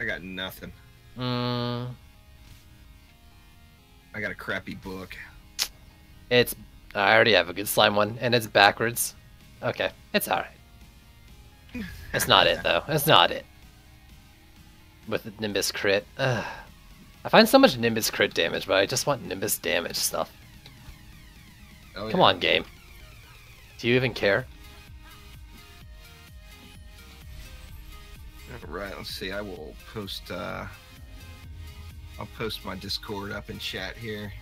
I got nothing.
Mm,
I got a crappy book.
it's. I already have a good slime one, and it's backwards. Okay, it's alright. It's not it though. It's not it. With the Nimbus crit. Ugh. I find so much Nimbus crit damage, but I just want Nimbus damage stuff.
Oh,
Come
yeah.
on, game. Do you even care?
All right, let's see. I will post. uh I'll post my Discord up in chat here.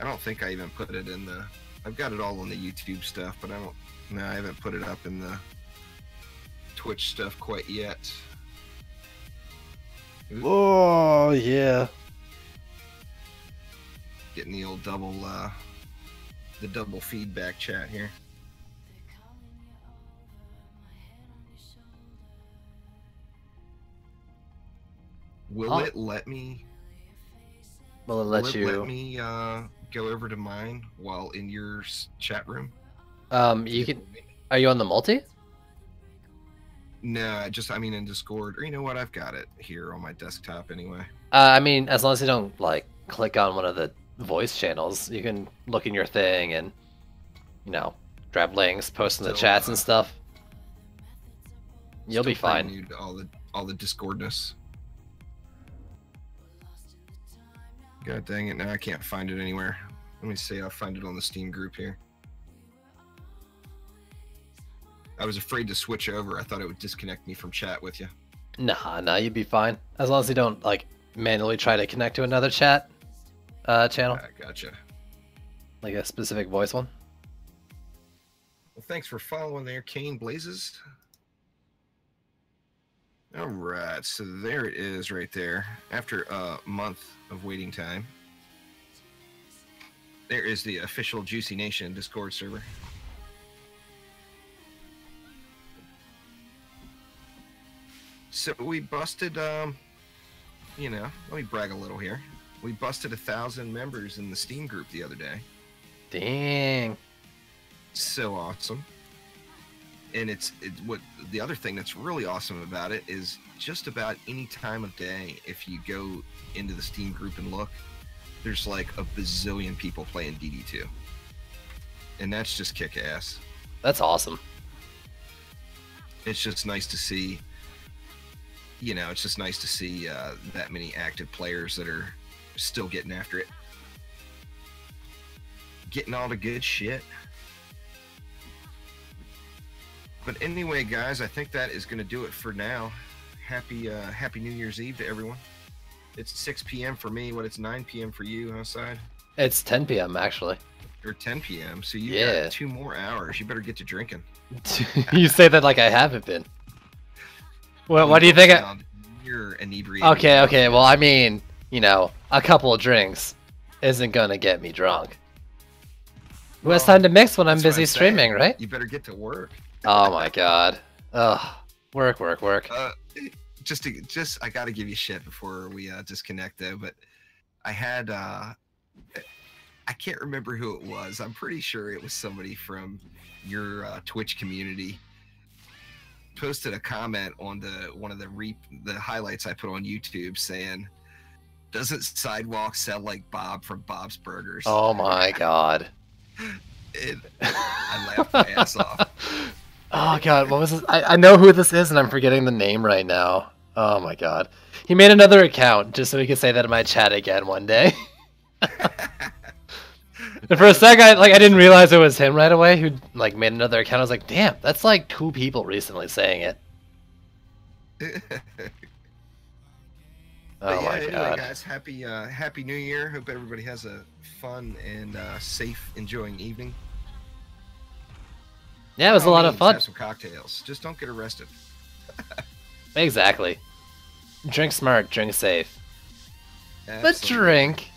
I don't think I even put it in the. I've got it all on the YouTube stuff, but I don't. No, I haven't put it up in the Twitch stuff quite yet.
Oh yeah.
Getting the old double, uh the double feedback chat here. Will
Oh.
it let me
Will it
Will
let
it
you?
let me uh, go over to mine while in your chat room?
Um, you can. Are you on the multi?
No, I just I mean in Discord, or you know what? I've got it here on my desktop anyway.
Uh, I mean, as long as you don't like click on one of the voice channels, you can look in your thing and, you know, grab links, post in the
So,
chats
uh,
and stuff. You'll be fine.
All the all the Discordness. God dang it! Now I can't find it anywhere. Let me see. I'll find it on the Steam group here. I was afraid to switch over. I thought it would disconnect me from chat with you.
Nah, nah, you'd be fine as long as you don't like manually try to connect to another chat uh, channel,
I gotcha.
like a specific voice one.
Well, thanks for following there, Kane Blazes. All right, so there it is right there. After a month of waiting time, there is the official Juicy Nation Discord server. So we busted, um, you know, let me brag a little here. We busted a thousand members in the Steam group the other day
Dang.
so awesome and it's it, what the other thing that's really awesome about it is just about any time of day if you go into the steam group and look there's like a bazillion people playing dd2 and that's just kick ass
That's awesome.
it's just nice to see you know, it's just nice to see uh, that many active players that are still getting after it, getting all the good shit. But anyway, guys, I think that is going to do it for now. Happy uh, Happy New Year's Eve to everyone. It's 6 p.m. for me. What? It's 9 p.m. for you outside,
It's 10 p.m. actually.
or 10 p.m. So you
Yeah.
got two more hours. You better get to drinking.
you say that like I haven't been. Well, what do you think? I...
You're inebriated.
Okay, okay. Well, I mean, you know, a couple of drinks isn't gonna get me drunk. Who has time to mix when I'm busy
I'm
streaming, right?
You better get to work.
Oh my god. Ugh. Work, work, work.
Uh, just to just I got to give you shit before we uh, disconnect though, but I had uh I can't remember who it was. I'm pretty sure it was somebody from your uh, Twitch community posted a comment on the one of the re- the highlights I put on YouTube saying doesn't sidewalk sell like Bob from Bob's Burgers?
Oh my god.
It, I laughed my ass off.
Oh god, what was this? I, I know who this is and I'm forgetting the name right now. Oh my god. He made another account just so he could say that in my chat again one day. and for a sec I like I didn't realize it was him right away who like made another account. I was like, damn, that's like two people recently saying it. Oh
yeah,
my
anyway,
god.
guys, happy uh, happy New Year. Hope everybody has a fun and uh, safe, enjoying evening.
Yeah, it was a lot of fun.
Have some cocktails. Just don't get arrested.
Exactly. Drink smart, drink safe. But drink.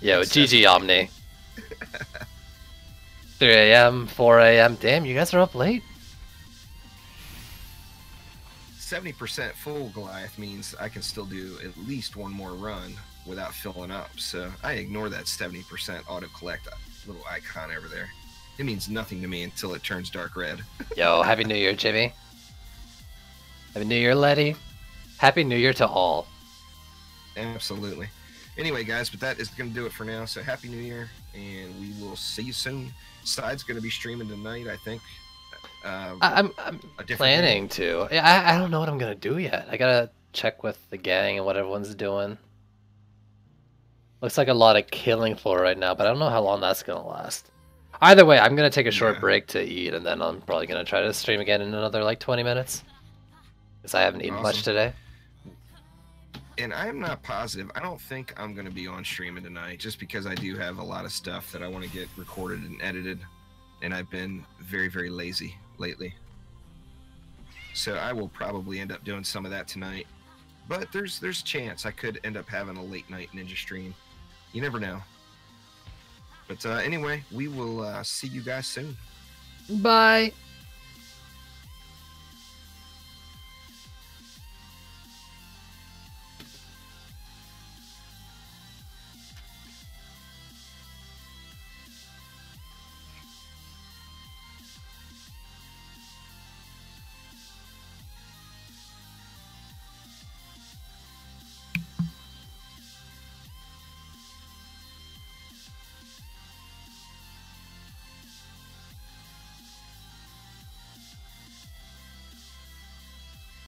Yo,
That's
GG Omni. 3 a.m., 4 a.m. Damn, you guys are up late.
Seventy percent full Goliath means I can still do at least one more run without filling up. So I ignore that seventy percent auto collect little icon over there. It means nothing to me until it turns dark red.
Yo, Happy New Year, Jimmy. Happy New Year, Letty. Happy New Year to all.
Absolutely. Anyway, guys, but that is going to do it for now. So happy New Year, and we will see you soon. Side's going to be streaming tonight, I think. Uh,
I'm, I'm planning to. I, I don't know what I'm gonna do yet. I gotta check with the gang and what everyone's doing. Looks like a lot of killing floor right now, but I don't know how long that's gonna last. Either way, I'm gonna take a short
Yeah.
break to eat, and then I'm probably gonna try to stream again in another like 20 minutes. Because I haven't eaten much today.
and I'm not positive. I don't think I'm going to be on streaming tonight, just because I do have a lot of stuff that I want to get recorded and edited, and I've been very, very lazy lately. So I will probably end up doing some of that tonight. But there's there's a chance I could end up having a late night ninja stream. You never know. But uh, anyway, we will uh, see you guys soon.
Bye.